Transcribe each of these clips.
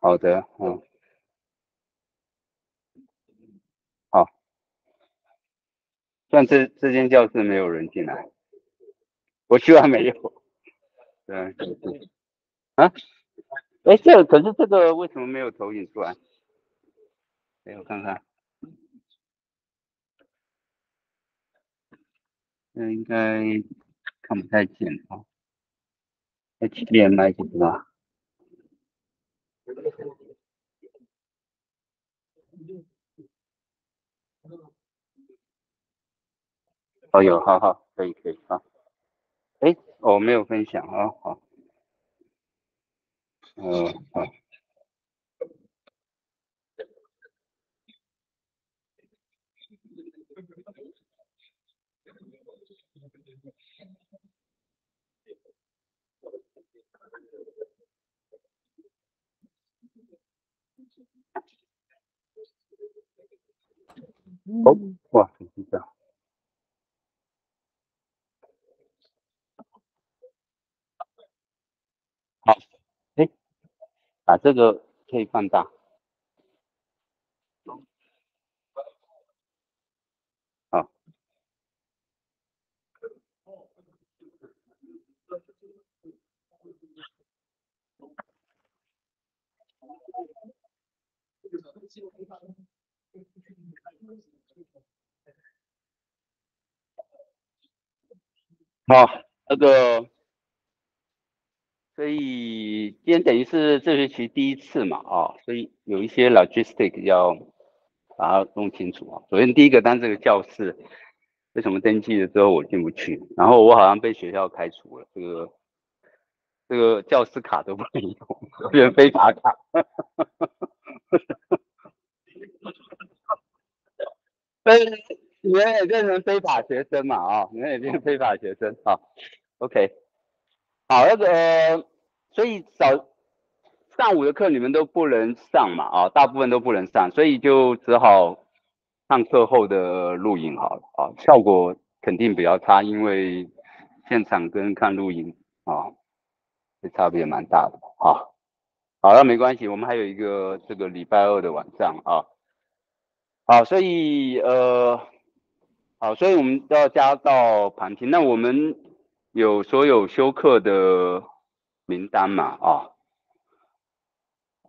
好的，嗯，好，但这这间教室没有人进来，我希望没有。对，啊，哎，这可是这个为什么没有投影出来？哎，我看看，这应该看不太见啊。HDMI 是吧？哦，有，好好，可以，可以，好。哎，我没有分享啊，好。嗯，好。哦，哇，很紧张。好，哎，把这个可以放大。好。好，那个，所以今天等于是这学期第一次嘛，啊，所以有一些 logistic 要把它弄清楚啊。首先第一个，当这个教室为什么登记了之后我进不去？然后我好像被学校开除了，这个这个教师卡都不能用，变成非法卡。你们也变成非法学生嘛？啊，你们也变成非法学生啊？OK，好，那个，所以早上午的课你们都不能上嘛？啊，大部分都不能上，所以就只好上课后的录影好了啊，效果肯定比较差，因为现场跟看录影啊，这差别蛮大的啊。好了，没关系，我们还有一个这个礼拜二的晚上啊。好，所以呃。好，所以我们要加到旁听。那我们有所有休课的名单嘛？啊，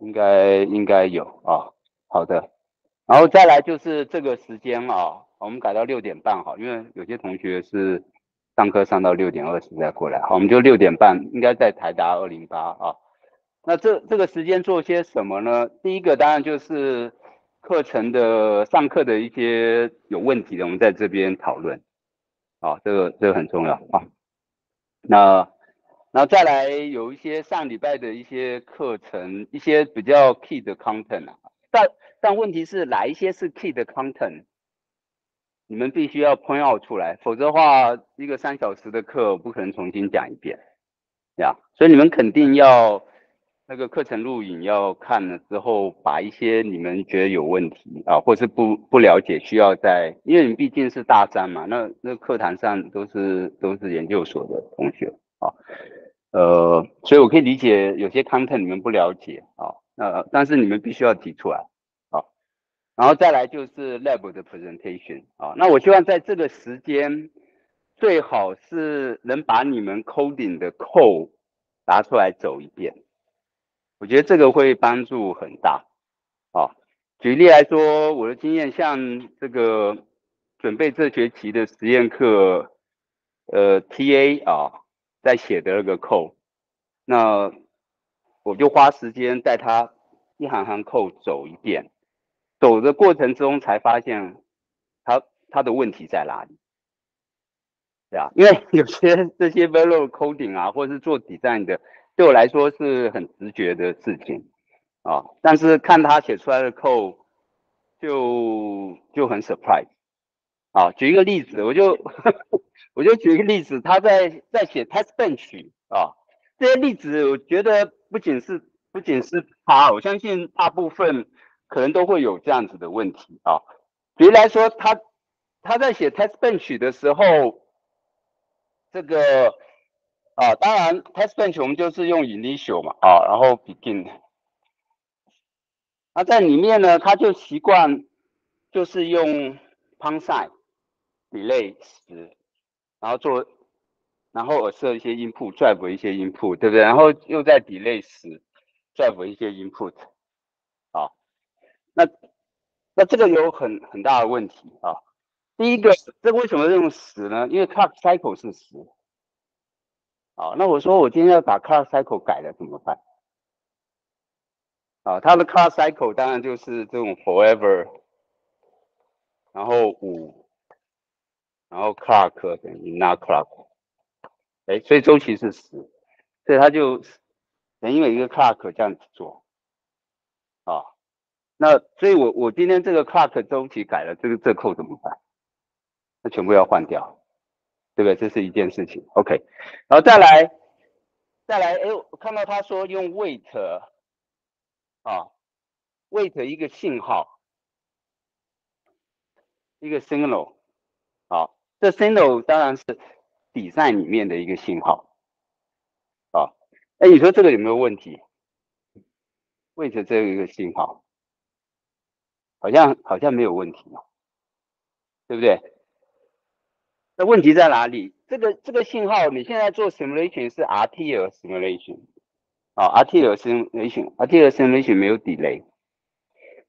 应该应该有啊。好的，然后再来就是这个时间啊，我们改到六点半哈，因为有些同学是上课上到六点二十再过来。好，我们就六点半，应该在台达二零八啊。那这这个时间做些什么呢？第一个当然就是。课程的上课的一些有问题的，我们在这边讨论，啊，这个这个很重要啊。那，然后再来有一些上礼拜的一些课程，一些比较 key 的 content 啊，但但问题是哪一些是 key 的 content，你们必须要 point out 出来，否则的话，一个三小时的课不可能重新讲一遍，呀，所以你们肯定要。那个课程录影要看了之后，把一些你们觉得有问题啊，或是不不了解，需要在，因为你毕竟是大三嘛，那那课堂上都是都是研究所的同学啊，呃，所以我可以理解有些 content 你们不了解啊，呃，但是你们必须要提出来啊，然后再来就是 lab 的 presentation 啊，那我希望在这个时间最好是能把你们 coding 的 code 拿出来走一遍。我觉得这个会帮助很大，啊，举例来说，我的经验像这个准备这学期的实验课，呃，TA 啊，在写的那个 code，那我就花时间带他一行行 code 走一遍，走的过程中才发现他他的问题在哪里，对啊，因为有些这些 value coding 啊，或者是做 design 的。对我来说是很直觉的事情啊，但是看他写出来的 code 就就很 surprise 啊。举一个例子，我就 我就举一个例子，他在在写 test bench 啊，这些例子我觉得不仅是不仅是他，我相信大部分可能都会有这样子的问题啊。比如来说，他他在写 test bench 的时候，这个。啊，当然 test bench 我们就是用 initial 嘛，啊，然后 begin。那在里面呢，他就习惯就是用 pound sign delay 十，然后做，然后设一些 input drive 一些 input，对不对？然后又在 delay 十 drive 一些 input，啊，那那这个有很很大的问题啊。第一个，这为什么用十呢？因为 clock cycle 是十。啊，那我说我今天要把 clock cycle 改了怎么办？啊，它的 clock cycle 当然就是这种 forever，然后五，然后 clock 等于 not clock，哎，所以周期是十，所以它就等于有一个 clock 这样子做。啊，那所以我我今天这个 clock 周期改了，这个这扣怎么办？那全部要换掉。对不对？这是一件事情，OK，然后再来，再来，哎，我看到他说用 wait 啊，wait 一个信号，一个 signal，啊，这 signal 当然是比赛里面的一个信号，啊，哎，你说这个有没有问题？wait 这一个信号，好像好像没有问题嘛，对不对？问题在哪里？这个这个信号，你现在做 simulation 是 RTL simulation 啊，RTL simulation，RTL simulation 没有 delay，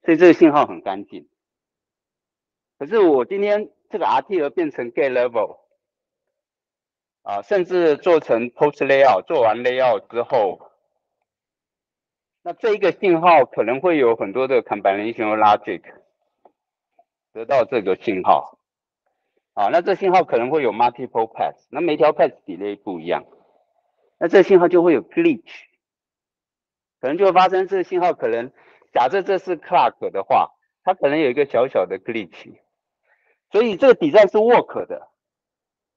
所以这个信号很干净。可是我今天这个 RTL 变成 gate level 啊，甚至做成 post layout，做完 layout 之后，那这一个信号可能会有很多的 combinational logic 得到这个信号。啊，那这信号可能会有 multiple pass，那每条 pass delay 不一样，那这信号就会有 glitch，可能就会发生这个信号可能，假设这是 clock 的话，它可能有一个小小的 glitch，所以这个底站是 work 的，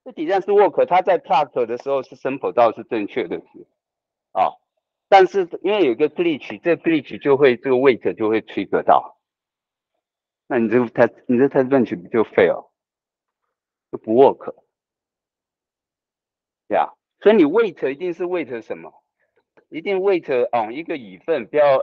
这底站是 work，它在 clock 的时候是 sample 到是正确的，啊，但是因为有一个 glitch，这 glitch 就会这个 wait 就会 trigger 到，那你这个 test 你这 test bench 不就 fail？不 work，对啊，所以你 wait 一定是 wait 什么？一定 wait on 一个 event，不要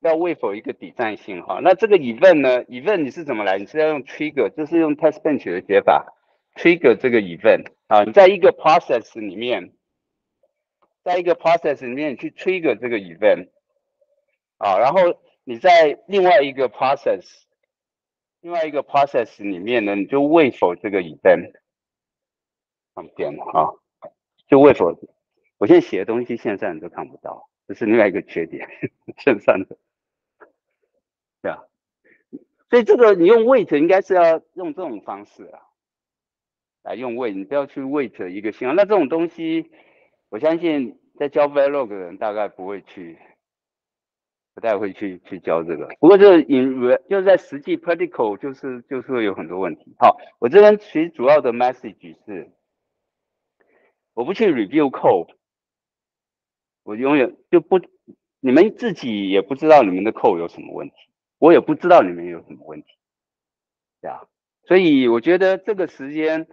不要 wait for 一个底站信号。那这个 event 呢？event 你是怎么来？你是要用 trigger，就是用 test bench 的写法，trigger 这个 event 啊。你在一个 process 里面，在一个 process 里面去 trigger 这个 event 啊，然后你在另外一个 process。另外一个 process 里面呢，你就 wait for 这个 event，方便了啊，就 wait for。我现在写的东西线上你都看不到，这是另外一个缺点，线上的，对啊。所以这个你用 wait 应该是要用这种方式啊，来用 wait，你不要去 wait 一个信号。那这种东西，我相信在教 Vlog 的人大概不会去。不太会去去教这个，不过这引就是在实际 practical 就是就是会有很多问题。好，我这边其实主要的 message 是，我不去 review code，我永远就不，你们自己也不知道你们的 code 有什么问题，我也不知道你们有什么问题，对啊，所以我觉得这个时间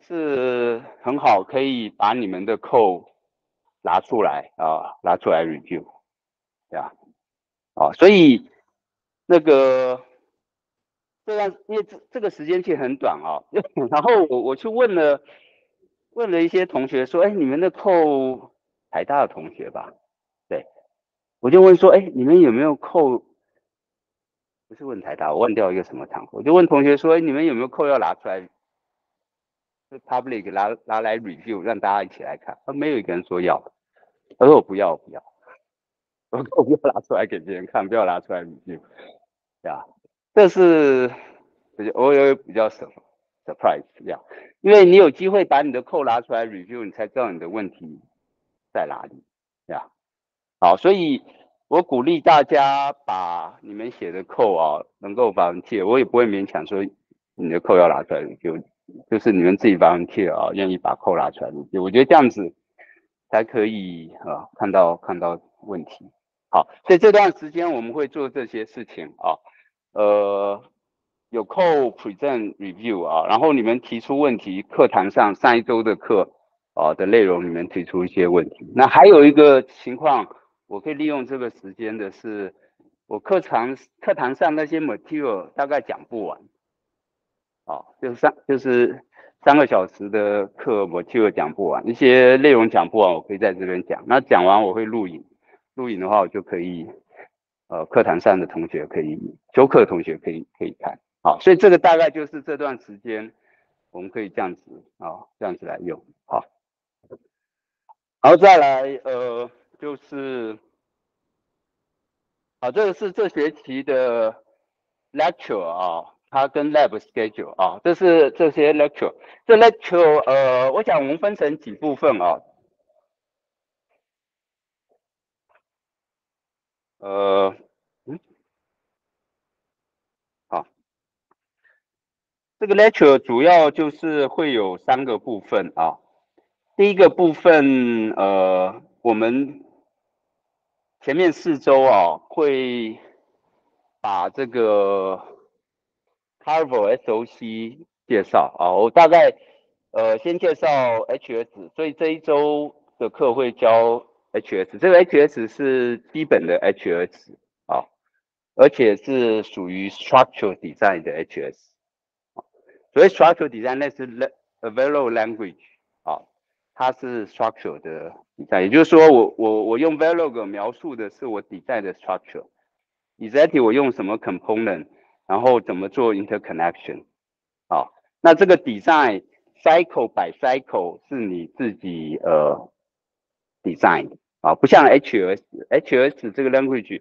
是很好，可以把你们的 code 拿出来啊，拿出来 review，对啊。啊，所以那个这样，因为这这个时间其实很短啊。然后我我去问了问了一些同学说，哎，你们的扣台大的同学吧？对，我就问说，哎，你们有没有扣？不是问台大，我问掉一个什么场合？我就问同学说，哎，你们有没有扣要拿出来，是 public 拿拿来 review，让大家一起来看？他没有一个人说要，他说我不要，不要。我 不要拿出来给别人看，不要拿出来 review，呀，这是比较我有比较 surprise，这样，因为你有机会把你的扣拿出来 review，你才知道你的问题在哪里，对啊，好，所以我鼓励大家把你们写的扣啊，能够 volunteer，我也不会勉强说你的扣要拿出来 review，就是你们自己 volunteer 啊，愿意把扣拿出来 review，我觉得这样子才可以啊，看到看到问题。好，所以这段时间我们会做这些事情啊，呃，有 co present review 啊，然后你们提出问题，课堂上上一周的课啊的内容里面提出一些问题。那还有一个情况，我可以利用这个时间的是，我课堂课堂上那些 material 大概讲不完，啊，就是三就是三个小时的课 material 讲不完，一些内容讲不完，我可以在这边讲。那讲完我会录影，录影的话我就可以，呃，课堂上的同学可以，修课的同学可以可以看。好，所以这个大概就是这段时间。我们可以这样子啊，这样子来用，好，然后再来，呃，就是，啊，这个是这学期的 lecture 啊，它跟 lab schedule 啊，这是这些 lecture，这 lecture，呃，我想我们分成几部分啊，呃。嗯，好这个 lecture 主要就是会有三个部分啊。第一个部分，呃，我们前面四周啊，会把这个 Carvel SOC 介绍啊。我大概呃先介绍 HS，所以这一周的课会教 HS。这个 HS 是基本的 HS 啊，而且是属于 Structural Design 的 HS。所以 structural design 那是 a Velo language 啊，它是 structure 的 design，也就是说我我我用 VELOG 描述的是我 design 的 structure，exactly 我用什么 component，然后怎么做 interconnection，啊，那这个 design cycle by cycle 是你自己呃 design 啊，不像 HS，HS 这个 language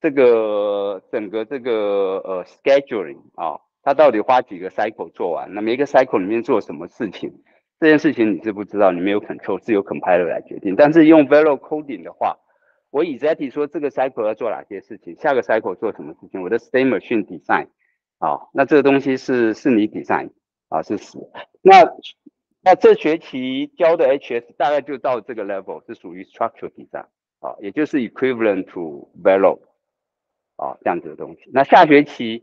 这个整个这个呃 scheduling 啊。它到底花几个 cycle 做完？那每一个 cycle 里面做什么事情？这件事情你是不知道，你没有 control，是由 compiler 来决定。但是用 Velo coding 的话，我 exactly 说这个 cycle 要做哪些事情，下个 cycle 做什么事情，我的 state machine design 啊，那这个东西是是你 design 啊，是死。那那这学期教的 HS 大概就到这个 level，是属于 structural design 啊，也就是 equivalent to Velo 啊这样子的东西。那下学期。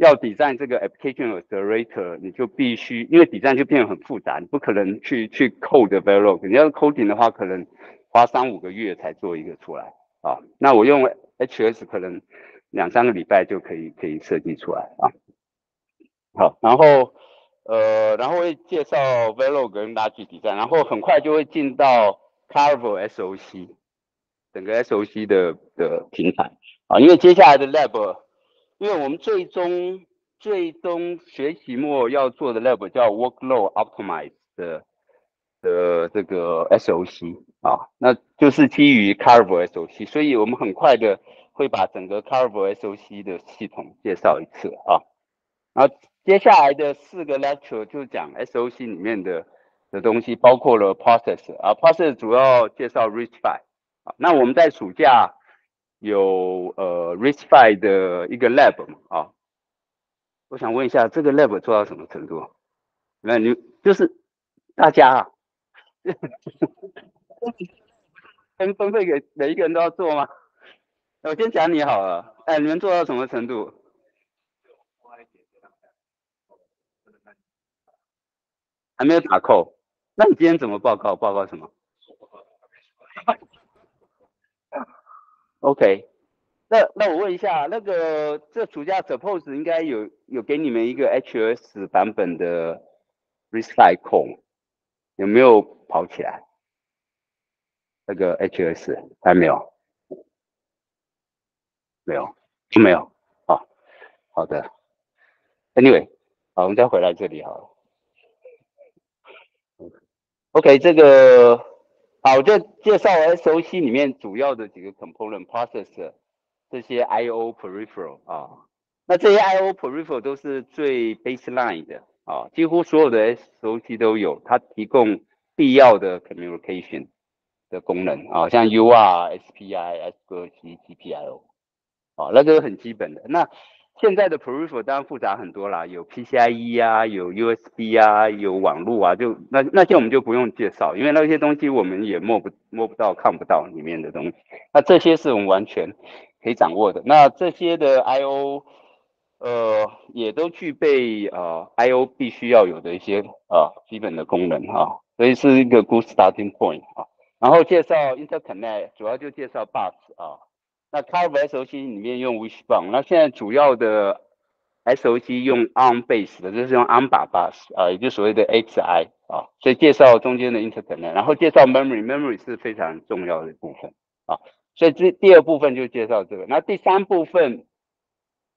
要底站这个 application accelerator，你就必须，因为底站就变得很复杂，你不可能去去 code Verilog。你要 coding 的话，可能花三五个月才做一个出来啊。那我用 HS 可能两三个礼拜就可以可以设计出来啊。好，然后呃，然后会介绍 velog 跟 Logic Design，然后很快就会进到 Carvel SOC，整个 SOC 的的平台啊，因为接下来的 lab。因为我们最终最终学期末要做的 lab 叫 workload optimize 的的这个 SOC 啊，那就是基于 Carvel SOC，所以我们很快的会把整个 Carvel SOC 的系统介绍一次啊。然后接下来的四个 lecture 就讲 SOC 里面的的东西，包括了 process 啊，process 主要介绍 RISC-V 啊，那我们在暑假。有呃 RISC-V 的一个 lab 嘛啊，我想问一下，这个 lab 做到什么程度？那你就是大家啊，分分配给每一个人都要做吗？我先讲你好了，哎，你们做到什么程度？还没有打扣，那你今天怎么报告？报告什么？OK，那那我问一下，那个这暑假 Suppose 应该有有给你们一个 HS 版本的 Recycle，有没有跑起来？那个 HS 还没有，没有，没有，好，好的，Anyway，好，我们再回来这里好了。OK，这个。好，我就介绍 SOC 里面主要的几个 component processor，这些 I/O peripheral 啊，那这些 I/O peripheral 都是最 baseline 的啊，几乎所有的 SOC 都有，它提供必要的 communication 的功能啊，像 UR、SPI、SPI、GPIO 啊，那都是很基本的。那现在的 peripheral 当然复杂很多啦，有 PCIe 啊，有 USB 啊，有网络啊，就那那些我们就不用介绍，因为那些东西我们也摸不摸不到、看不到里面的东西。那这些是我们完全可以掌握的。那这些的 I/O，呃，也都具备呃 I/O 必须要有的一些呃基本的功能哈。所以是一个 good starting point 啊。然后介绍 interconnect，主要就介绍 bus 啊。那 cover SOC 里面用 Wishbone，那现在主要的 SOC 用 on base 的，就是用 ARM bus 啊，也就所谓的 XI 啊。所以介绍中间的 interconnect，然后介绍 memory，memory 是非常重要的部分啊。所以这第二部分就介绍这个，那第三部分，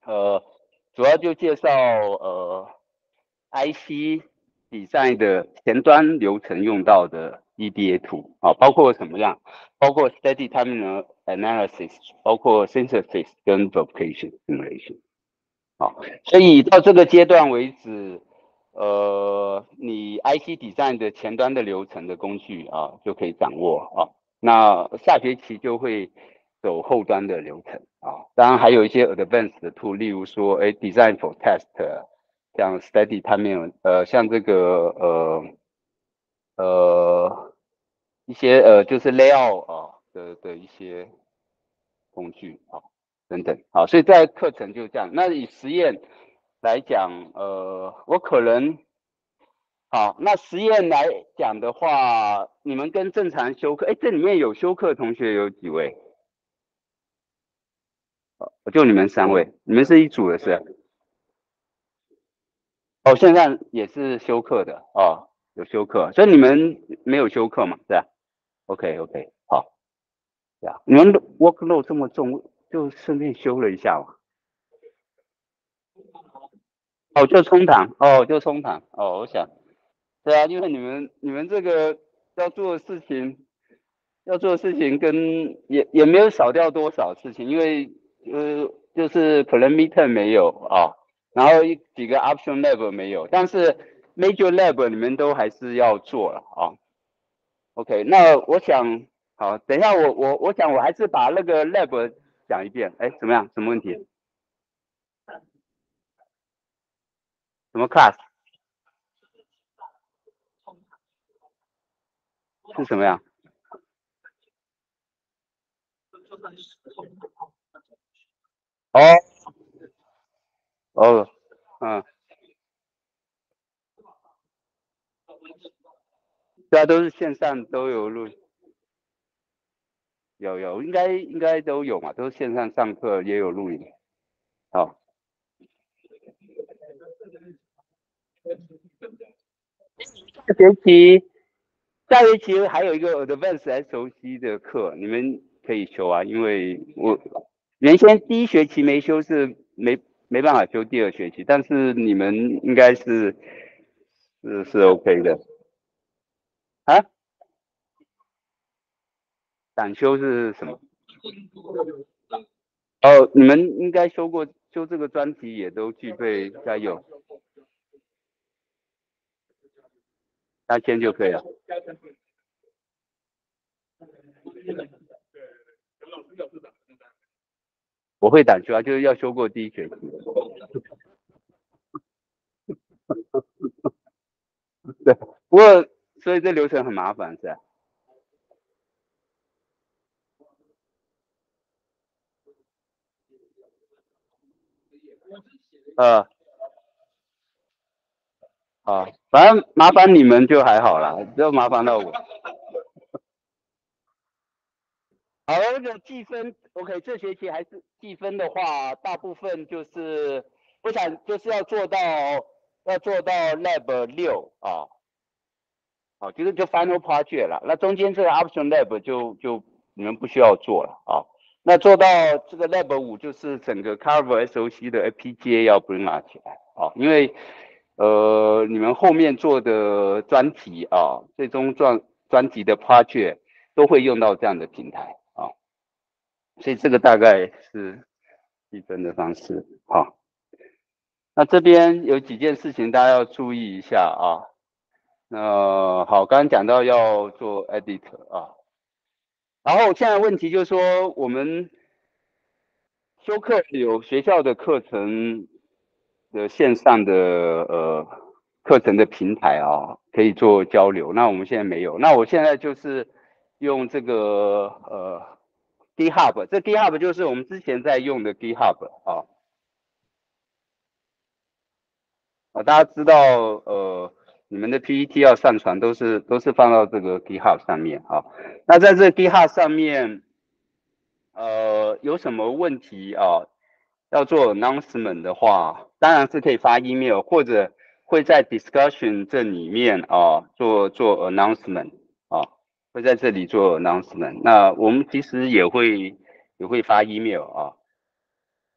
呃，主要就介绍呃 IC 比赛的前端流程用到的 EDA 图啊，包括什么样？包括 steady time analysis，包括 synthesis 跟 verification simulation。好，所以到这个阶段为止，呃，你 IC design 的前端的流程的工具啊，就可以掌握啊。那下学期就会走后端的流程啊，当然还有一些 advanced 的 tool，例如说，哎，design for test，像 steady time，呃，像这个呃呃一些呃就是 layout 啊的的一些工具啊等等，好，所以在课程就这样。那以实验来讲，呃，我可能。好，那实验来讲的话，你们跟正常修课，哎，这里面有修课同学有几位？哦就你们三位，你们是一组的是？哦，现在也是修课的哦，有修课，所以你们没有修课嘛，是吧？OK OK，对啊，你们 workload 这么重，就顺便修了一下嘛。哦，就冲堂，哦，就冲堂，哦，我想。对啊，因为你们你们这个要做的事情，要做的事情跟也也没有少掉多少事情，因为呃就是可能 meter 没有啊，然后一几个 option lab 没有，但是 major lab 你们都还是要做了啊。OK，那我想好，等一下我我我想我还是把那个 lab 讲一遍，哎，怎么样？什么问题？什么 class？是什么呀？哦，哦，嗯，对啊，都是线上都有录，有有，应该应该都有嘛，都是线上上课也有录影，好。下学期。下学期还有一个 Advanced SOC 的课，你们可以修啊，因为我原先第一学期没修是没没办法修第二学期，但是你们应该是是是 OK 的啊？胆修是什么？哦，你们应该修过修这个专题也都具备，加油。三千就可以了。我会胆修啊，就是要修过第一学期。对，不过所以这流程很麻烦，是吧？呃。啊，反正麻烦你们就还好了，不要麻烦到我。好，那个计分，OK，这学期还是计分的话，大部分就是我想就是要做到要做到 Lab 六啊，好，就是就 Final Project 了。那中间这个 Option Lab 就就你们不需要做了啊。那做到这个 Lab 五就是整个 Cover SOC 的 FPGA 要 bring up 起来啊，因为。呃，你们后面做的专题啊，最终专专辑的 project 都会用到这样的平台啊，所以这个大概是计分的方式啊。那这边有几件事情大家要注意一下啊。那好，刚刚讲到要做 edit 啊，然后现在问题就是说，我们修课有学校的课程。的线上的呃课程的平台啊，可以做交流。那我们现在没有。那我现在就是用这个呃 GitHub，这 GitHub 就是我们之前在用的 GitHub 啊。啊，大家知道呃你们的 PPT 要上传都是都是放到这个 GitHub 上面啊。那在这 GitHub 上面，呃，有什么问题啊？要做 announcement 的话，当然是可以发 email，或者会在 discussion 这里面啊做做 announcement 啊，会在这里做 announcement。那我们其实也会也会发 email 啊。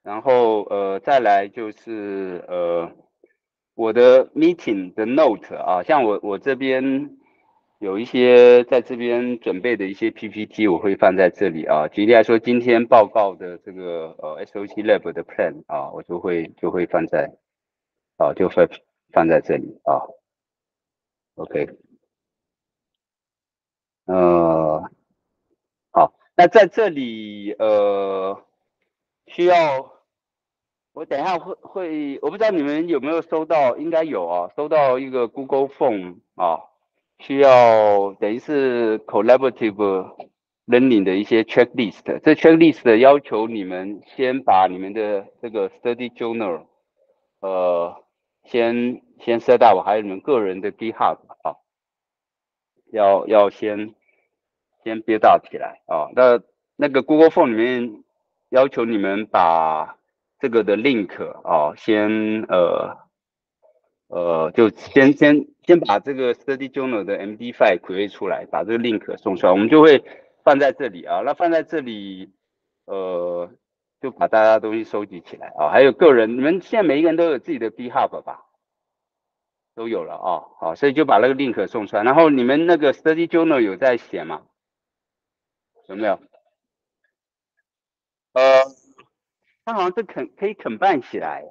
然后呃，再来就是呃，我的 meeting 的 note 啊，像我我这边有一些在这边准备的一些 PPT，我会放在这里啊。举例来说，今天报告的这个呃 SOC lab 的 plan 啊，我就会就会放在啊，就会放在这里啊。OK，呃，好，那在这里呃，需要。我等一下会会，我不知道你们有没有收到，应该有啊，收到一个 Google Form 啊，需要等于是 Collaborative Learning 的一些 Checklist。这 Checklist 要求你们先把你们的这个 Study Journal，呃，先先 set up，还有你们个人的 GitHub 啊，要要先先 build up 起来啊。那那个 Google Form 里面要求你们把这个的 link 啊，先呃呃，就先先先把这个 study journal 的 MD file create 出来，把这个 link 送出来，我们就会放在这里啊。那放在这里，呃，就把大家东西收集起来啊。还有个人，你们现在每一个人都有自己的 b hub 吧？都有了啊，好，所以就把那个 link 送出来。然后你们那个 study journal 有在写吗？有没有？呃。它好像是肯可以肯办起来，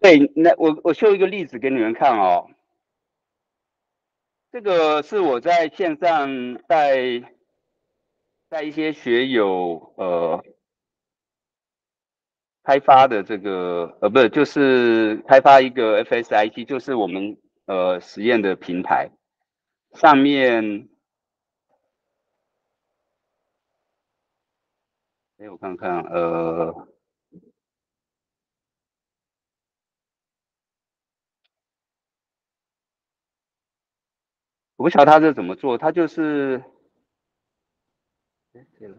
对，那我我秀一个例子给你们看哦，这个是我在线上带带一些学友呃开发的这个呃不是就是开发一个 FSIT，就是我们呃实验的平台上面。哎，我看看，呃，我不晓得他是怎么做，他就是，哎，对了，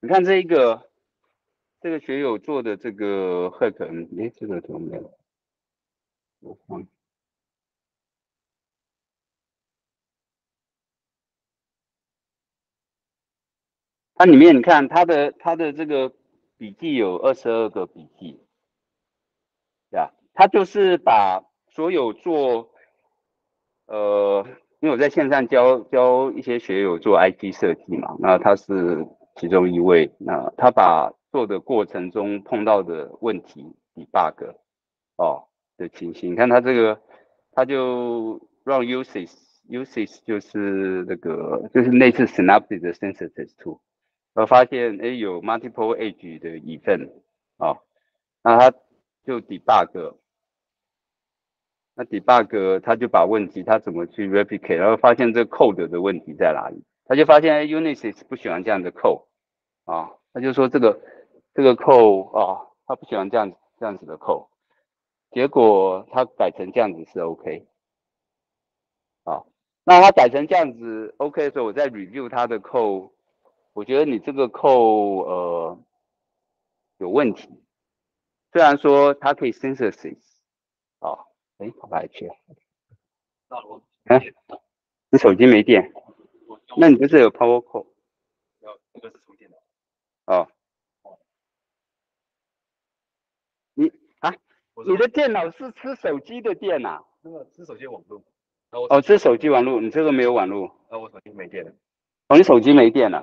你看这一个，这个学友做的这个 hook，哎，这个怎么没有？我放。它里面你看，它的它的这个笔记有二十二个笔记，对吧？它就是把所有做，呃，因为我在线上教教一些学友做 IT 设计嘛，那他是其中一位，那他把做的过程中碰到的问题 debug 哦的情形，你看他这个，他就让 uses uses 就是那个就是类似 Synapse 的 synthesis tool。我发现哎有 multiple edge 的一份啊，那他就 debug，那 debug 他就把问题他怎么去 replicate，然后发现这个 code 的问题在哪里，他就发现哎 Unix 不喜欢这样的 code 啊，他就说这个这个 code 啊，他不喜欢这样子这样子的 code，结果他改成这样子是 OK，啊，那他改成这样子 OK 的时候，我再 review 他的 code。我觉得你这个扣呃有问题，虽然说它可以 synthesis 啊，哎，跑哪去了？哎，你手机没电？那你不是有 power code？这个是充电的。哦。你啊？你的电脑是吃手机的电呐？那个吃手机网络。哦，吃手机网络，你这个没有网络。那我手机没电了。哦，你手机没电了。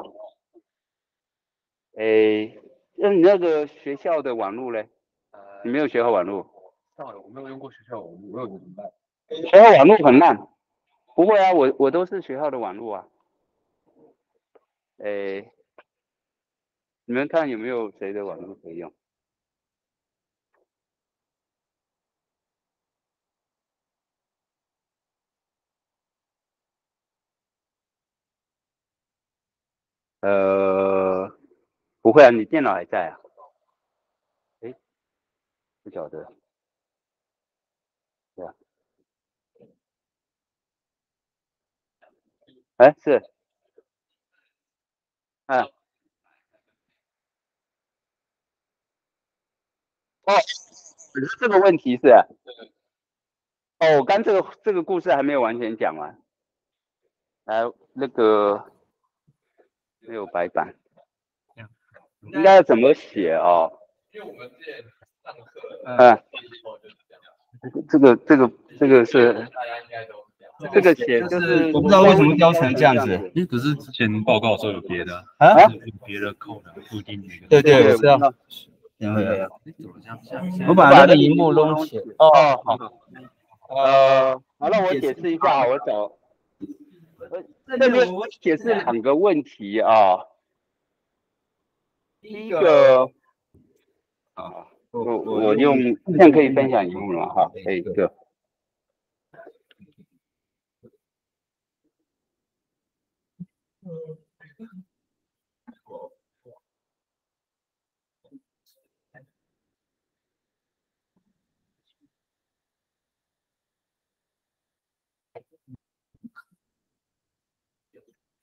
哎，那你那个学校的网络嘞？呃，你没有学校网络？我没有用过学校网络，没有怎么办？学校网络很烂。不会啊，我我都是学校的网络啊。哎，你们看有没有谁的网络可以用？呃。不会啊，你电脑还在啊？哎，不晓得。对啊。哎，是。嗯。哦，这个问题是。哦，我刚这个这个故事还没有完全讲完。来，那个没有白板，应该要怎么写啊？因为我们之前上课，嗯，这个这个这个是大家应该都这个写就是我不知道为什么雕成这样子。你只是之前报告说有别的啊，有别的扣的固定那个。对对，我知道。有有有。我把那个荧幕弄起。哦，好。呃，好，那我解释一下，我找。这边我解释两个问题啊。第一个，啊，我我用现在可以分享荧幕了哈，可以个。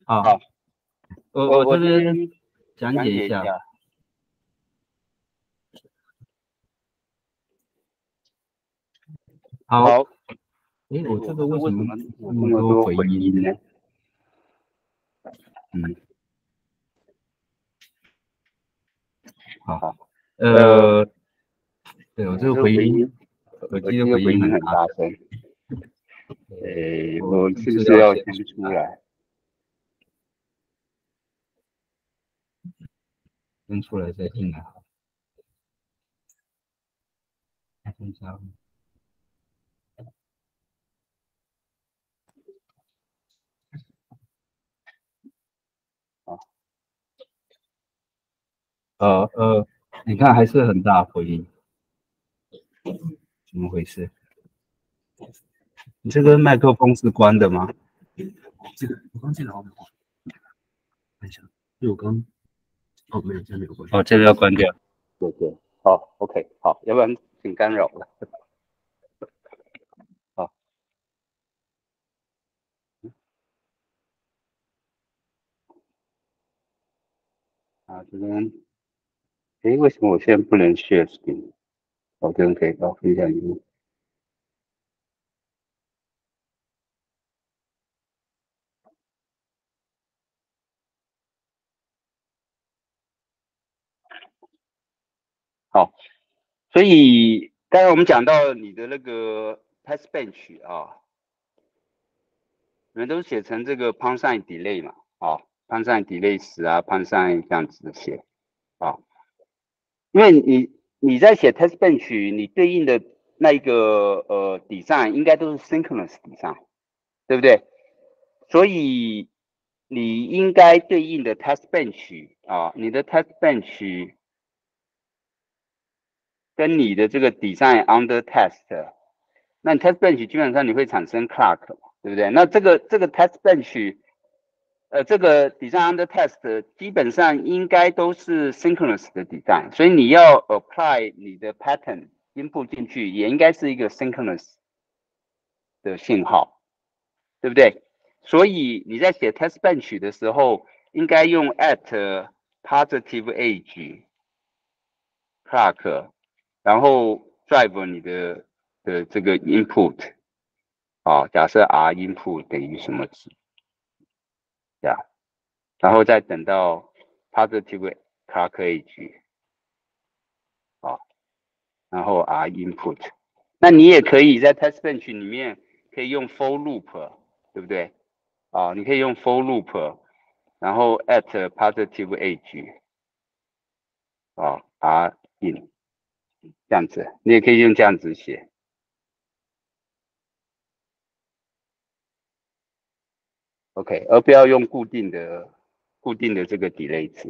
啊，我我这边讲解一下。好，哎，我这个为什么那么多回音呢？嗯，好好，呃，对我这个回音，耳机的回音很大声。哎，我是不是要先出来？先出来再进来，看一下。呃呃，你看还是很大回音，怎么回事？你这个麦克风是关的吗？这个我刚进来好没关，看一下，因为我刚。哦，没有，这没有关。哦，这个要关掉。对对，好，OK，好，要不然挺干扰的。好。啊，这边，哎，为什么我现在不能 share screen？我，这边可以，哦，分享荧幕。好，所以刚才我们讲到你的那个 test bench 啊，你们都写成这个 pound sign delay 嘛，啊，pound sign delay 十啊，pound sign 这样子写，啊，因为你你在写 test bench，你对应的那一个呃底上应该都是 synchronous 底上，对不对？所以你应该对应的 test bench 啊，你的 test bench。跟你的这个 design under test，那 test bench 基本上你会产生 clock，对不对？那这个这个 test bench，呃，这个 design under test 基本上应该都是 synchronous 的 design，所以你要 apply 你的 pattern 输入进去，也应该是一个 synchronous 的信号，对不对？所以你在写 test bench 的时候，应该用 at positive age clock。然后 drive 你的的这个 input 啊，假设 r input 等于什么值，呀，然后再等到 positive clock age 啊，然后 r input，那你也可以在 test bench 里面可以用 for loop，对不对？啊，你可以用 for loop，然后 at positive age 啊 r in。这样子，你也可以用这样子写，OK，而不要用固定的、固定的这个 delay 值，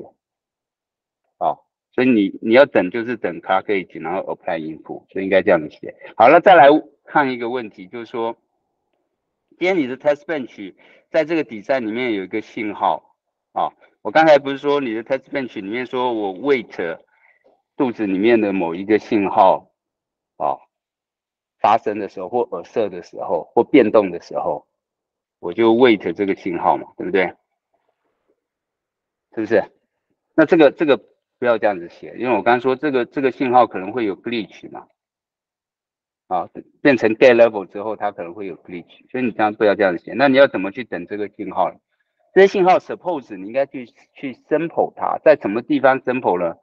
哦，所以你你要等就是等 clock age，然后 apply input，所以应该这样子写。好了，再来看一个问题，就是说，今天你的 test bench 在这个底站里面有一个信号，啊。我刚才不是说你的 test bench 里面说我 wait 肚子里面的某一个信号啊发生的时候，或耳塞的时候，或变动的时候，我就 wait 这个信号嘛，对不对？是不是？那这个这个不要这样子写，因为我刚刚说这个这个信号可能会有 glitch 嘛，啊，变成 get level 之后它可能会有 glitch，所以你这样不要这样子写。那你要怎么去等这个信号？这些信号 suppose 你应该去去 sample 它，在什么地方 sample 呢？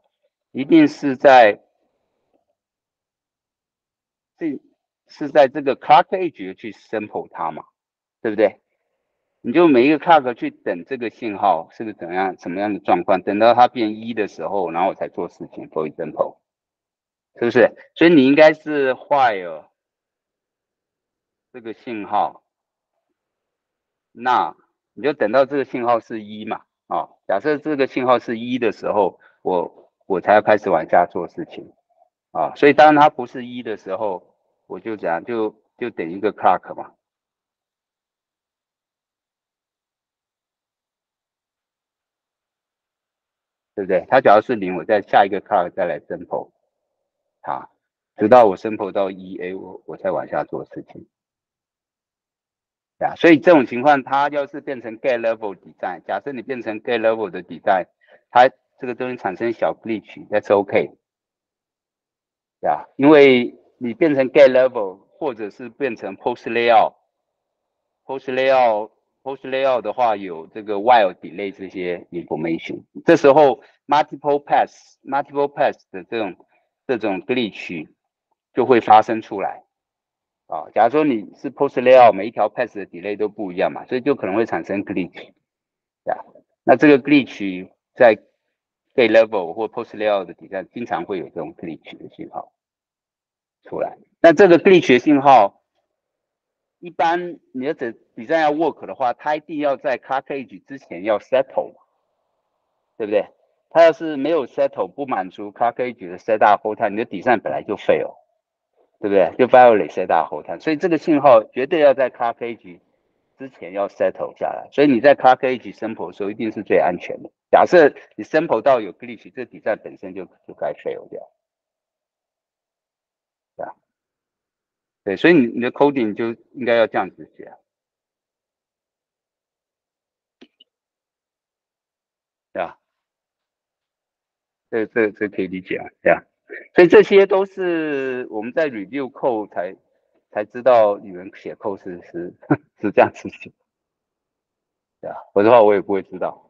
一定是在这是在这个 clock edge 去 sample 它嘛，对不对？你就每一个 clock 去等这个信号是个怎样什么样的状况，等到它变一的时候，然后我才做事情，for example，是不是？所以你应该是 while 这个信号，那。你就等到这个信号是一嘛，啊，假设这个信号是一的时候，我我才要开始往下做事情，啊，所以当它不是一的时候，我就讲就就等一个 clock 嘛，对不对？它假如是零，我再下一个 clock 再来 sample 它，直到我 sample 到一，哎，我我才往下做事情。对啊，所以这种情况，它要是变成 get level 底站，假设你变成 get level 的底站，它这个东西产生小 glitch，that's OK。呀，因为你变成 get level，或者是变成 post layout，post layout，post layout 的话有这个 while delay 这些 information，这时候 multiple pass，multiple pass 的这种这种 glitch 就会发生出来。啊，假如说你是 post layout，每一条 pass 的 delay 都不一样嘛，所以就可能会产生 glitch，呀，那这个 glitch 在 gate level 或 post layout 的底下，经常会有这种 glitch 的信号出来。那这个 glitch 的信号，一般你要整比赛要 work 的话，它一定要在 clock edge 之前要 settle，对不对？它要是没有 settle，不满足 clock edge 的 set up hold 它你的底站本来就 fail。对不对？就 violate set up hold time，所以这个信号绝对要在 clock edge 之前要 settle 下来。所以你在 clock edge sample 的时候，一定是最安全的。假设你 sample 到有 glitch，这底站本身就就该 fail 掉，对吧？对，所以你你的 coding 就应该要这样子写，对吧？这这这可以理解啊，对吧？所以这些都是我们在 review 后才才知道你们写 code 是是 是这样子写，对啊，否则的话我也不会知道，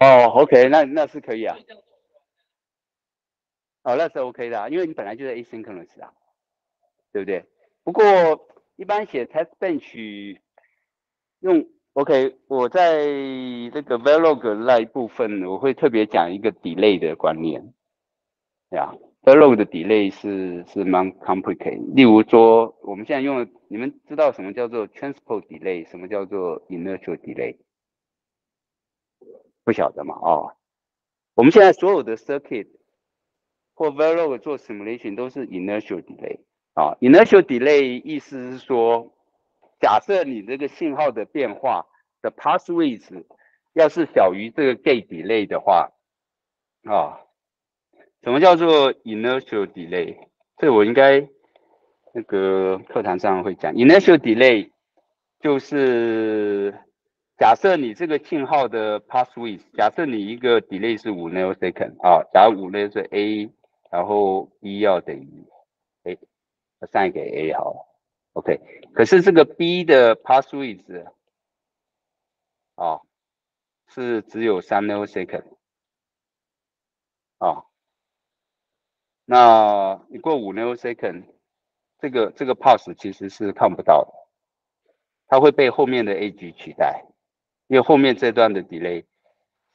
哦，OK，那那是可以啊。哦，那是 OK 的，因为你本来就是 asynchronous 啊，对不对？不过一般写 test bench 用 OK，我在这个 vlog 那一部分，我会特别讲一个 delay 的观念，呀。v e r o 的 delay 是是蛮 complicated。例如说，我们现在用，你们知道什么叫做 transport delay，什么叫做 inertial delay？不晓得嘛？哦，我们现在所有的 circuit 或 v e r o 做 simulation 都是 inertial delay。啊，inertial delay 意思是说，假设你这个信号的变化的 pass width 要是小于这个 gate delay 的话，啊。什么叫做 inertial delay？这我应该那个课堂上会讲。inertial delay 就是假设你这个信号的 pass width，假设你一个 delay 是五 nanosecond 啊，假如五 n a n o s e a，然后 b 要等于 a，assign 给 a 好，OK。可是这个 b 的 pass width 啊是只有三 nanosecond 啊。那你过五 nanosecond，这个这个 pass 其实是看不到的，它会被后面的 age 取代，因为后面这段的 delay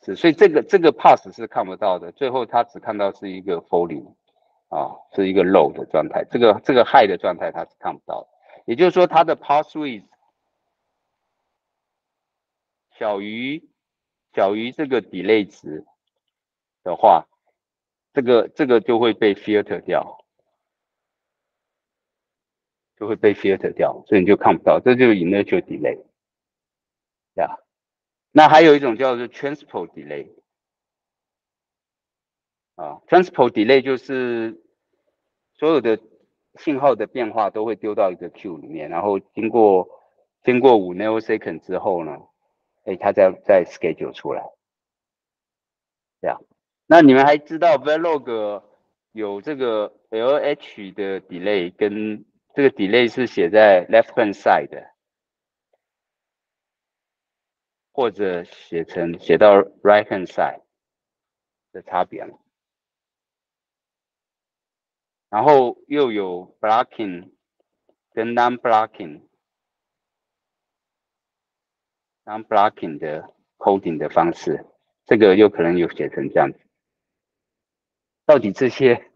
是，所以这个这个 pass 是看不到的，最后他只看到是一个 falling，啊，是一个 low 的状态，这个这个 high 的状态他是看不到的，也就是说它的 pass width 小于小于这个 delay 值的话，这个这个就会被 filter 掉，就会被 filter 掉，所以你就看不到，这就是 inertial delay，呀。那还有一种叫做 transport delay，啊，transport delay 就是所有的信号的变化都会丢到一个 Q 里面，然后经过经过五 nanosecond 之后呢，哎，它再再 schedule 出来，这样。那你们还知道 Vlog 有这个 LH 的 delay，跟这个 delay 是写在 left hand side 的。或者写成写到 right hand side 的差别了，然后又有 blocking 跟 non blocking non blocking 的 coding 的方式，这个又可能有写成这样子。到底这些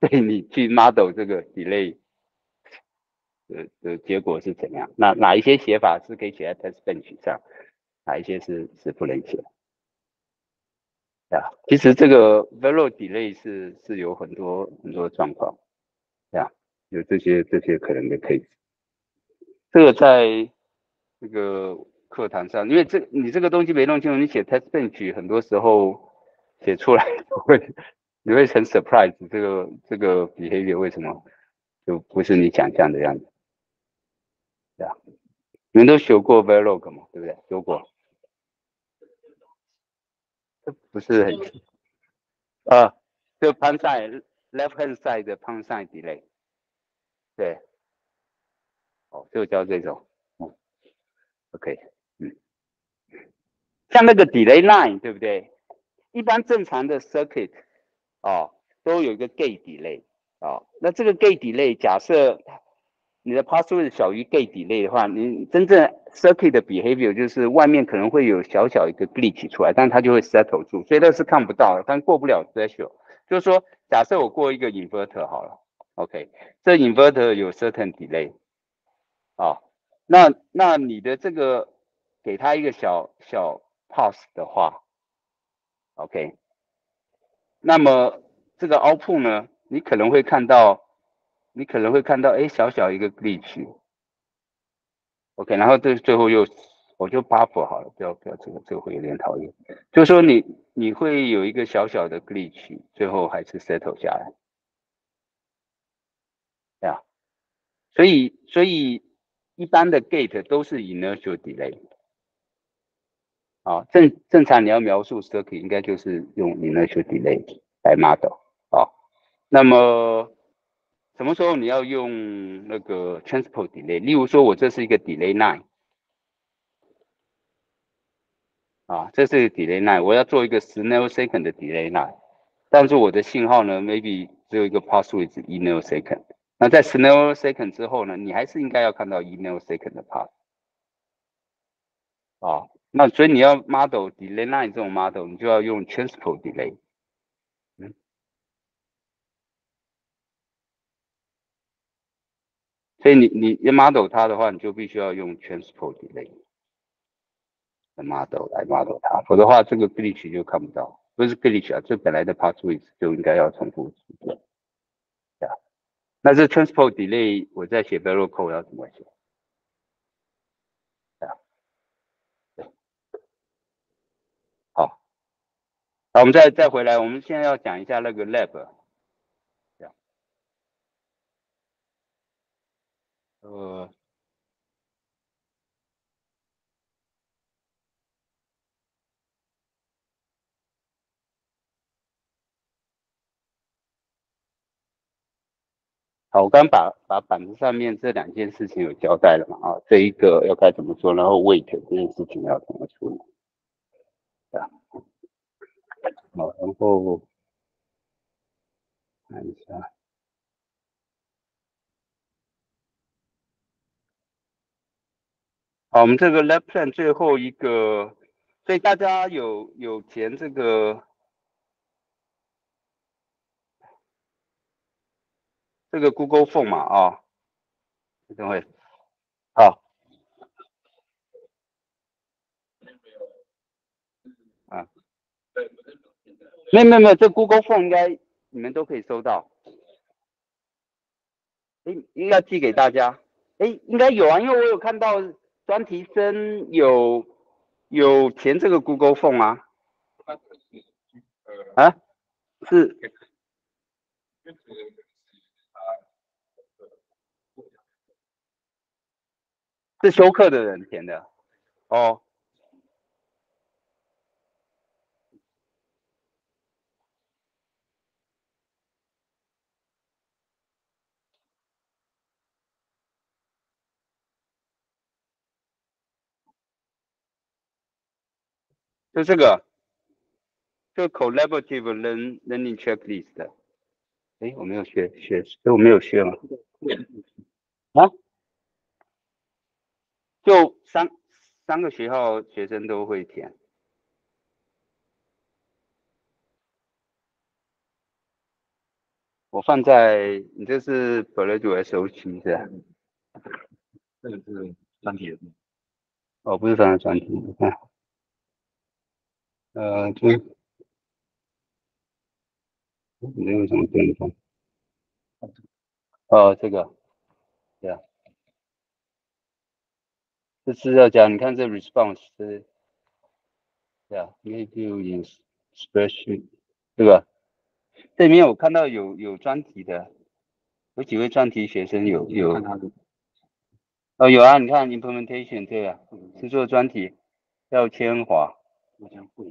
对你去 model 这个 delay 的的结果是怎样？那哪一些写法是可以写在 test bench 上？哪一些是是不能写？对啊，其实这个 velo delay 是是有很多很多状况，对啊，有这些这些可能的 case。这个在这个课堂上，因为这你这个东西没弄清楚，你写 test bench 很多时候写出来会你会很 surprise，这个这个 behavior 为什么就不是你想象的样子？对啊，你们都学过 vlog 嘛，对不对？学过。不是很啊，就 n side left hand side 的 p side delay，对，哦，就叫这种，嗯，OK，嗯，像那个 delay line 对不对？一般正常的 circuit 哦，都有一个 gate delay 哦，那这个 gate delay 假设。你的 pass width 小于 gate delay 的话，你真正 circuit 的 behavior 就是外面可能会有小小一个 glitch 出来，但它就会 settle 住，所以那是看不到的，但过不了 threshold。就是说，假设我过一个 inverter 好了，OK，这 inverter 有 certain delay，啊，那那你的这个给它一个小小 pass 的话，OK，那么这个 output 呢，你可能会看到。你可能会看到，哎，小小一个 glitch，OK，然后这最后又，我就 buffer 好了，不要不要这个这个会有点讨厌，就是说你你会有一个小小的 glitch，最后还是 settle 下来，对啊，所以所以一般的 gate 都是 inertial delay，啊，正正常你要描述 circuit 应该就是用 inertial delay 来 model，啊，那么。什么时候你要用那个 transport delay？例如说，我这是一个 delay line，啊，这是 delay line，我要做一个十 nanosecond 的 delay line，但是我的信号呢，maybe 只有一个 password 是 n a n o second。那在十 nanosecond 之后呢，你还是应该要看到一 nanosecond 的 pass。啊，那所以你要 model delay line 这种 model，你就要用 transport delay。所以你你要 model 它的话，你就必须要用 transport delay 的 model 来 model 它，否则的话这个 glitch 就看不到，不是 glitch 啊，这本来的 pass width 就应该要重复出现，那这 transport delay 我在写 variable code 要怎么写？啊，好，好，我们再再回来，我们现在要讲一下那个 lab。呃，好，我刚把把板子上面这两件事情有交代了嘛？啊，这一个要该怎么做，然后 wait 这件事情要怎么处理？啊，好，然后看一下。好，我们这个 lab plan 最后一个所以大家有有填这个这个 Google Form 嘛啊？等会，好。啊，没有没有没有，这 Google Form 应该你们都可以收到。哎，应该寄给大家。哎，应该有啊，因为我有看到专题生有有填这个 Google Form 啊。啊？是。是休课的人填的。哦。就这个，就 collaborative learn learning checklist。哎，我没有学学，哎，我没有学吗？啊？就三三个学校学生都会填。我放在你这是本来就 S O 七是吧？这个是专题的。哦，不是放在专题，你看。呃，就，没有什么变动。哦，这个，对啊，这是要讲，你看这 response 是，对啊，maybe in spreadsheet，对吧？这里面我看到有有专题的，有几位专题学生有有，哦有啊，你看 implementation 对啊，是做专题，廖千华。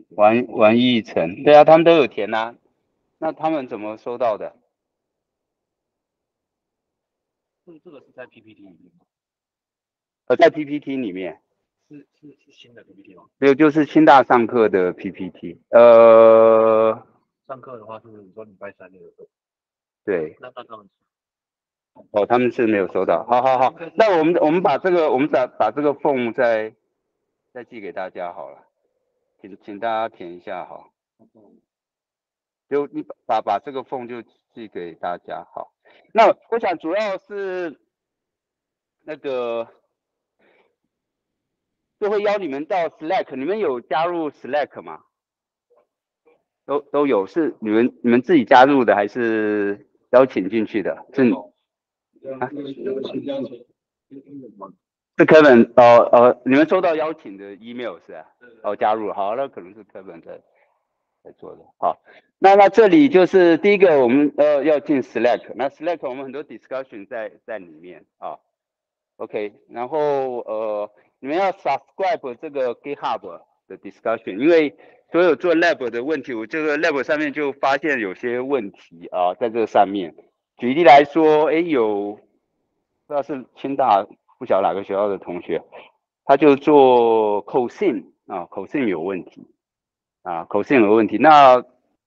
王王义成，对啊，他们都有填呐，那他们怎么收到的？这这个是在 PPT 里面吗呃，在 PPT 里面。是是是新的 PPT 吗？没有，就是清大上课的 PPT。呃，上课的话是你说礼拜三那个课。对。那那他们。哦，他们是没有收到。好好好，那我们我们把这个我们把把这个 form 再再寄给大家好了。请请大家填一下哈，就你把把这个缝就寄给大家好。那我想主要是那个就会邀你们到 Slack，你们有加入 Slack 吗？都都有，是你们你们自己加入的还是邀请进去的？是啊。是 Kevin 哦哦，你们收到邀请的 email 是啊？哦，加入好，那可能是 Kevin 在在做的。好，那那这里就是第一个，我们呃要进 Slack，那 Slack 我们很多 discussion 在在里面啊。OK，然后呃你们要 subscribe 这个 GitHub 的 discussion，因为所有做 lab 的问题，我这个 lab 上面就发现有些问题啊，在这个上面。举例来说，哎有不知道是清大。不晓得哪个学校的同学，他就做口信啊，口信有问题啊，口信有问题。那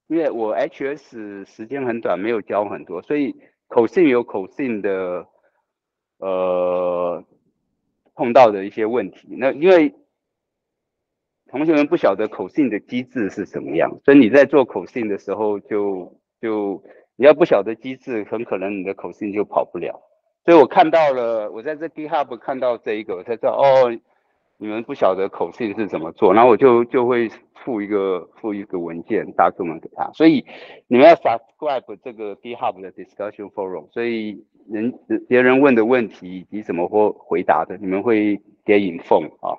因为我 HS 时间很短，没有教很多，所以口信有口信的呃碰到的一些问题。那因为同学们不晓得口信的机制是什么样，所以你在做口信的时候，就就你要不晓得机制，很可能你的口信就跑不了。所以我看到了，我在这 GitHub 看到这一个，我才知道哦，你们不晓得口信是怎么做，然后我就就会附一个附一个文件 document 给他。所以你们要 subscribe 这个 GitHub 的 discussion forum，所以人别人问的问题你怎么回回答的，你们会给引缝啊，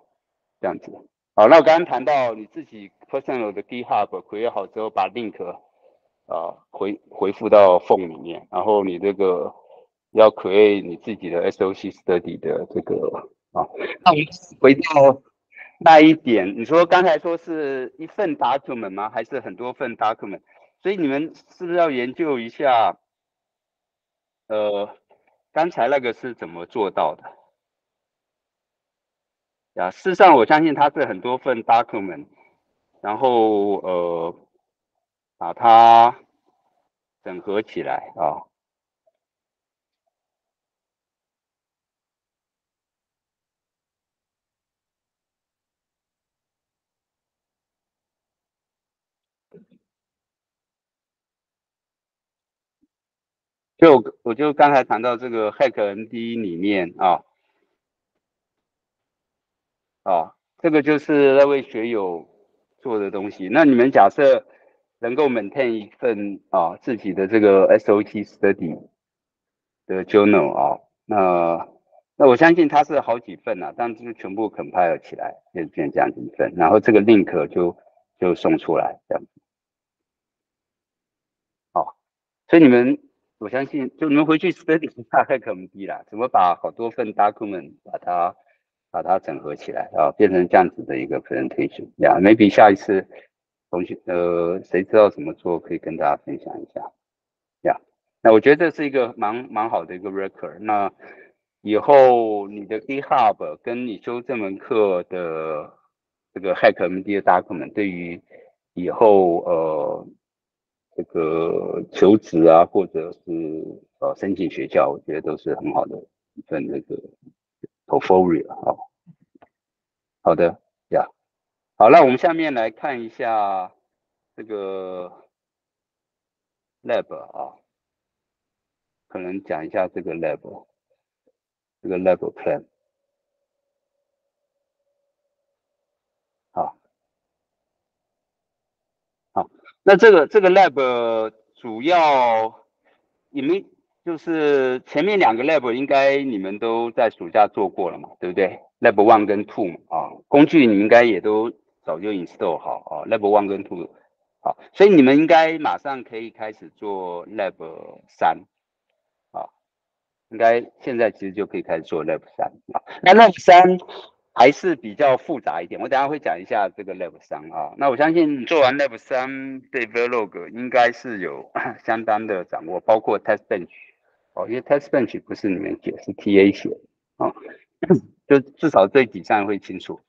这样子。好，那我刚刚谈到你自己 personal 的 GitHub create 好之后，把 link 啊回回复到缝里面，然后你这个。要 create 你自己的 SOC study 的这个啊，那我们回到那一点，你说刚才说是一份 document 吗？还是很多份 document？所以你们是不是要研究一下？呃，刚才那个是怎么做到的？啊，事实上我相信它是很多份 document，然后呃，把它整合起来啊。就我就刚才谈到这个 HackMD 里面啊，啊，这个就是那位学友做的东西。那你们假设能够 maintain 一份啊自己的这个 SOT study 的 journal 啊，那那我相信它是好几份啊，但是全部 compile 起来就变这样子一份，然后这个 link 就就送出来这样子。好，所以你们。我相信，就你们回去 study 大概可能低啦，怎么把好多份 document 把它把它整合起来啊，变成这样子的一个 presentation 呀？Maybe 下一次同学呃，谁知道怎么做，可以跟大家分享一下呀？那我觉得这是一个蛮蛮好的一个 record。那以后你的 GitHub 跟你修这门课的这个 HackMD 的 document，对于以后呃。这个求职啊，或者是呃申请学校，我觉得都是很好的一份那个 portfolio 啊。好的呀，好，那我们下面来看一下这个 lab 啊，可能讲一下这个 lab，这个 lab plan。那这个这个 lab 主要你们就是前面两个 lab 应该你们都在暑假做过了嘛，对不对？lab one 跟 two 啊，工具你应该也都早就 install 好啊，lab one 跟 two 好，所以你们应该马上可以开始做 lab 三啊，应该现在其实就可以开始做 lab 三啊，那 lab 三。还是比较复杂一点，我等下会讲一下这个 Lab 三啊。那我相信做完 Lab 三对 Vlog 应该是有 相当的掌握，包括 Test Bench 哦，因为 Test Bench 不是你们写，是 TA 写啊，就至少这几项会清楚。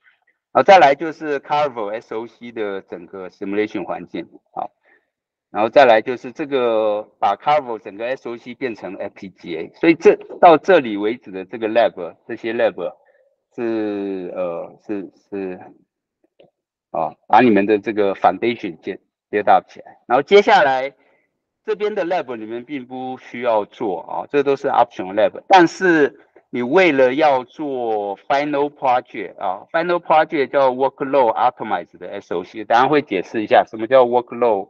啊，再来就是 Carvel SOC 的整个 Simulation 环境啊，然后再来就是这个把 Carvel 整个 SOC 变成 FPGA，所以这到这里为止的这个 Lab 这些 Lab。是呃是是，啊，把你们的这个 foundation 接接到起来，然后接下来这边的 lab 你们并不需要做啊，这都是 optional lab，但是你为了要做 final project 啊，final project 叫 workload optimized 的 SOC，当然会解释一下什么叫 workload，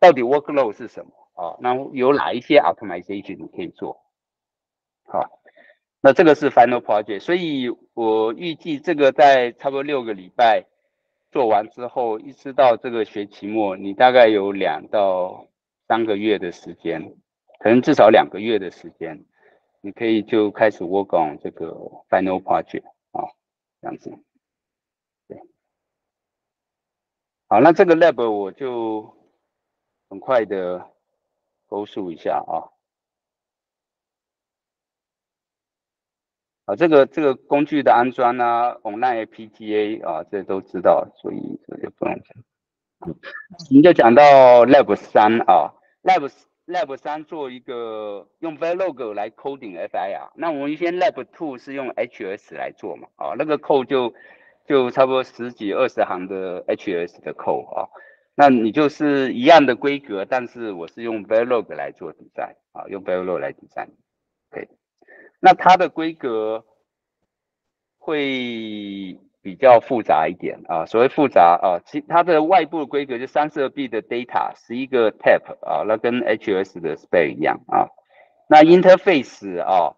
到底 workload 是什么啊？那有哪一些 optimization 你可以做？好。那这个是 final project，所以我预计这个在差不多六个礼拜做完之后，一直到这个学期末，你大概有两到三个月的时间，可能至少两个月的时间，你可以就开始 work on 这个 final project 啊，这样子。对，好，那这个 lab 我就很快的勾述一下啊。啊，这个这个工具的安装啊，online APGA 啊，这都知道，所以这就不用讲。我们就讲到 Lab 三啊，Lab Lab 三做一个用 Vlog 来 coding FIR，那我们先 Lab two 是用 HS 来做嘛，啊，那个 code 就就差不多十几二十行的 HS 的 code 啊，那你就是一样的规格，但是我是用 Vlog 来做 design 啊，用 Vlog 来 design，可以。那它的规格会比较复杂一点啊，所谓复杂啊，其它的外部的规格就三十二 B 的 data 十一个 tap 啊，那跟 HS 的 spec 一样啊。那 interface 啊，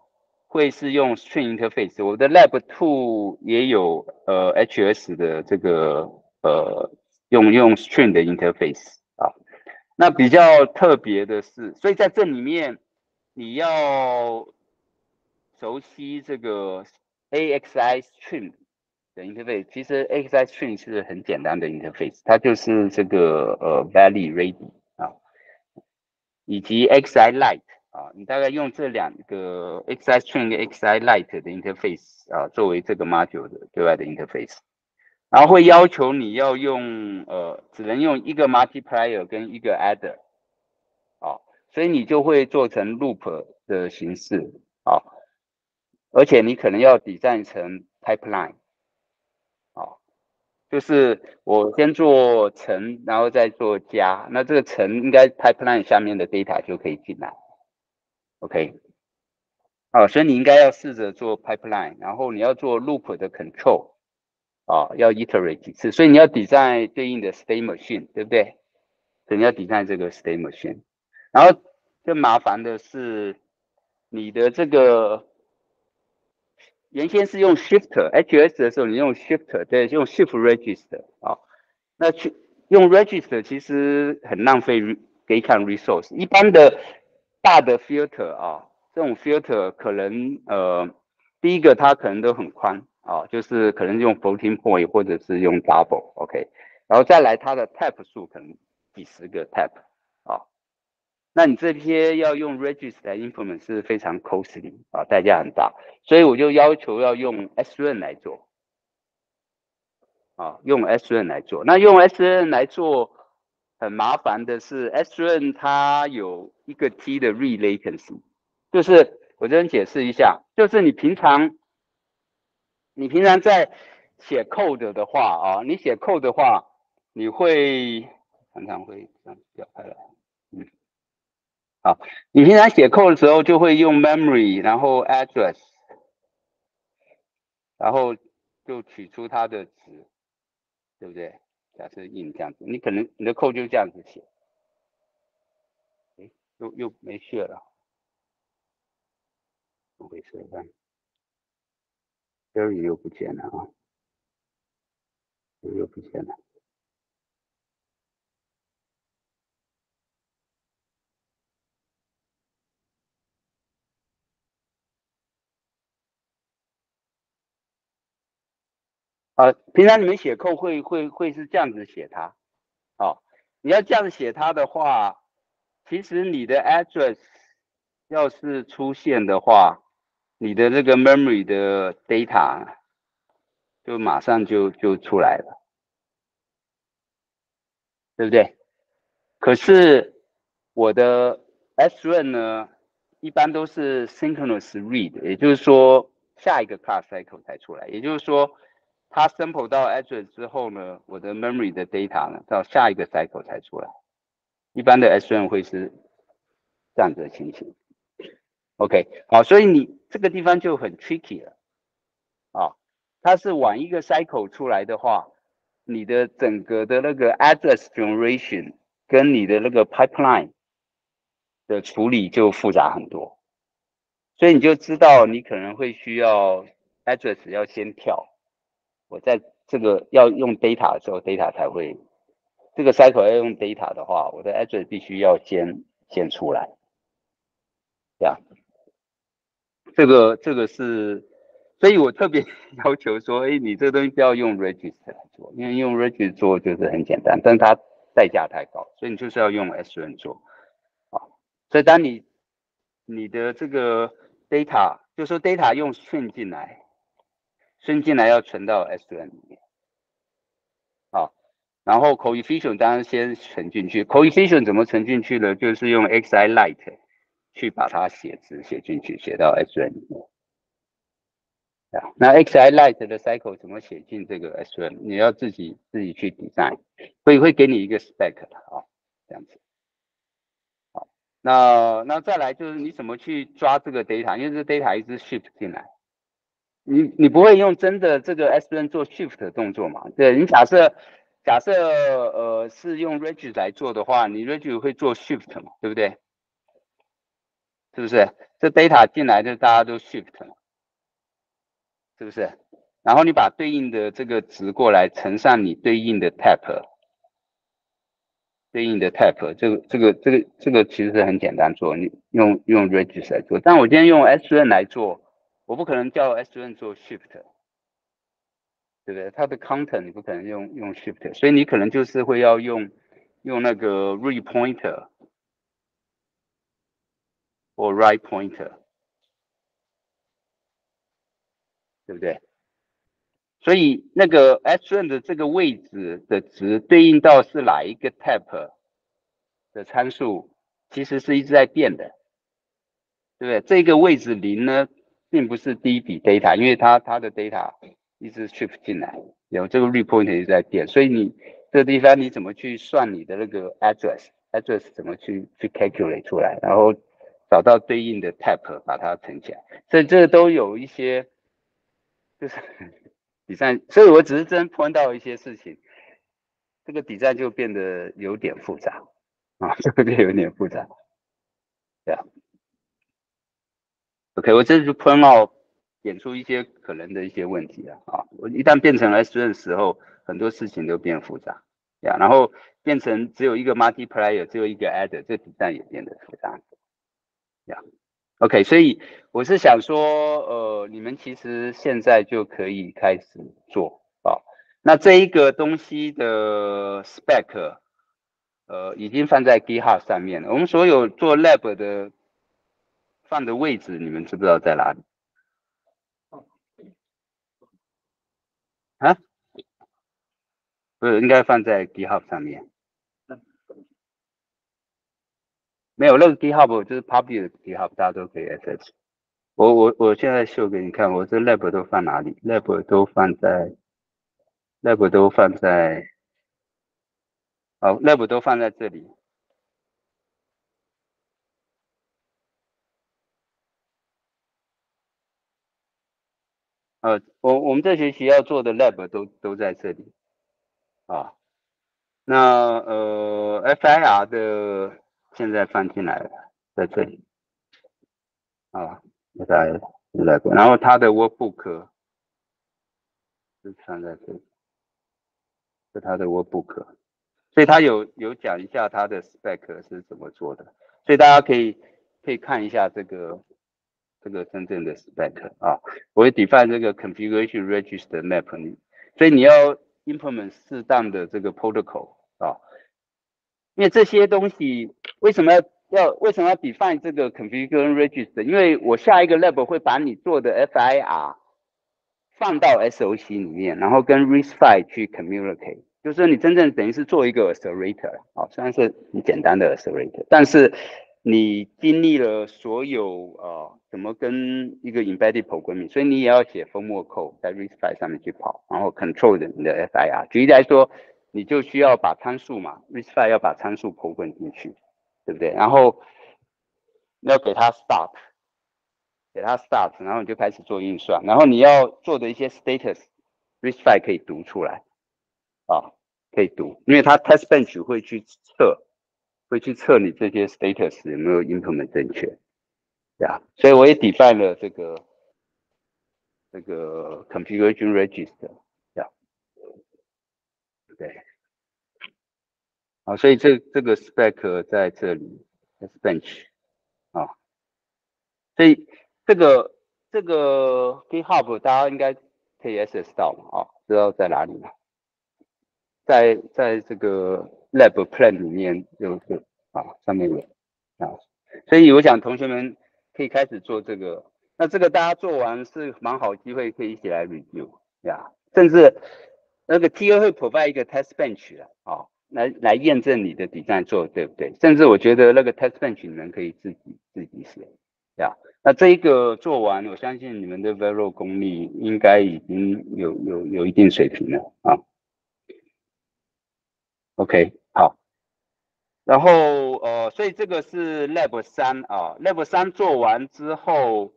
会是用 string interface，我的 lab two 也有呃 HS 的这个呃用用 string 的 interface 啊。那比较特别的是，所以在这里面你要。熟悉这个 AXI stream 的 interface，其实 AXI stream 是很简单的 interface，它就是这个呃 Value Ready 啊，以及 XI Light 啊，你大概用这两个 XI Stream 跟 XI Light 的 interface 啊，作为这个 module 的对外的 interface，然后会要求你要用呃，只能用一个 multiplier 跟一个 adder 啊，所以你就会做成 loop 的形式啊。而且你可能要抵债成 pipeline，哦，就是我先做乘，然后再做加，那这个乘应该 pipeline 下面的 data 就可以进来，OK，哦，所以你应该要试着做 pipeline，然后你要做 loop 的 control，哦，要 iterate 几次，所以你要抵债对应的 state machine，对不对？所以你要抵债这个 state machine，然后更麻烦的是你的这个。原先是用 shift H S 的时候你用 shift 对，用 shift register 啊，那去用 register 其实很浪费 gate resource，一般的。大的 filter 啊，这种 filter 可能呃，第一个它可能都很宽啊，就是可能用 floating point 或者是用 double，OK，然后再来它的 tap 数可能几十个 tap 啊，那你这些要用 register implement 是非常 costly 啊，代价很大，所以我就要求要用 srun 来做啊，用 srun 来做，那用 srun 来做。很麻烦的是，srun 它有一个 t 的 re latency 就是我这边解释一下，就是你平常你平常在写 code 的话啊，你写 code 的话，你会常常会这样掉开来，好，你平常写扣的时候就会用 memory，然后 address，然后就取出它的值，对不对？假设印这样子，你可能你的扣就这样子写，哎，又又没血了，怎么回事？看标语又不见了啊，又不见了。啊，平常你们写扣会会会是这样子写它，哦，你要这样子写它的话，其实你的 address 要是出现的话，你的这个 memory 的 data 就马上就就出来了，对不对？可是我的 srun 呢，一般都是 synchronous read，也就是说下一个 class cycle 才出来，也就是说。它 sample 到 address 之后呢，我的 memory 的 data 呢，到下一个 cycle 才出来。一般的 s n 会是这样子的情形。OK，好，所以你这个地方就很 tricky 了。啊，它是晚一个 cycle 出来的话，你的整个的那个 address generation 跟你的那个 pipeline 的处理就复杂很多。所以你就知道你可能会需要 address 要先跳。我在这个要用 data 的时候，data 才会这个 cycle 要用 data 的话，我的 address 必须要先先出来，这样。这个这个是，所以我特别 要求说，哎，你这个东西不要用 register 来做，因为用 register 做就是很简单，但它代价太高，所以你就是要用 srun 做。啊，所以当你你的这个 data 就说 data 用 string 进来。存进来要存到 srun 里面，好，然后 coefficient 当然先存进去，coefficient 怎么存进去呢？就是用 XILight 去把它写值写进去，写到 srun 里面。啊，那 XILight 的 cycle 怎么写进这个 srun？你要自己自己去 design，所以会给你一个 spec 的啊，这样子。好，那那再来就是你怎么去抓这个 data？因为这 data 一直 shift 进来。你你不会用真的这个 srun 做 shift 动作嘛？对你假设假设呃是用 Regis 来做的话，你 Regis 会做 shift 嘛？对不对？是不是？这 data 进来就大家都 shift 嘛？是不是？然后你把对应的这个值过来乘上你对应的 tap，对应的 tap，这个这个这个这个其实是很简单做，你用用 Regis 来做。但我今天用 S N 来做。我不可能叫 s 做 shift，对不对？它的 content 你不可能用用 shift，所以你可能就是会要用用那个 re pointer 或 write pointer，对不对？所以那个 s 的这个位置的值对应到是哪一个 tap 的参数，其实是一直在变的，对不对？这个位置零呢？并不是第一笔 data，因为它它的 data 一直 shift 进来，然后这个 report 一直在变，所以你这个地方你怎么去算你的那个 address，address 怎么去去 calculate 出来，然后找到对应的 type 把它存起来，所以这都有一些就是底站，所以我只是真碰到一些事情，这个底站就变得有点复杂啊，这个就有点复杂，对啊。OK，我这就碰到点出一些可能的一些问题了啊，我一旦变成 S 的时候，很多事情都变复杂。呀，然后变成只有一个 multiplier，只有一个 adder，这底站也变得复杂。呀，OK，所以我是想说，呃，你们其实现在就可以开始做啊。那这一个东西的 spec，呃，已经放在 GitHub 上面了。我们所有做 lab 的放的位置，你们知不知道在哪里？啊？不是应该放在 GitHub 上面？没有，那个 GitHub 就是 public 的 GitHub，大家都可以 access。我我我现在秀给你看，我这 lab 都放哪里？lab 都放在 lab 都放在，好，lab 都放在这里。呃，我我们这学期要做的 lab 都都在这里。啊，那呃，FIR 的现在放进来了，在这里啊，在来过，然后它的 workbook 是放在这里，是它的 workbook，所以它有有讲一下它的 spec 是怎么做的，所以大家可以可以看一下这个这个真正的 spec 啊，我会 define 这个 configuration register map，所以你要。implement 适当的这个 protocol 啊，因为这些东西为什么要要为什么要 define 这个 configuration register？因为我下一个 level 会把你做的 FIR 放到 SOC 里面，然后跟 RISC-V 去 communicate，就是你真正等于是做一个 accelerator 啊，虽然是很简单的 accelerator，但是你经历了所有啊。怎么跟一个 embedded programming？所以你也要写 formal code 在 RISC-V 上面去跑，然后 control 你的 FIR。举例来说，你就需要把参数嘛，RISC-V 要把参数 program 进去，对不对？然后要给它 start，给它 start，然后你就开始做运算，然后你要做的一些 status，RISC-V 可以读出来，啊，可以读，因为它 test bench 会去测，会去测你这些 status 有没有 implement 正确。呀，所以我也 define 了这个这个 configuration register，呀，对，好，所以这这个 spec 在这里，s bench，啊，所以这个这个 GitHub 大家应该可以 access 到嘛，啊，知道在哪里吗？在在这个 lab plan 里面就是啊，上面有啊，所以我想同学们。可以开始做这个，那这个大家做完是蛮好机会，可以一起来 review 呀，甚至那个 T A 会 provide 一个 test bench 啊，来来验证你的底站做对不对？甚至我觉得那个 test bench 你们可以自己自己写呀。那这一个做完，我相信你们的 Vero 功力应该已经有有有一定水平了啊。OK，然后呃，所以这个是 Lab 三啊，Lab 三做完之后，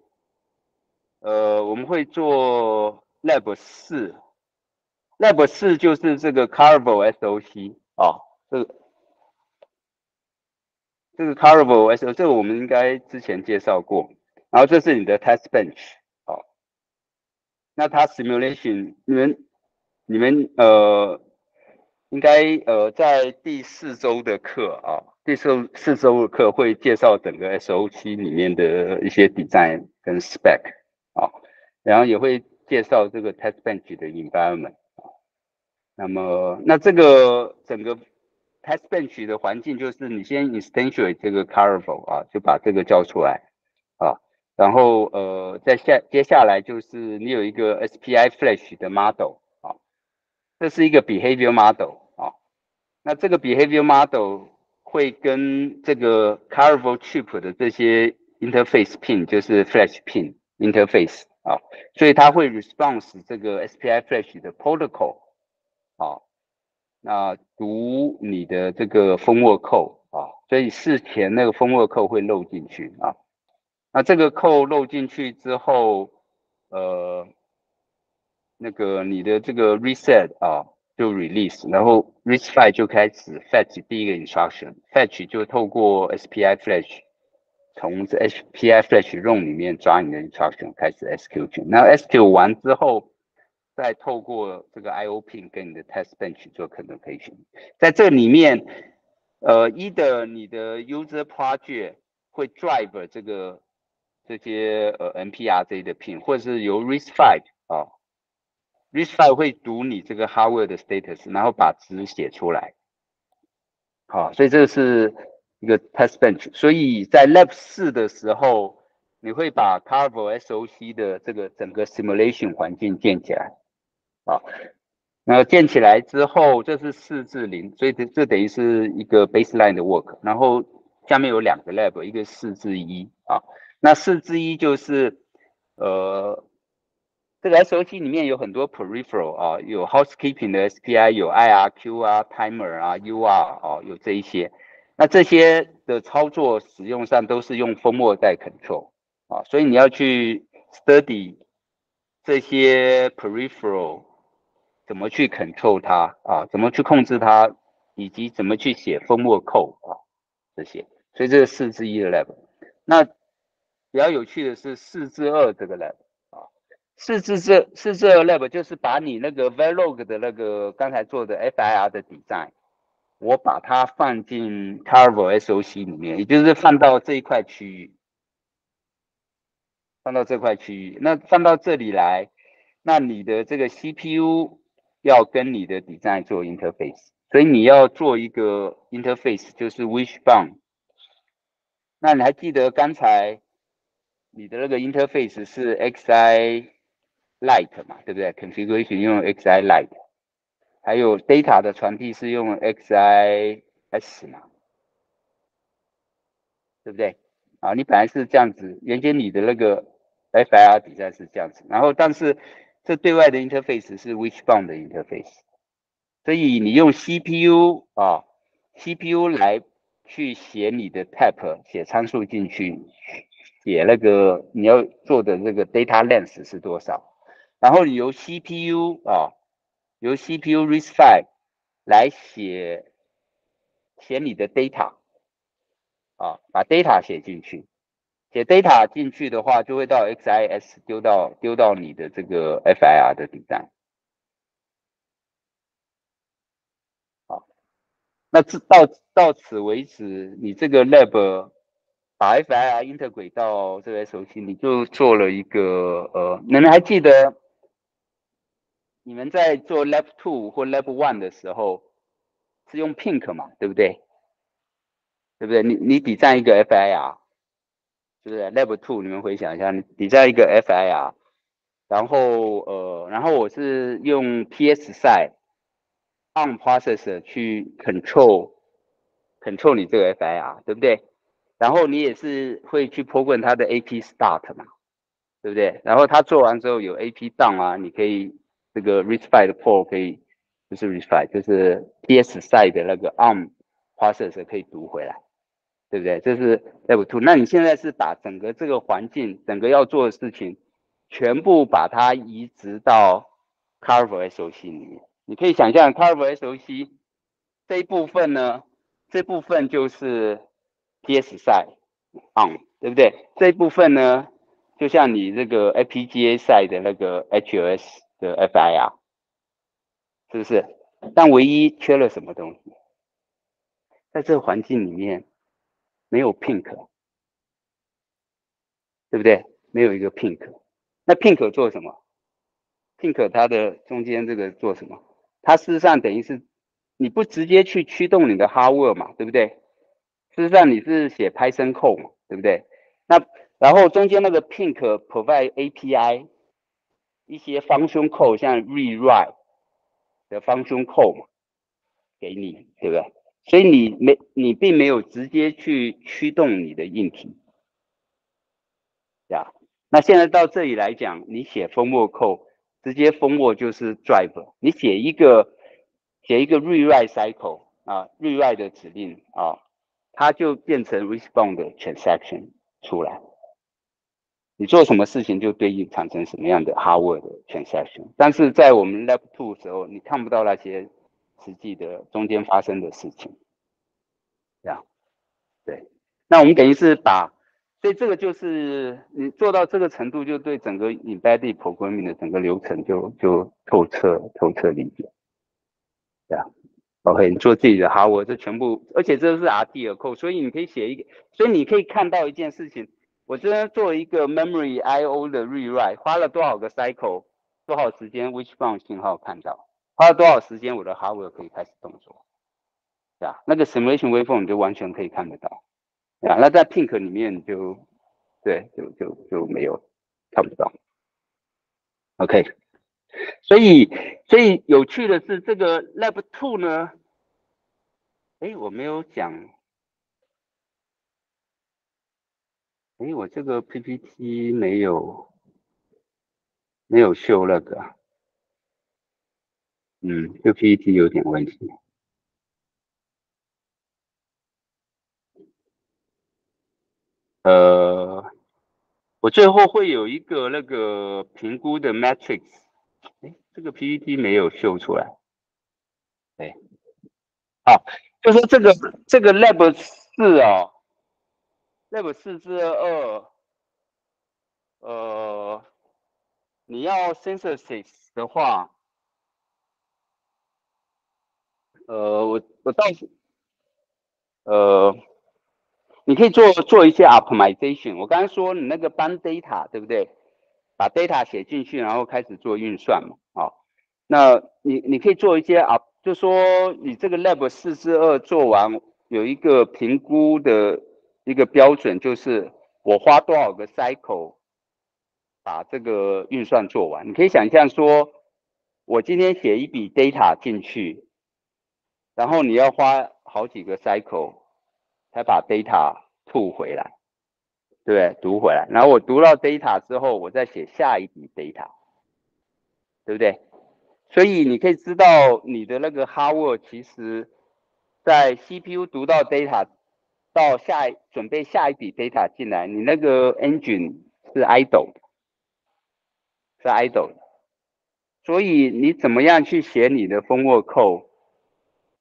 呃，我们会做 Lab 四，Lab 四就是这个 Carvel SOC 啊，这个这个 Carvel SOC 这个我们应该之前介绍过，然后这是你的 Test Bench 啊，那它 Simulation 你们你们呃。应该呃，在第四周的课啊，第四四周的课会介绍整个 SOC 里面的一些 design 跟 spec 啊，然后也会介绍这个 test bench 的 environment 啊。那么，那这个整个 test bench 的环境就是你先 instantiate 这个 Caravel 啊，就把这个叫出来啊，然后呃，在下接下来就是你有一个 SPI Flash 的 model 啊，这是一个 behavior model。那这个 behavior model 会跟这个 Carvel chip 的这些 interface pin，就是 flash pin interface 啊，所以它会 response 这个 SPI flash 的 protocol 啊，那读你的这个蜂窝扣啊，所以事前那个蜂窝扣会漏进去啊，那这个扣漏进去之后，呃，那个你的这个 reset 啊就 release，然后 respite 就开始 fetch 第一个 instruction，fetch 就透过 SPI flash 从这 SPI flash room 里面抓你的 instruction 开始 execution，那 execute 完之后，再透过这个 IO pin 跟你的 test bench 做 communication，在这里面，呃，一的你的 user project 会 drive 这个。这些呃 NPRJ 的 pin，或者是由 RISC-V 啊 ，RISC-V 会读你这个 hardware 的 status，然后把值写出来。好，所以这个是一个 test bench。所以在 Lab 四的时候，你会把 Carvo SOC 的这个整个 simulation 环境建起来。好，那建起来之后，这是四至零，所以这这等于是一个 baseline 的 work。然后下面有两个 lab，一个四至一啊。那四至一就是，呃，这个 SOC 里面有很多 peripheral 啊，有 housekeeping 的 SPI，有 IRQ 啊，timer 啊，UR 啊，有这一些。那这些的操作使用上都是用封膜在 control 啊，所以你要去 study 这些 peripheral 怎么去 control 它啊，怎么去控制它，以及怎么去写封膜 code 啊，这些。所以这是四之一的 level。那比较有趣的是四至二这个 level，四至这是这 lab 就是把你那个 vlog 的那个刚才做的 FIR 的 design，我把它放进 carver SOC 里面，也就是放到这一块区域，放到这块区域。那放到这里来，那你的这个 CPU 要跟你的 design 做 interface，所以你要做一个 interface，就是 Wishbone。那你还记得刚才？你的那个 interface 是 Xi Light 嘛，对不对？Configuration 用 Xi Light，还有 data 的传递是用 Xi S 嘛，对不对？啊，你本来是这样子，原先你的那个 FIR 底下是这样子，然后但是这对外的 interface 是 Wishbone 的 interface，所以你用 CPU 啊，CPU 来去写你的 type，写参数进去。写那个你要做的这个 data length 是多少，然后你由 CPU 啊，由 CPU RISC-V 来写写你的 data 啊，把 data 写进去，写 data 进去的话，就会到 XIS 丢到丢到你的这个 FIR 的底站。好，那至到到此为止，你这个 lab。把 FIR integrate 到这个 SOC，你就做了一个呃，你们还记得你们在做 Lab Two 或 Lab One 的时候是用 Pink 嘛，对不对？对不对？你你底站一个 FIR，是不是？Lab Two 你们回想一下，你底站一个 FIR，然后呃，然后我是用 PS 赛 on processor 去 control control 你这个 FIR，对不对？然后你也是会去 program 它的 AP start 嘛，对不对？然后它做完之后有 AP down 啊，你可以这个 r e s p i t e port 可以就是 r e s p i t e 就是 PS side 的那个 ARM processor 可以读回来，对不对？这是 level two。那你现在是把整个这个环境，整个要做的事情，全部把它移植到 Carver SOC 里面。你可以想象 Carver SOC 这一部分呢，这部分就是。P.S. 赛 on 对不对？这一部分呢，就像你这个 FPGA 赛的那个 H.S 的 F.I.R. 是不是？但唯一缺了什么东西？在这个环境里面没有 Pink，对不对？没有一个 Pink。那 Pink 做什么？Pink 它的中间这个做什么？它事实上等于是你不直接去驱动你的 hardware 嘛，对不对？事实上你是写 Python code 嘛，对不对？那然后中间那个 Pink provide API 一些 function code，像 rewrite 的 function code 嘛，给你，对不对？所以你没你并没有直接去驱动你的硬体，呀。那现在到这里来讲，你写封膜 code，直接封膜就是 driver，你写一个写一个 rewrite cycle 啊，rewrite 的指令啊。它就变成 respond transaction 出来，你做什么事情就对应产生什么样的 hardware 的 transaction。但是在我们 Lab Two 的时候，你看不到那些实际的中间发生的事情，这样，对。那我们等于是把，所以这个就是你做到这个程度，就对整个 embedded programming 的整个流程就就透彻透彻理解，这样。OK，你做自己的 hardware，这全部，而且这是 RT 的 code，所以你可以写一个，所以你可以看到一件事情，我这边做一个 memory IO 的 rewrite，花了多少个 cycle，多少时间，which bond 信号看到，花了多少时间，我的 hardware 可以开始动作，对啊，那个 simulation waveform 就完全可以看得到，对啊，那在 Pink 里面就，对，就就就没有看不到，OK。所以，所以有趣的是，这个 Lab Two 呢，哎，我没有讲，哎，我这个 PPT 没有，没有秀那个，嗯，这 PPT 有点问题，呃，我最后会有一个那个评估的 Matrix。哎，这个 PPT 没有秀出来。对，好，就是这个这个 Lab 四哦，Lab 四至二，呃，你要 Synthesis 的话，呃，我我倒是，呃，你可以做做一些 Optimization。我刚才说你那个 b a n Data 对不对？把 data 写进去，然后开始做运算嘛，好，那你你可以做一些啊，就说你这个 lab 四至二做完，有一个评估的一个标准，就是我花多少个 cycle 把这个运算做完。你可以想象说，我今天写一笔 data 进去，然后你要花好几个 cycle 才把 data 吐回来。对，对读回来，然后我读到 data 之后，我再写下一笔 data，对不对？所以你可以知道你的那个 hardware 其实，在 CPU 读到 data 到下准备下一笔 data 进来，你那个 engine 是 idle，是 idle。所以你怎么样去写你的 f o r w a r code，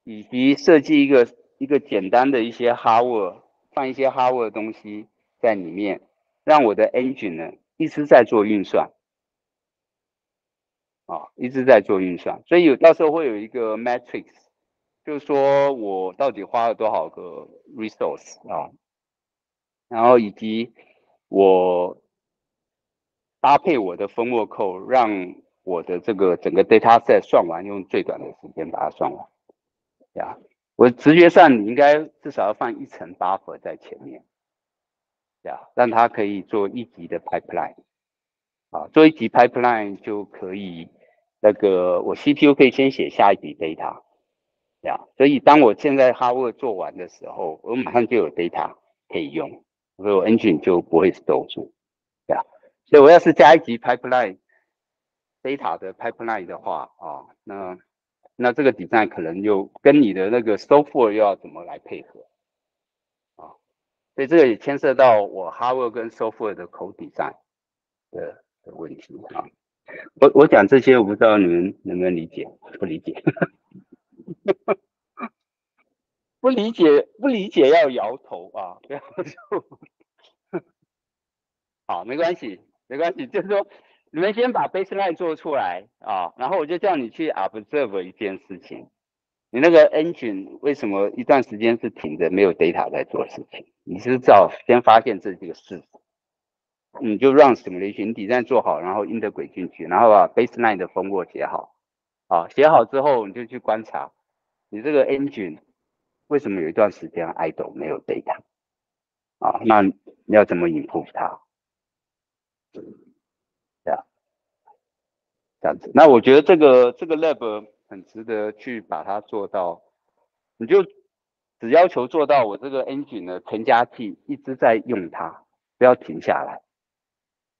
以及设计一个一个简单的一些 hardware，放一些 hardware 的东西。在里面，让我的 engine 呢一直在做运算，啊，一直在做运算，所以有到时候会有一个 matrix，就是说我到底花了多少个 resource 啊，然后以及我搭配我的 f o r m code，让我的这个整个 data set 算完，用最短的时间把它算完，呀，我直觉上你应该至少要放一层 buffer 在前面。呀，让它可以做一级的 pipeline，啊，做一级 pipeline 就可以，那个我 CPU 可以先写下一笔 data，呀，所以当我现在 Harbor 做完的时候，我马上就有 data 可以用，所以我 engine 就不会 store 住，所以我要是加一级 pipeline data 的 pipeline 的话，啊，那那这个 design 可能就跟你的那个 software 又要怎么来配合啊？所以这个也牵涉到我 hardware 跟 software 的 code design 的的问题啊。我我讲这些，我不知道你们能不能理解？不理解，不理解，不理解要摇头啊！不要说，好，没关系，没关系，就是说你们先把 baseline 做出来啊，然后我就叫你去 observe 一件事情。你那个 engine 为什么一段时间是停着，没有 data 在做事情？你是找先发现这几个事，你就让 simulation 底站做好，然后 in 的轨进去，然后把 baseline 的风过写好，啊，写好之后你就去观察，你这个 engine 为什么有一段时间 idle 没有 data？啊，那你要怎么 improve 它？这样，这样子，那我觉得这个这个 lab。很值得去把它做到，你就只要求做到我这个 engine 的成加器一直在用它，不要停下来，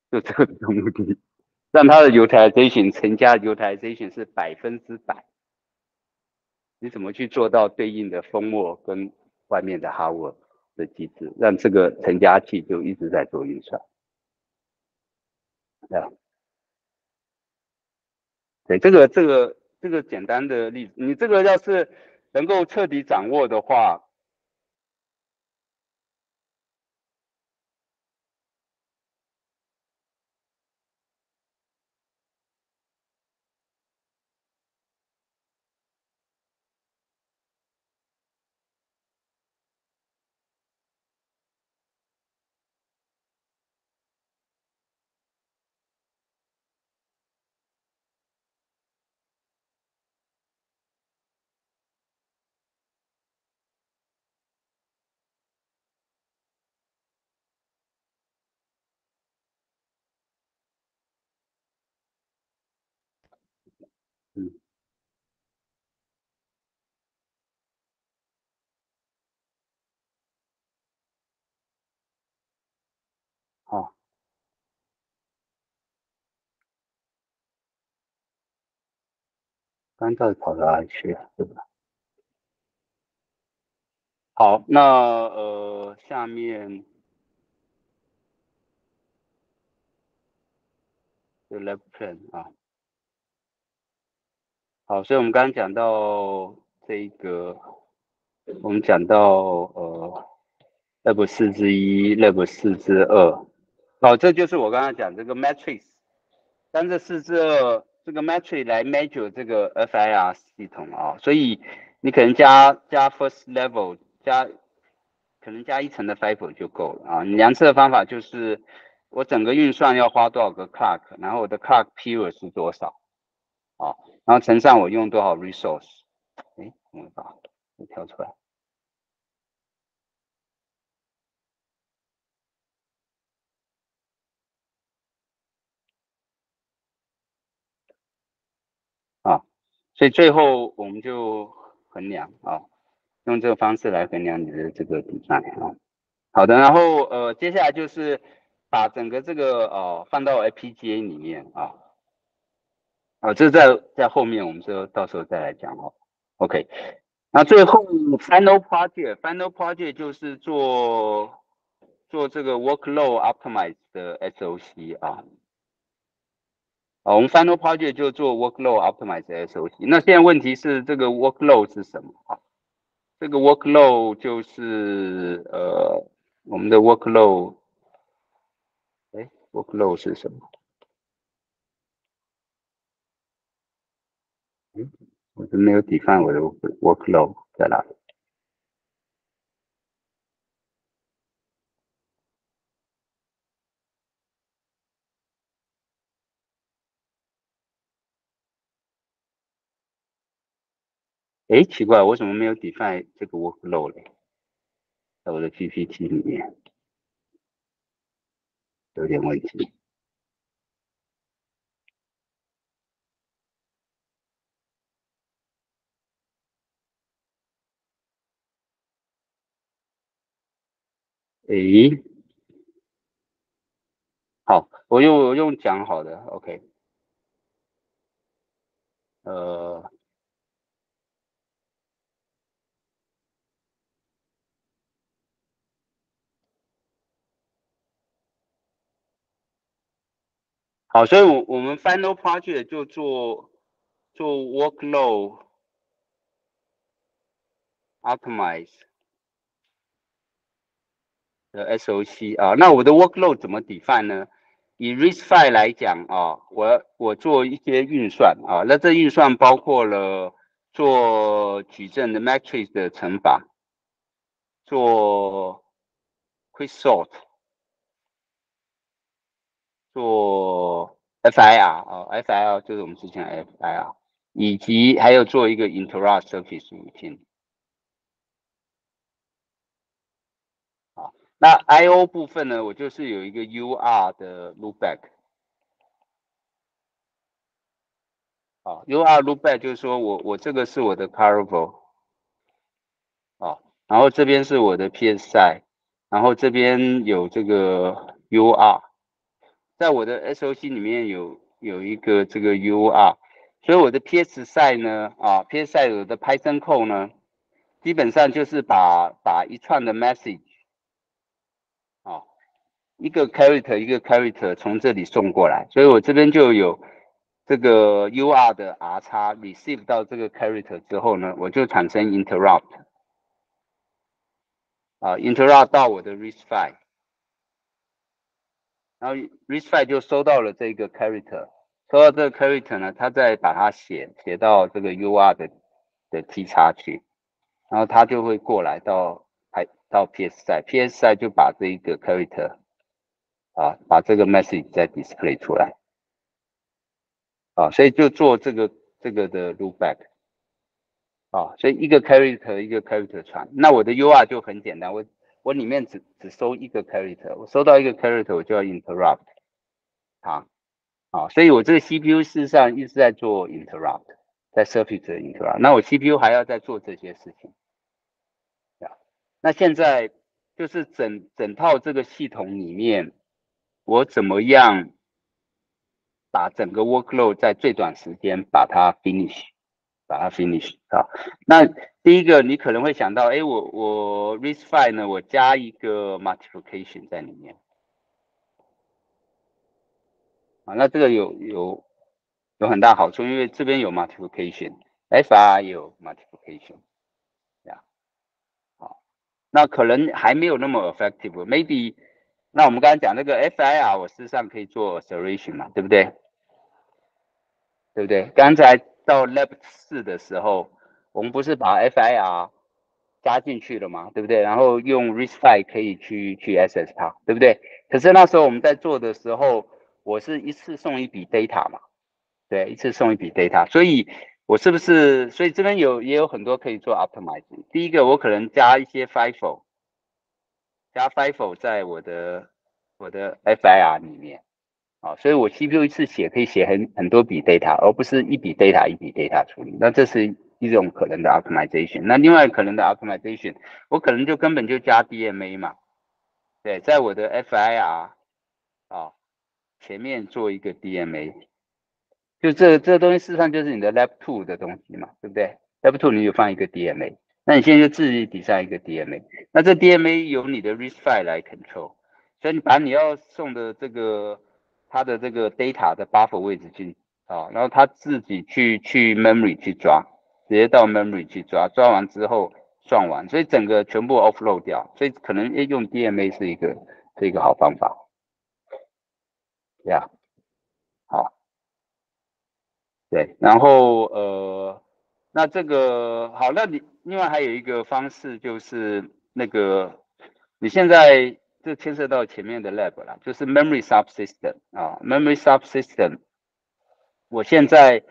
就这个目的，让它的 utilization 成加 utilization 是百分之百。你怎么去做到对应的封膜跟外面的 hardware 的机制，让这个成加器就一直在做运算？对啊，对这个这个这个简单的例子，你这个要是能够彻底掌握的话。嗯，好，刚到底跑到哪里去了，对吧？好，那呃，下面就 l e v plan 啊。好，所以我们刚刚讲到这个，我们讲到呃，lab 四之一，lab 四之二，好，这就是我刚刚讲这个 matrix，但这四之二这个 matrix 来 measure 这个 FIR 系统啊，所以你可能加加 first level 加，可能加一层的 FIFO 就够了啊。你量测的方法就是我整个运算要花多少个 clock，然后我的 clock period 是多少，啊。然后乘上我用多少 resource，哎，怎么把它跳出来？啊，所以最后我们就衡量啊，用这个方式来衡量你的这个比赛啊。好的，然后呃，接下来就是把整个这个呃放到 FPGA 里面啊。啊，这在在后面，我们就到时候再来讲哦。OK，那最后 final project，final project 就是做做这个 workload optimize 的 SOC 啊。啊，我们 final project 就做 workload optimize SOC。那现在问题是这个 workload 是什么啊？这个 workload 就是呃我们的 workload，哎，workload 是什么？嗯，我都没有 define 我的 workload 在哪里？哎，奇怪，我怎么没有 define 这个 workload 嘞？在我的 PPT 里面有点问题。诶，好，我用我用讲好的，OK，呃，好，所以，我我们 final project 就做做 workload optimize。的 SOC 啊，那我的 workload 怎么 define 呢？以 RISC-V 来讲啊，我我做一些运算啊，那这运算包括了做矩阵的 matrix 的乘法，做 quicksort，做 FIR 啊，FIR 就是我们之前 FIR，以及还有做一个 interrupt surface routine。那 I O 部分呢？我就是有一个 U R 的 loopback，啊，U R loopback 就是说我我这个是我的 parable，啊，然后这边是我的 P S I，然后这边有这个 U R，在我的 S O C 里面有有一个这个 U R，所以我的 P S I 呢，啊，P S I 有的 Python code 呢，基本上就是把把一串的 message。一个 character 一个 character 从这里送过来，所以我这边就有这个 UR 的 R 叉 receive 到这个 character 之后呢，我就产生 interrupt，啊，interrupt 到我的 receive，然后 receive 就收到了这个 character，收到这个 character 呢，它再把它写写到这个 UR 的的 T 叉去，然后它就会过来到还到 PS 赛，PS 赛就把这一个 character。啊，把这个 message 再 display 出来，啊，所以就做这个这个的 loopback，啊，所以一个 character 一个 character 传，那我的 UR 就很简单，我我里面只只收一个 character，我收到一个 character 我就要 interrupt，啊，啊，所以我这个 CPU 事实上一直在做 interrupt，在 surface interrupt，那我 CPU 还要再做这些事情，啊，那现在就是整整套这个系统里面。我怎么样把整个 workload 在最短时间把它 finish，把它 finish 啊？那第一个你可能会想到，哎，我我 receive 呢，我加一个 multiplication 在里面啊，那这个有有有很大好处，因为这边有 multiplication，FR 有 multiplication，呀，好，那可能还没有那么 effective，maybe。那我们刚才讲那个 FIR，我事实上可以做 acceleration 嘛，对不对？对不对？刚才到 lab 四的时候，我们不是把 FIR 加进去了嘛，对不对？然后用 receive 可以去去 access 它，对不对？可是那时候我们在做的时候，我是一次送一笔 data 嘛，对，一次送一笔 data，所以我是不是？所以这边有也有很多可以做 optimizing。第一个，我可能加一些 FIFO。加 FIFO 在我的我的 FIR 里面，啊，所以我 CPU 一次写可以写很很多笔 data，而不是一笔 data 一笔 data 处理。那这是一种可能的 optimization。那另外可能的 optimization，我可能就根本就加 DMA 嘛，对，在我的 FIR 啊前面做一个 DMA，就这这东西事实上就是你的 Lab Two 的东西嘛，对不对？Lab Two 你就放一个 DMA。那你现在就自己底下一个 DMA，那这 DMA 由你的 receive 来 control，所以你把你要送的这个它的这个 data 的 buffer 位置去啊，然后它自己去去 memory 去抓，直接到 memory 去抓，抓完之后算完，所以整个全部 offload 掉，所以可能用 DMA 是一个是一个好方法，对呀，好，对，然后呃，那这个好，那你。另外还有一个方式就是那个，你现在这牵涉到前面的 lab 了，就是 memory subsystem 啊，memory subsystem。我现在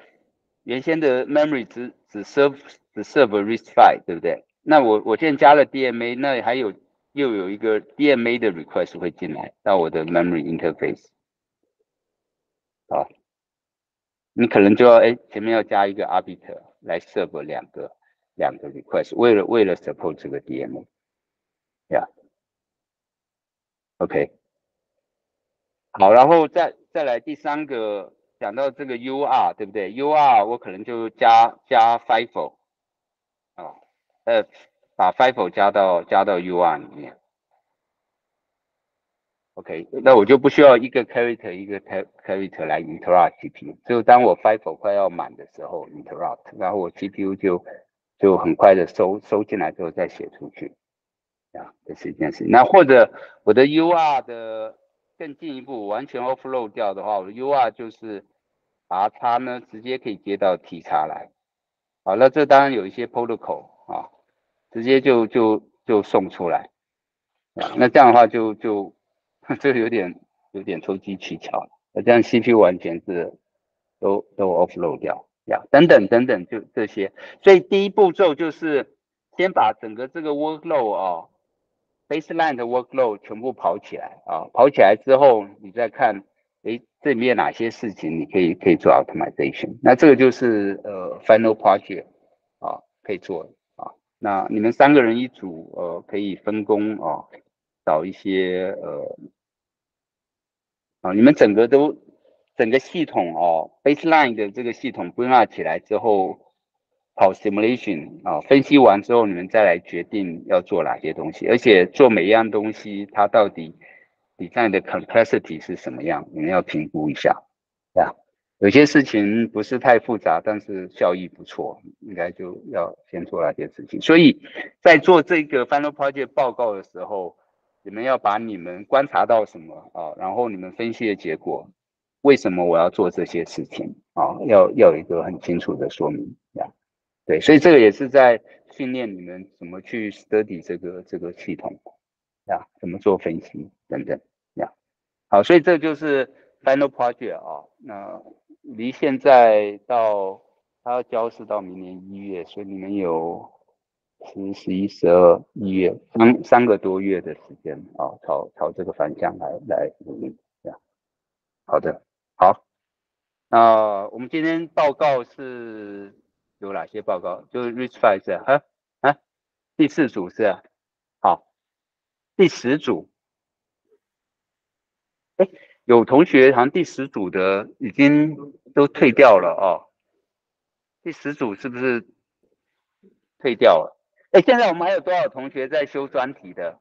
原先的 memory 只只 serve 只 serve receive，对不对？那我我现在加了 DMA，那还有又有一个 DMA 的 request 会进来到我的 memory interface。啊，你可能就要哎前面要加一个 arbiter 来 serve 两个。两个 request，为了为了 support 这个 dma 呀，OK，好，然后再再来第三个，讲到这个 UR，对不对？UR 我可能就加加 FIFO，啊，呃，把 FIFO 加到加到 UR 里面，OK，那我就不需要一个 character 一个 character 来 interrupt CPU，就当我 FIFO 快要满的时候 interrupt，然后我 CPU 就就很快的收收进来之后再写出去，啊，这是一件事。那或者我的 UR 的更进一步完全 offload 掉的话，我的 UR 就是 R 叉呢直接可以接到 T 叉来，好，那这当然有一些 protocol 啊，直接就就就送出来，啊，那这样的话就就 这有点有点投机取巧了，那这样 CPU 完全是都都 offload 掉。呀，等等等等，就这些。所以第一步骤就是先把整个这个 workload 啊，baseline 的 workload 全部跑起来啊，跑起来之后，你再看，哎，这里面哪些事情你可以可以做 optimization？那这个就是呃 final project 啊，可以做啊。那你们三个人一组，呃，可以分工啊，找一些呃，啊，你们整个都。整个系统哦，baseline 的这个系统归纳起来之后，跑 simulation 啊，分析完之后，你们再来决定要做哪些东西，而且做每一样东西它到底 design 的 complexity 是什么样，你们要评估一下，对啊。有些事情不是太复杂，但是效益不错，应该就要先做那些事情。所以在做这个 final project 报告的时候，你们要把你们观察到什么啊，然后你们分析的结果，为什么我要做这些事情啊，要要有一个很清楚的说明呀。对，所以这个也是在训练你们怎么去 study 这个这个系统呀，怎么做分析等等呀。好，所以这就是 final project 啊，那。离现在到他要交是到明年一月，所以你们有十、十一、十二、一月三三个多月的时间啊，朝朝这个方向来来努力。这样，好的，好。那我们今天报告是有哪些报告？就是 Rich Five 是啊啊，第四组是啊，好，第十组，哎。有同学好像第十组的已经都退掉了哦，第十组是不是退掉了？哎，现在我们还有多少同学在修专题的？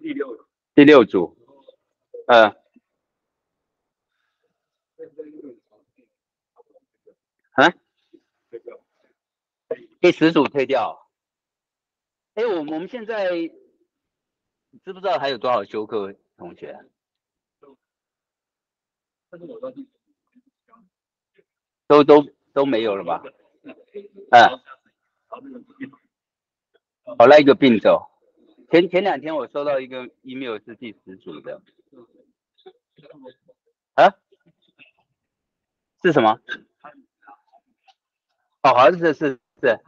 第六组。第六组。嗯。啊？第十组退掉。哎，我我们现在知不知道还有多少修课同学？都都都没有了吧？嗯。好，那一个并走。前前两天我收到一个 email 是第十组的。啊？是什么？哦，好像是是是，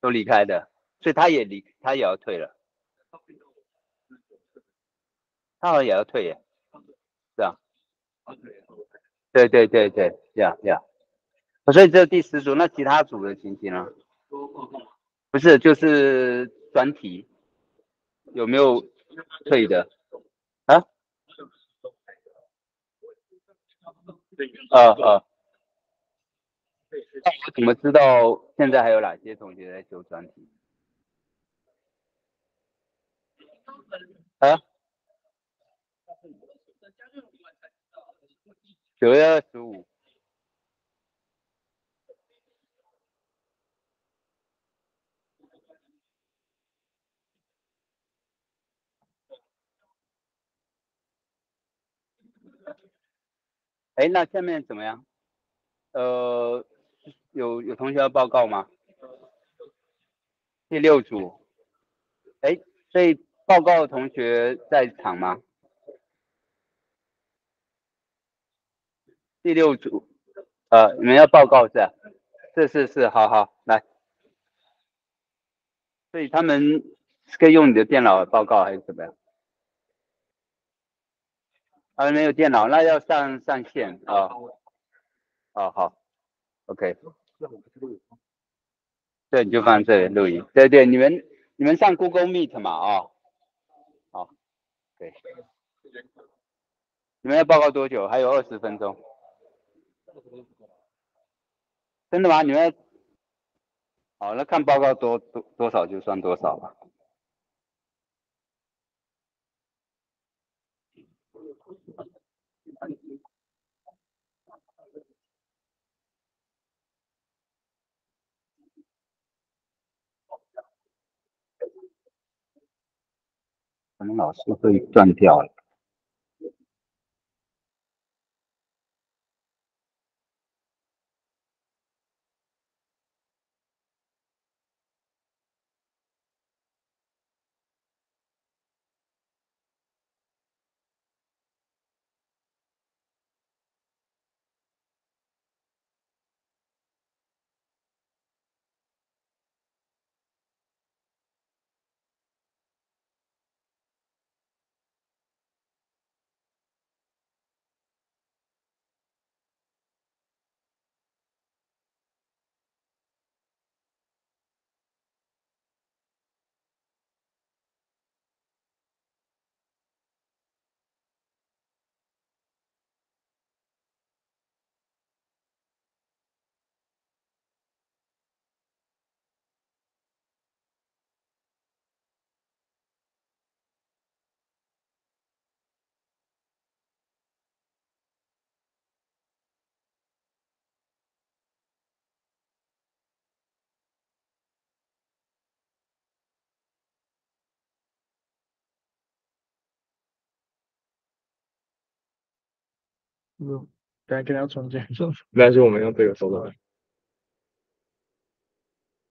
都离开的。所以他也离，他也要退了。他好像也要退耶，是啊。对对对对，呀呀。所以这第十组，那其他组的情形呢？不是，就是专题有没有退的？啊？啊啊。那我怎么知道现在还有哪些同学在修专题？啊？九月二十五。哎，那下面怎么样？呃，有有同学要报告吗？第六组。哎。所以报告的同学在场吗？第六组，呃，你们要报告是？是是是，好好来。所以他们是可以用你的电脑报告还是怎么样？啊，没有电脑，那要上上线啊。哦好，OK。对，你就放这里录音。对对，你们。你们上 Google Meet 嘛？啊，好，对，你们要报告多久？还有二十分钟。真的吗？你们？好，那看报告多多多少就算多少吧。可能老师会断掉了。嗯，等下可能要重建。没关系，我们用这个手段。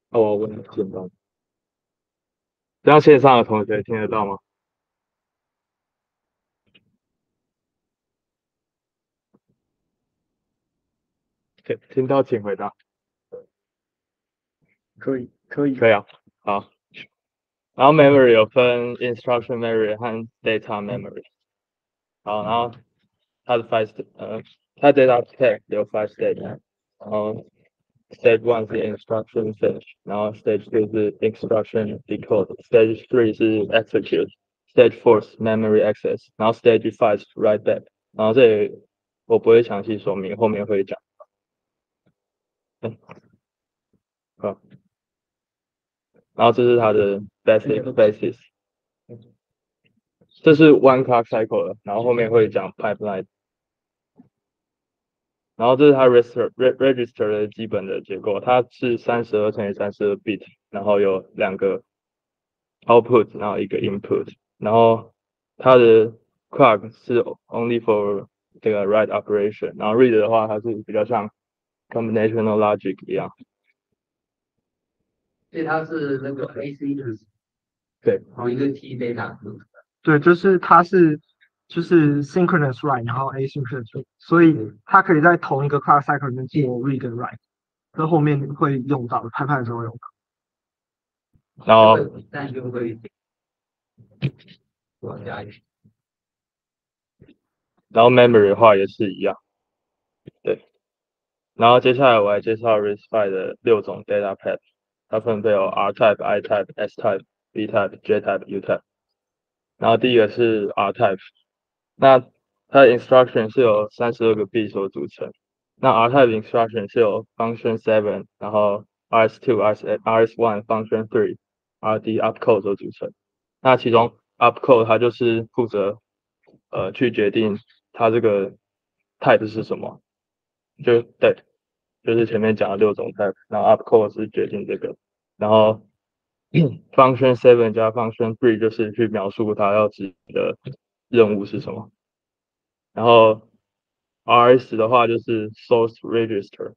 哦，我问简单。这样线上的同学听得到吗？听听到请回答。可以，可以，可以啊，好。然后 memory 有分 instruction memory 和 data memory。好，然后 它的 five 呃，它 data type 有 five stage，然后 stage one 是 instruction finish，然后 stage two 是 instruction decode，stage three 是 execute，stage four 是 memory access，然后 stage five 是 write back，然后这里我不会详细说明，后面会讲。嗯，好，然后这是它的 basic basis， 这是 one clock cycle 的，然后后面会讲 pipeline，然后这是它 register register 的基本的结构，它是三十二乘以三十二 bit，然后有两个 output，然后一个 input，然后它的 clock 是 only for 这个 write operation，然后 read 的话，它是比较像 combinational logic 一样。所以它是那个 AC 的，对，同一个 T data，对，就是它是就是 synchronous write，然后 asynchronous read，所以它可以在同一个 clock cycle 里面做 read 跟 write，这后面会用到的，拍拍的时候用到。然后但就会往下一点。然后 memory 的话也是一样，对。然后接下来我来介绍 RISC-V 的六种 data path，它分别有 R type、I type、S type、B type、J type、U type。然后第一个是 R type，那它的 instruction 是由三十二个 B 所组成。那 R type instruction 是由 function seven，然后 RS two、RS RS one、function three、RD opcode 所组成。那其中 opcode 它就是负责呃去决定它这个 type 是什么，就对，就是前面讲的六种 type，然后 opcode 是决定这个，然后 function seven 加 function three 就是去描述它要指的任务是什么，然后 RS 的话就是 source register，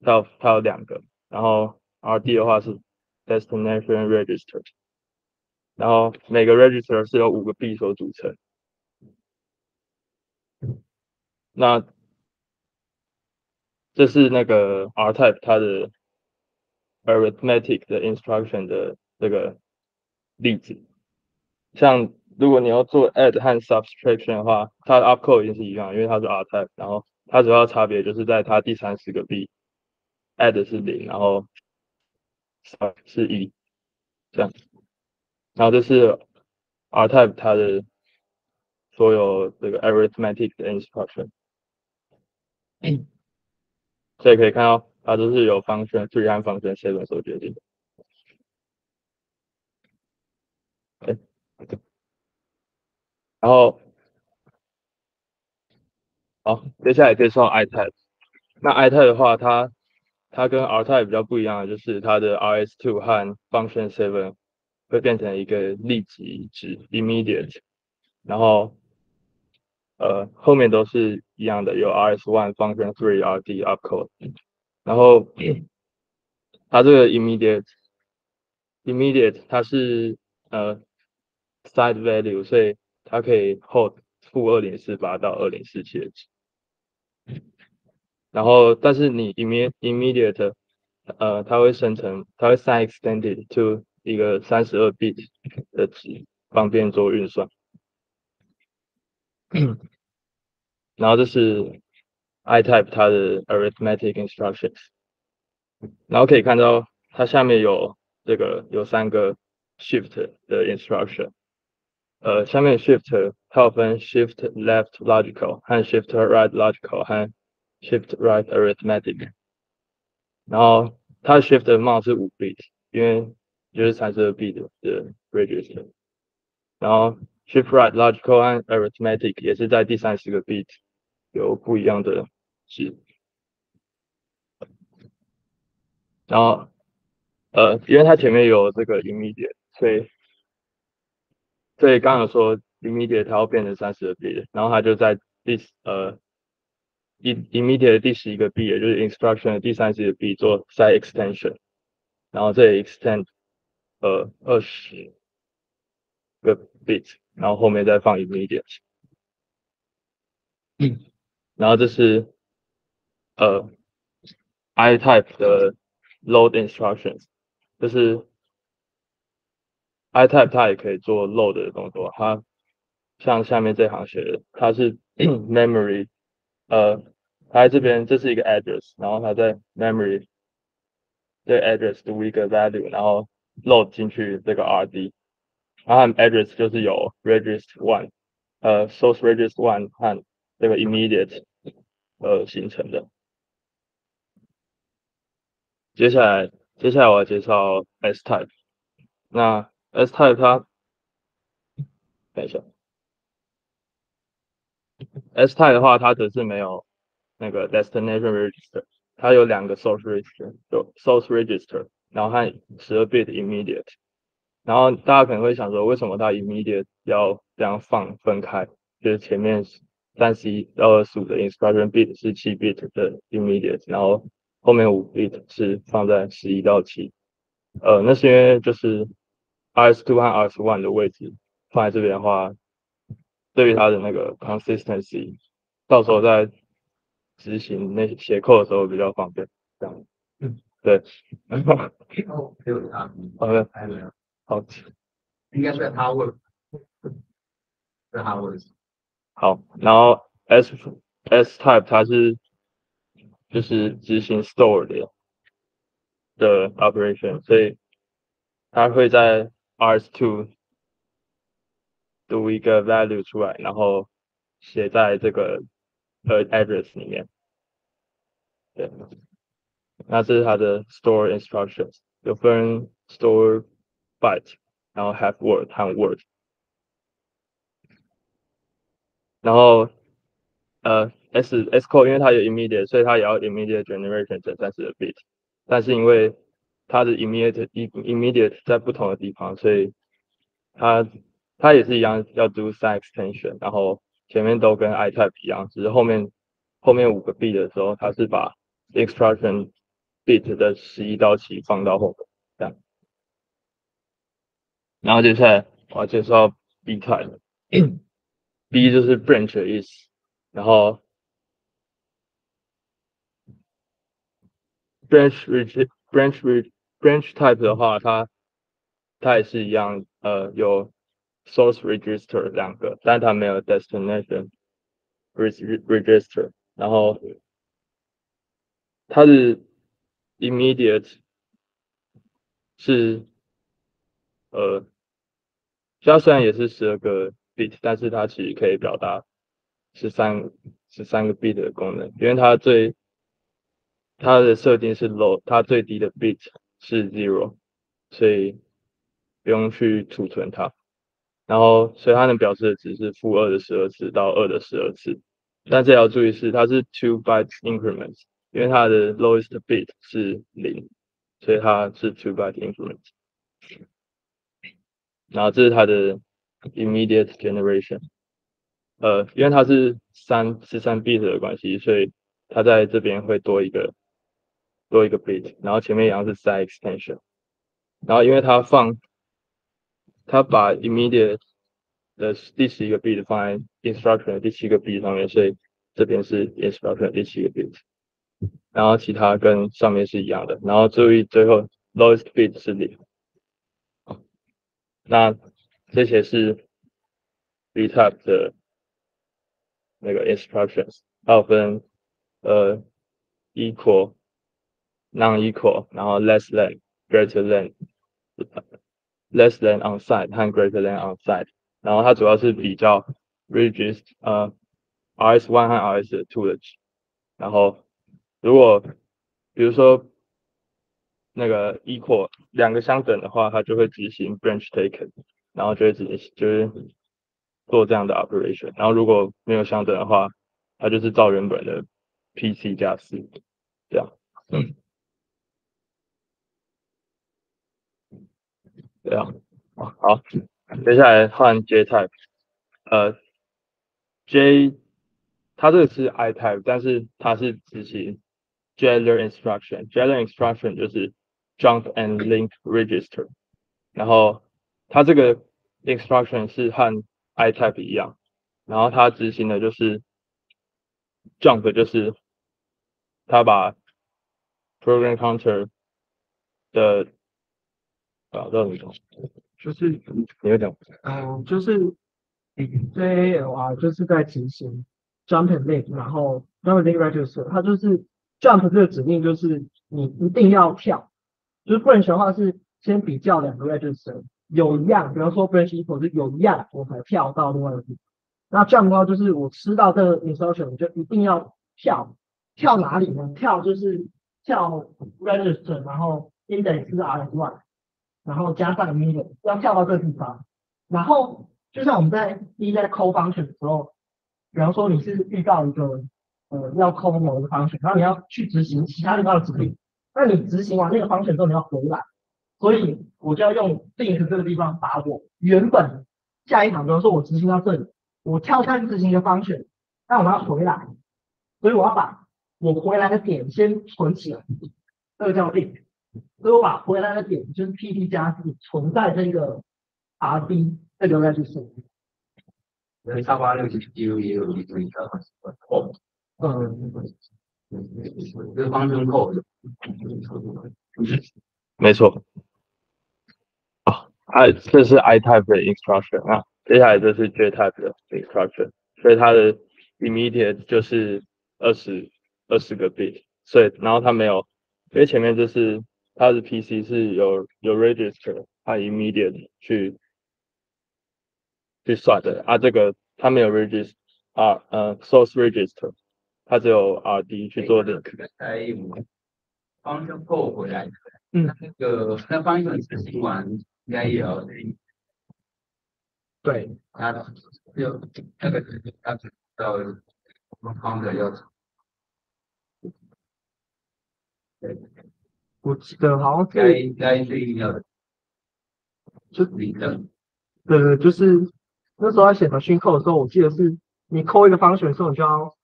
它有它有两个，然后 RD 的话是 destination register，然后每个 register 是由五个 B 所组成。那这是那个 R type 它的 arithmetic 的 instruction 的这个例子。像如果你要做 add 和 subtraction 的话，它的 opcode 一定是一样，因为它是 R type，然后它主要差别就是在它第三十个 B，add 是零，然后 sub 是一，这样。然后这是 R type 它的所有这个 arithmetic 的 instruction。所以可以看到， 它都是由 function three 和 function seven 所决定的。哎，然后，好，接下来介绍 I type。那 I type 的话，它它跟 R type 比较不一样的就是它的 RS two 和 function seven 会变成一个立即值 immediate，然后呃后面都是一样的，有 RS one function three、rd、up code 然后它这个 immediate immediate 它是呃 side value，所以它可以 hold 负二零四八到二零四七的值。然后，但是你 immediate immediate，呃，它会生成，它会 sign extended to 一个三十二 bit 的值，方便做运算。然后这是 I type 它的 arithmetic instructions，然后可以看到它下面有这个有三个 shift 的 instruction，呃，下面 shift 它有分 shift left logical 和 shift right logical 和 shift right arithmetic，然后它的 shift amount 是五 bit，因为就是三十二 bit 的 register，然后 shift right logical 和 arithmetic 也是在第三十个 bit 有不一样的 值，然后呃，因为它前面有这个 immediate，所以所以刚刚有说 immediate 它要变成三十二 bit，然后它就在第呃 immediate 的第十一个 b，也就是 instruction 的第三十个 b 做 side extension，然后这里 extend 呃二十个 bit，然后后面再放 immediate。然后这是呃 i type 的 load instructions，就是 i type 它也可以做 load 的动作，它像下面这行写的，它是 memory，呃，它在这边这是一个 address，然后它在 memory 这个 address 读一个 value，然后 load 进去这个 rd，然后它的 address 就是有 register one，呃 source register one 和这个 immediate 呃形成的。 接下来，接下来我要介绍 S type。那 S type 它，等一下，S type 的话，它只是没有那个 destination register，它有两个 source register，就 source register，然后和十二 bit immediate。然后大家可能会想说，为什么它 immediate 要这样放分开？就是前面三十一到二十五的 instruction bit 是七 bit 的 immediate，然后后面五 bit 是放在十一到七。呃，那是因为就是 RS two 和 RS one 的位置放在这边的话，对于它的那个 consistency，到时候在执行那些写 code 的时候比较方便。这样，嗯，对。哦，没有他，好的，还没有，好，应该是他问，是他问，好，然后 S S type 它是就是执行 store 的的 operation，所以它会在 RS2 读一个 value 出来，然后写在这个呃 address 里面。对，那这是它的 store instructions，有分 store byte，然后 have word 和 word。然后 呃 S S code 因为它有 immediate，所以它也要 immediate generation 这三十的 bit，但是因为它的 immediate immediate 在不同的地方，所以它它也是一样要 do sign extension，然后前面都跟 i type 一样，只是后面后面五个 bit 的时候，它是把 instruction bit 的十一到七放到后面这样。然后接下来我要介绍 B type。B 就是 branch 的意思，然后 branch reg branch reg branch type 的话，它它也是一样，呃，有 source register 两个，但它没有 destination reg register，然后它的 immediate 是呃，它虽然也是十二个 bit，但是它其实可以表达十三十三个 bit 的功能，因为它最它的设定是 low，它最低的 bit 是 zero，所以不用去储存它。然后，所以它能表示的值是负二的十二次到二的十二次。但是要注意是它是 two byte increments，因为它的 lowest bit 是零，所以它是 two byte increments。然后这是它的 immediate generation，呃，因为它是三十三 bit 的关系，所以它在这边会多一个多一个 bit，然后前面一样是 side extension，然后因为它放它把 immediate 的第十一个 bit 放在 instruction 的第七个 bit 上面，所以这边是 instruction 的第七个 bit，然后其他跟上面是一样的，然后注意最后 lowest bit 是零。那这些是 B type 的那个 instructions，还有分呃 equal、non-equal，然后 less than、greater than、less than on side 和 greater than on side，然后它主要是比较 register 呃 RS one 和 RS two 的，然后如果比如说那个 equal 两个相等的话，它就会执行 branch taken，然后就会直接就是 做这样的 operation。然后如果没有相等的话，它就是照原本的 PC 加四这样。嗯，这样好，接下来换 J type，呃 J 它这个是 I type，但是它是执行 Jailer instruction。Jailer instruction 就是 jump and link register，然后它这个 instruction 是和 I type 一样，然后它执行的就是 jump，就是它把 program counter 的啊，这种就是你会讲嗯，就是 JALR 就是在执行 jump and link，然后 jump and link register，它就是 jump 这个指令就是你一定要跳，就是 branch 的话是先比较两个 register 有一样，比方说 branch equal 是有一样我才跳到另外一个地方。那 jump 的话就是我吃到这个 instruction 我就一定要跳，跳哪里呢？跳就是跳 register，然后 index 是 R one，然后加上 middle，要跳到这个地方。然后就像我们在第一在 call function 的时候，比方说你是遇到一个呃要 call 某一个 function，然后你要去执行其他地方的指令，那你执行完那个 function 之后你要回来，所以我就要用定时这个地方把我原本下一场，比方说我执行到这里，我跳下去执行一个 function，那我要回来，所以我要把我回来的点先存起来，这个叫定。所以我把回来的点就是 PT 加 C 存在这个 RD 这个 register。那沙发六其实记录也有一个一个哦，嗯，这个方程扣的，没错。啊，I 这是 I type 的 instruction 啊，接下来这是 J type 的 instruction，所以它的 immediate 就是二十二十个 bit，所以然后它没有，因为前面就是它的 PC 是有有 register，它 immediate 去去算的啊，这个它没有 register 啊呃 source register，它只有 RD 去做 link。在方程扣回来，嗯那个那方程执行完应该也要对，他就那个他到方的要我记得好像该是，该是一定要就理证，对对，就是那时候在写 machine code 的时候，我记得是你扣一个 function 的时候，你就要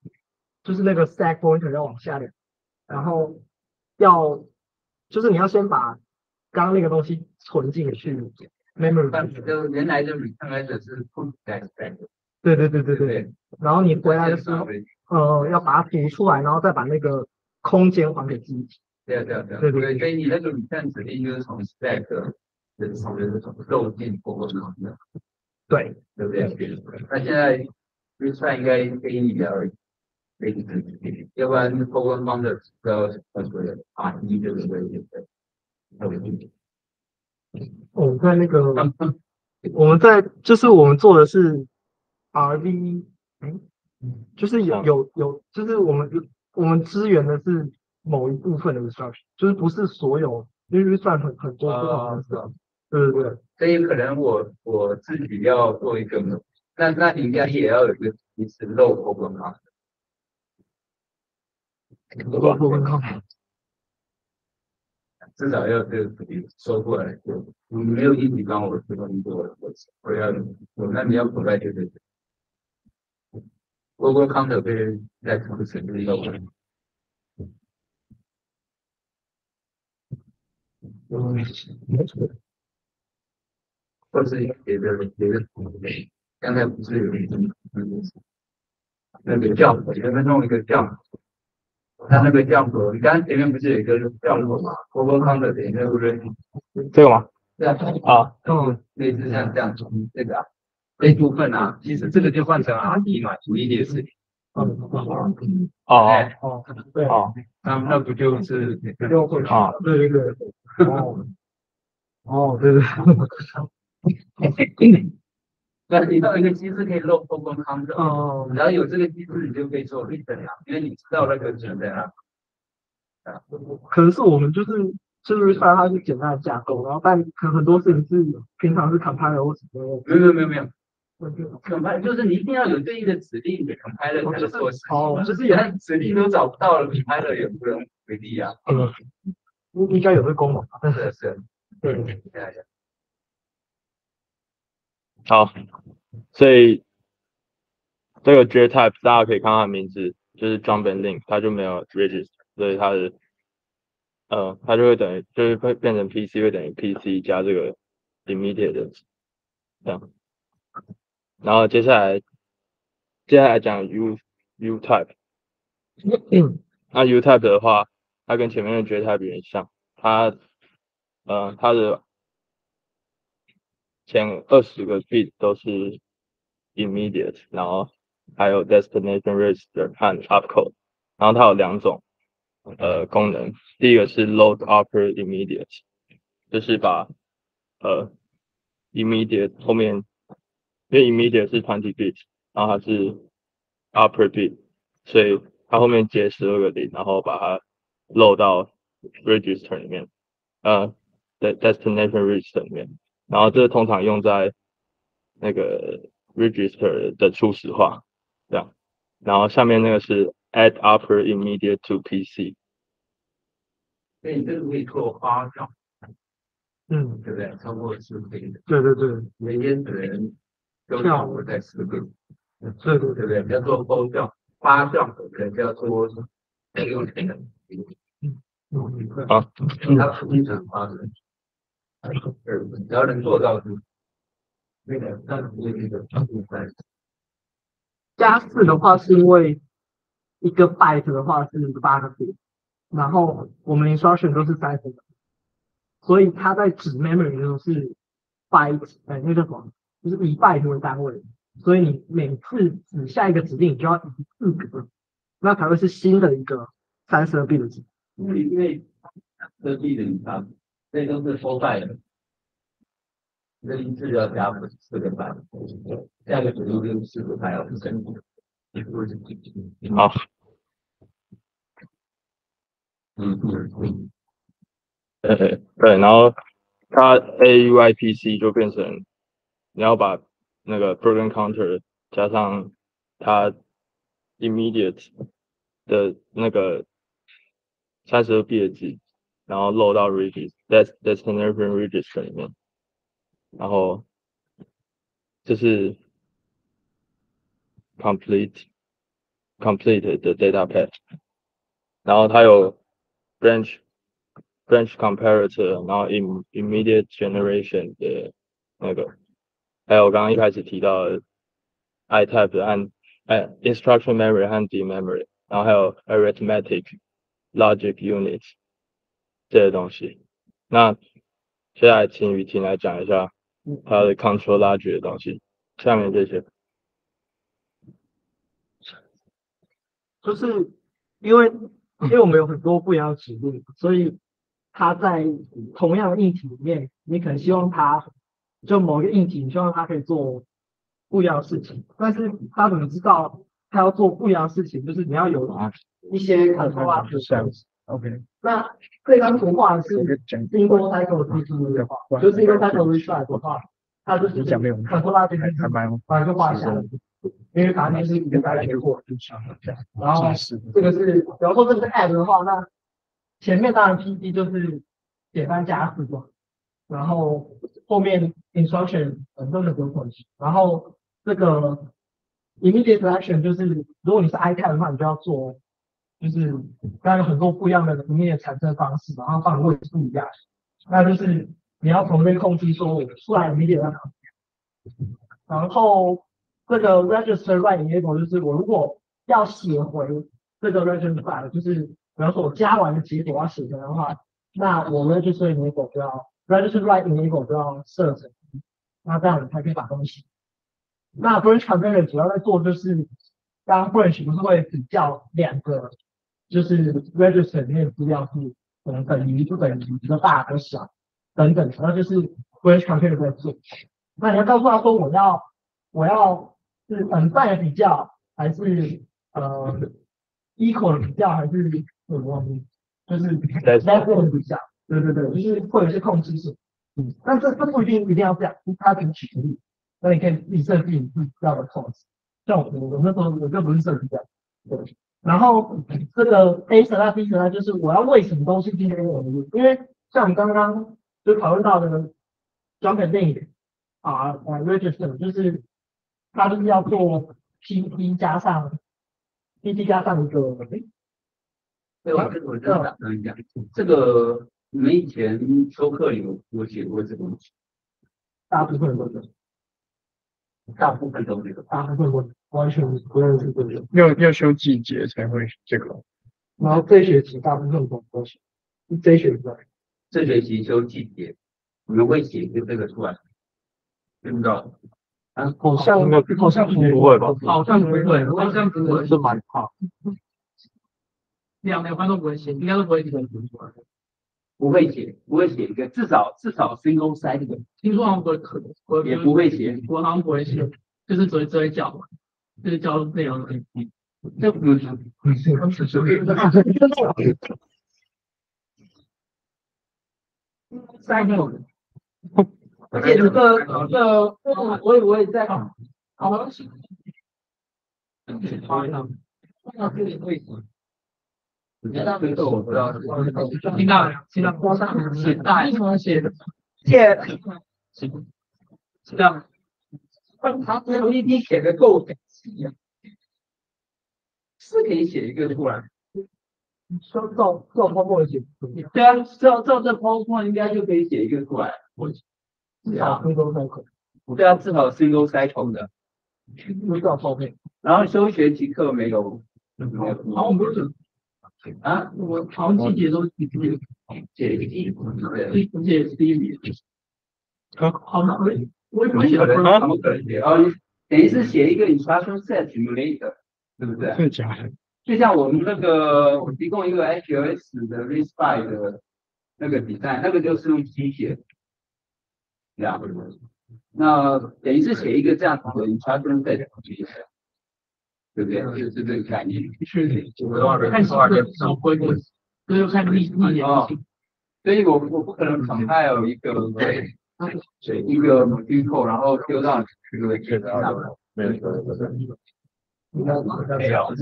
就是那个 stack pointer 要往下量，然后要就是你要先把刚刚那个东西存进去 memory 但。就原来的的是 put stack，对对对对对？然后你回来的时候，呃，要把它读出来，然后再把那个空间还给自己。对啊对啊对啊，对对对，所以你那个 return 指令就是从 stack 的从漏进过过的，对，对不对？那现在 return 应该给你的。可以，要不然后官方的指标那个 R 一这个位置，我们在那个我们在就是我们做的是 RV，嗯，就是有有有，就是我们我们支援的是某一部分的 instruction，就是不是所有，因为算很很多不同的。对对对，所以可能我我自己要做一个，那那你应该也要有一个一次漏后官方。我我们看至少要这个收过来，就你没有一笔帮我这个做，我我要我那你要回来就是，包括康德被在城市里头，或是别的别的刚才不是有一种那个教辅，原来弄一个教辅。他那个教辅，你刚刚前面不是有一个教辅嘛？波波康的点，对不对？这个吗？对啊，啊，嗯类似像这样子，这个啊，这一部分啊，其实这个就换成 R D 嘛，主力列式。嗯哦哎，哦对，哦那那不就是啊，对对对，哦哦对对，那你到一个机制可以漏波波康的，哦。然后有这个机制，你就可以做 reason 啊，因为你知道那个存在啊。可能是我们就是就是 refine 它是简单的架构，然后但可能很多事情是平常是 compiler 或什么没有。没有没有没有的，，compile 就是你一定要有对应的指令给 compiler 才能做事情哦，就是有那指令都找不到了，compiler 也不能回力啊。嗯，应应该有这个功能吧，但是。是是，对，对对。好，所以这个 JType 大家可以看它的名字，就是 jump and link，它就没有 register，所以它的呃，它就会等于就是会变成 PC 会等于 PC 加这个 immediate 的这样。然后接下来接下来讲 U U type，那 U type 的话，它跟前面的 J type 有点像，它呃它的前二十个 bit 都是 immediate，然后还有 destination register 和 opcode，然后它有两种呃功能，第一个是 load upper immediate，就是把呃 immediate 后面因为 immediate 是 twenty bit，然后它是 upper bit，所以它后面接十二个零，然后把它 load 到 register 里面，呃 destination register 里面，然后这通常用在那个 register 的初始化，这样，然后下面那个是 add upper immediate to PC，所以这个可以做发酵，嗯，对不对？超过四倍的，对对对。每天可能都超过在四倍，对对对不对？要做发酵，发酵可能要做六成，嗯，好，它通常发生。只要能做到是那个，但是那个部分加四的话是因为一个 byte 的话是八个 bit，然后我们 instruction 都是三十个，所以它在指 memory 的时候是 byte，哎，那叫什么？就是以 byte 为单位，所以你每次指下一个指令，你就要以四个，那才会是新的一个三十二 bit 的指令。因为因为科技的以上，这都是说在的。这一次要加四个半，下一个指令就是四个半要升级。好，嗯嗯呃对，然后它 AUIPC 就变成你要把那个 program counter 加上它 immediate 的那个三十二 bit 的字，然后 load 到 register destination register 里面，然后这是 complete complete 的 data path，然后它有 branch branch comparator，然后 im immediate generation 的那个，还有刚刚一开始提到的 itype 和哎 instruction memory 和 d memory，然后还有 arithmetic logic unit 这些东西。 那接下来请雨婷来讲一下它的 control logic 的东西，下面这些。就是因为因为我们有很多不一样的指令，所以它在同样的硬体里面，你可能希望它就某一个硬体，你希望它可以做不一样的事情，但是它怎么知道它要做不一样的事情？就是你要有一些 control 啊，就是 OK。那这张图画是 single cycle CPU 的话，就是 single cycle restart 的话，它就是 control 啊，就是把它就画下来。因为反正是一个大概结果，然后这个是，比方说这个是 add 的话，那前面当然 PD 就是简单加四个，然后后面 instruction 很多的有可能，然后这个 immediate selection 就是如果你是 itype 的话，你就要做，就是当然有很多不一样的 immediate 产生方式，然后放的位置不一样，那就是你要从那边控制说我出来 immediate 要哪然后。这个 register write enable 就是我如果要写回这个 register 就是比方说我加完的结果要写回来的话，那我 register enable 就要 register write enable 就要设成，那这样你才可以把东西。那 branch 这个主要在做就是，当 branch 不是会比较两个，就是 register 里面的资料是可能等于不等于一个大和小等等，然后就是 branch comparator 在做。那你要告诉他说我要我要。是 unsigned 的比较，还是呃 equal 的比较，还是什么？就是 level 的比较。对对对，就是会有一些控制性。嗯，但这这不一定一定要这样，它只举例。那你可以自己设计你自己要的控制。像我我那时候我就不是设计这样。对。然后这个 A 层啊 B 层啊，就是我要为什么东西进行我的因为像我们刚刚就讨论到的 jump and link 啊 register 就是。它就是要做 PT 加上 PT 加上一个诶对，我我这样打算讲，这个你们以前修课有有写过这个东西，大部分都有，大部分都有。大部分都有完全不认识这个。要要修季节才会这个。然后这学期大部分都都是，这学期这学期修季节，你们会写一个这个出来，知不好像好像不会吧好像不会，好像不会，是蛮好。两两班都不会写，应该都不会写出来。不会写，不会写一个，至少至少 single side 的听说好像不会可，我也不会写，我好像不会写，就是只会只会教，就是教内容而已。这不是三个，而且这个这我我也在好，好像是，好像，那这里会。听到听到光上写大什么写的，写这样，他 PPT 写的够仔细啊，是可以写一个出来。说照照 PowerPoint 写，对啊，照照这 PowerPoint 应该就可以写一个出来。至少 single cycle，对啊，至少 single cycle 的。然后修学期课没有。好，我们是。啊，我长期节都写写一个一，对，写第一笔。好，可以，等于是写一个 instruction set simulator，对不对？假的？就像我们那个，我提供一个 HLS 的 RISC-V 的那个比赛，那个就是用机写的，这样。那等于是写一个这样子的 instruction set，对不对？就是这个概念。是，看习惯少规模，所以看历。所以我我不可能 compile 一个一个 module，然后丢到这个这个没有，没有，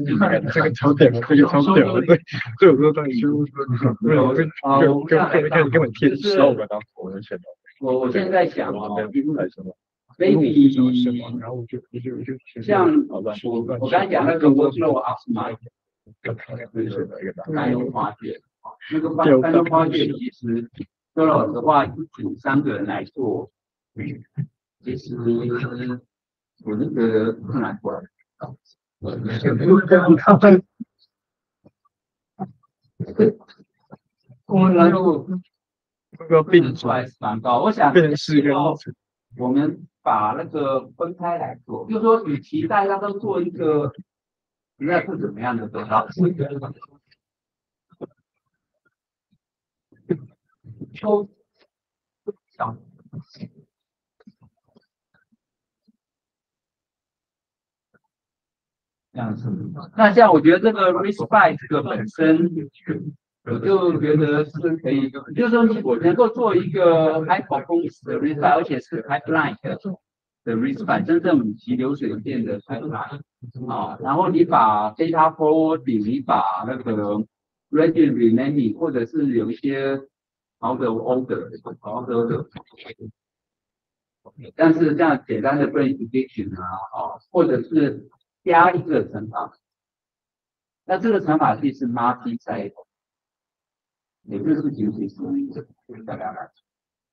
这个超屌，这个超屌的，对，对我说在修，没有，跟跟跟跟根本贴手了，当我的钱了。我我现在想啊，maybe，maybe，然后我就我就我就像我我刚才讲那个 workflow o p t i m i z 单用花卷，那个单单用花卷其实说老实话，一组三个人来做，其实我就觉得很难做。我来过，那个并出来是蛮高，我想变成四个，我们把那个分开来做，就是说，与其大家都做一个实在不怎么样的得到，抽小。这样子，那像我觉得这个 respite 这个本身，我就觉得是可以，就是说我能够做一个 high performance 的 respite，而且是 pipeline 的的 respite，真正五级流水线的 pipeline 啊，然后你把 data forwarding，你把那个 ready renaming，或者是有一些好的 order，好的，但是这样简单的 brain prediction 啊，啊，或者是加一个乘法，那这个乘法器是 multi cycle，也就是仅仅是一个大概来，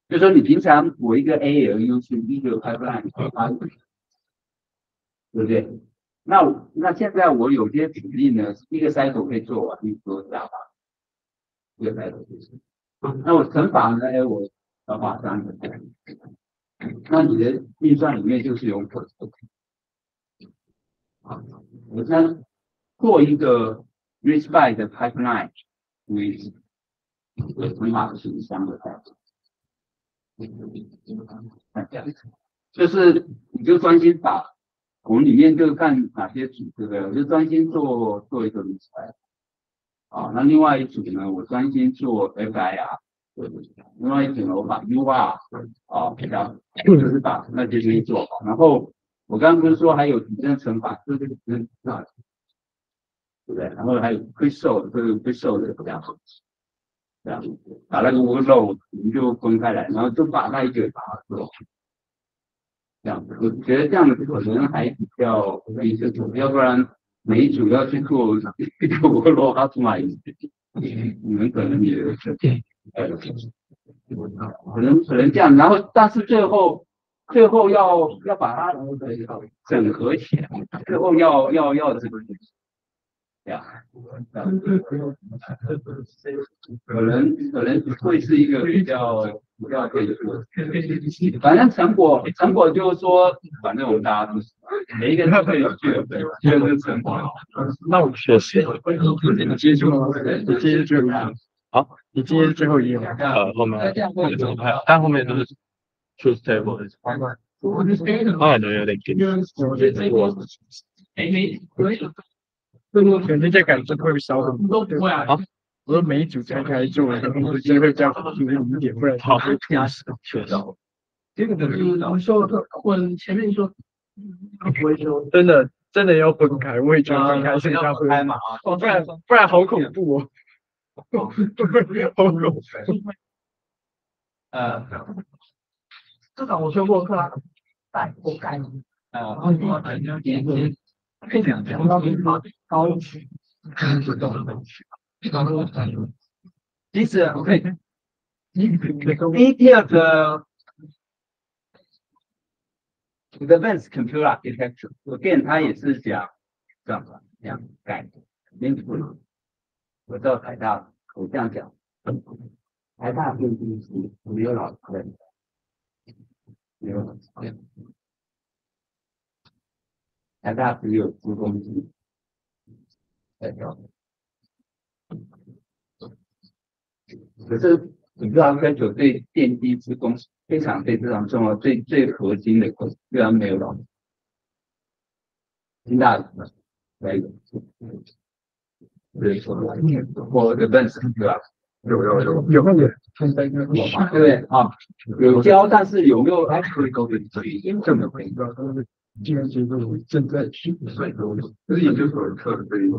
就说你平常我一个 ALU 是一个 pipeline，对不对？那那现在我有些指令呢，一个 cycle 可以做完，比如说加法，一个 cycle 就是，那我乘法呢，哎，我要把三个，那你的运算里面就是有可能。我先做一个 respite 的 pipeline with 乘法是相的代就是你就专心把我们里面就看哪些组，对不对？我就专心做做一个 respite 啊，那另外一组呢，我专心做 FIR，另外一组呢，我把 UR 啊，比较就是把那些东西做好，然后。我刚刚不是说还有矩阵乘法，这个矩阵啊，对不对？然后还有 q u i s o 这个 q u i s o 的这样，这样把那个 workload 我们就分开来，然后就把那一个把它做好，这样子，我觉得这样子可能还比较比较准，要不然每一组要去做一个罗哈图马，你们可能也呃，可能可能这样，然后但是最后最后要要把它整合起来，最后要要要这个。可能可能会是一个比较比较可以，反正成果成果就是说，反正我们大家都是每一个人都可以去，就是成果。那我确实，你接住了，你接最后一页，好，你接最后一页？呃，后面那个怎么拍？但后面都是 truth table，他感觉有点紧。哎，没，最后肯定在感觉会少很多。都不会啊。我说每一组拆开做，直接会这样注意一点，不然好会压死。确实，这个然后说我前面说不会说，真的真的要分开，我也觉得分开是比较开嘛，不然不然好恐怖哦。好恐怖。呃，至少我修过课啊，带我改，呃，然后你点点讲到高高区，其实 OK，第第二个。Advanced Computer Architecture，again，它也是讲这样子，这样概念。我知道台大，我这样讲，台大并不是没有老师的，没有老师的，台大只有资工系，在教。可是你知道，跟九对电机之工非常非常重要，最最核心的，虽然没有老师，清大的那个。对，我的本事对吧？有有有有有，对不对啊？有教，但是有没有 actually go to 这么？都是既然结构正在去，所以都有。就是研究所的课可以，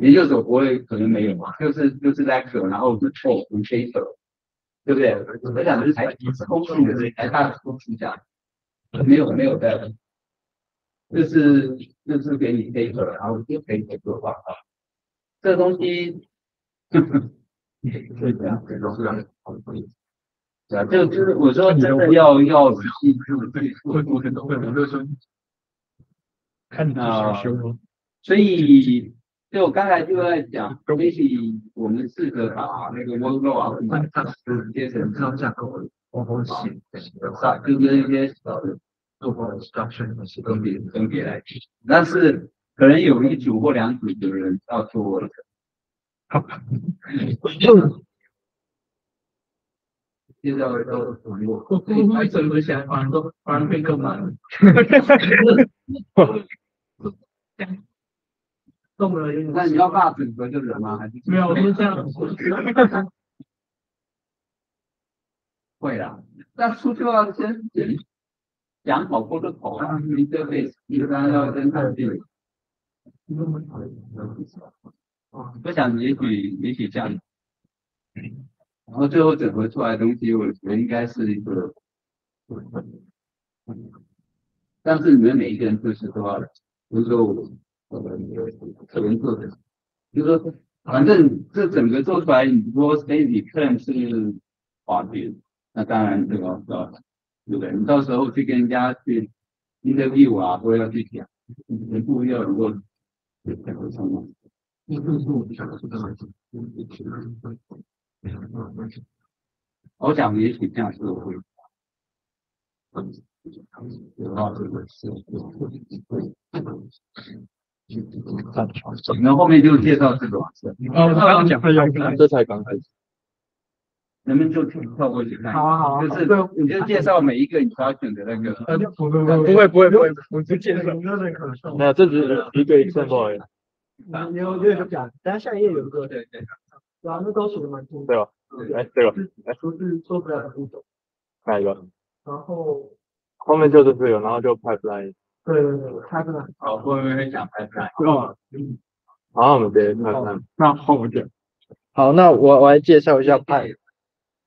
研究所不会可能没有嘛？就是就是 lecture，然后是 talk paper，对不对？我讲的是台空气的，台大的空气讲，没有没有的，就是就是给你 paper，然后就可以做报告。这东西，呵呵，是这样，这都是对啊，这就是我说真的要要仔细，会不会都会很多说，看你想修吗？所以，就我刚才就在讲，maybe 我们试着把那个 workload 啊，直接成这样架构，往后写，就跟一些小的做过的 structure 是分别分别来记，但是。可能有一组或两组的人要做，现在都同我，还整合起来反而都反而会更慢。动了，那你要怕整合的人吗？还是没有？我是这样。会啦，那出就要先讲好过的头啊，你这辈子一般要先看定。我想也许也许这样，然后最后整合出来的东西，我觉得应该是一个，但是你们每一个人就是都要，就是说我，可能做的，就是说，反正这整个做出来，你说 Stacy 可能是法律，那当然这个对不对？你到时候去跟人家去 interview 啊，或者要去讲，全部要能够。我想也许这样是会，然后后面就介绍这个。哦，刚刚讲，这才刚开始。人们就跳过去看。好啊好啊，就是你就介绍每一个你挑选的那个。不不不不会不会不会，我就介绍。那这只是一个 example。你有有有讲，等下一页有个，对对，对啊，那都写的蛮清楚。对吧？哎，这个，哎，不是做出来的步骤。哪一个？然后后面就是这个，然后就 pipeline。对对对，pipeline。好，后面会讲 pipeline。哦，好，我们别 pipeline。那后面讲。好，那我我来介绍一下 Py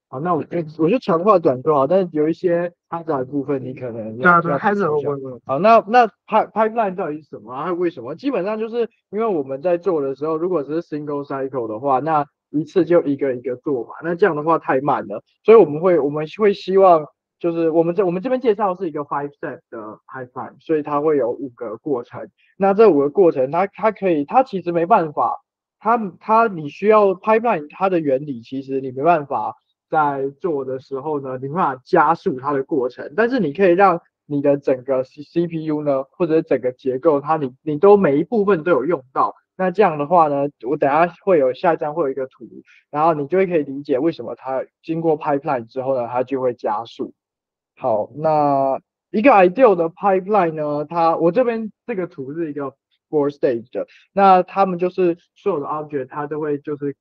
好，那我就我就长话短说啊，但是有一些它的部分你可能对啊对啊，要要开始讲一下我我好，那那 pipe pipeline 到底是什么啊？它为什么？基本上就是因为我们在做的时候，如果只是 single cycle 的话，那一次就一个一个做嘛，那这样的话太慢了，所以我们会我们会希望就是我们这我们这边介绍是一个 five step 的 pipeline，所以它会有五个过程。那这五个过程，它它可以，它其实没办法，它它你需要 pipeline 它的原理，其实你没办法在做的时候呢，你没办法加速它的过程，但是你可以让你的整个 C CPU 呢，或者整个结构，它你你都每一部分都有用到。那这样的话呢，我等下会有下一张会有一个图，然后你就会可以理解为什么它经过 pipeline 之后呢，它就会加速。好，那一个 ideal 的 pipeline 呢，它我这边这个图是一个 four stage 的，那他们就是所有的 object 它都会就是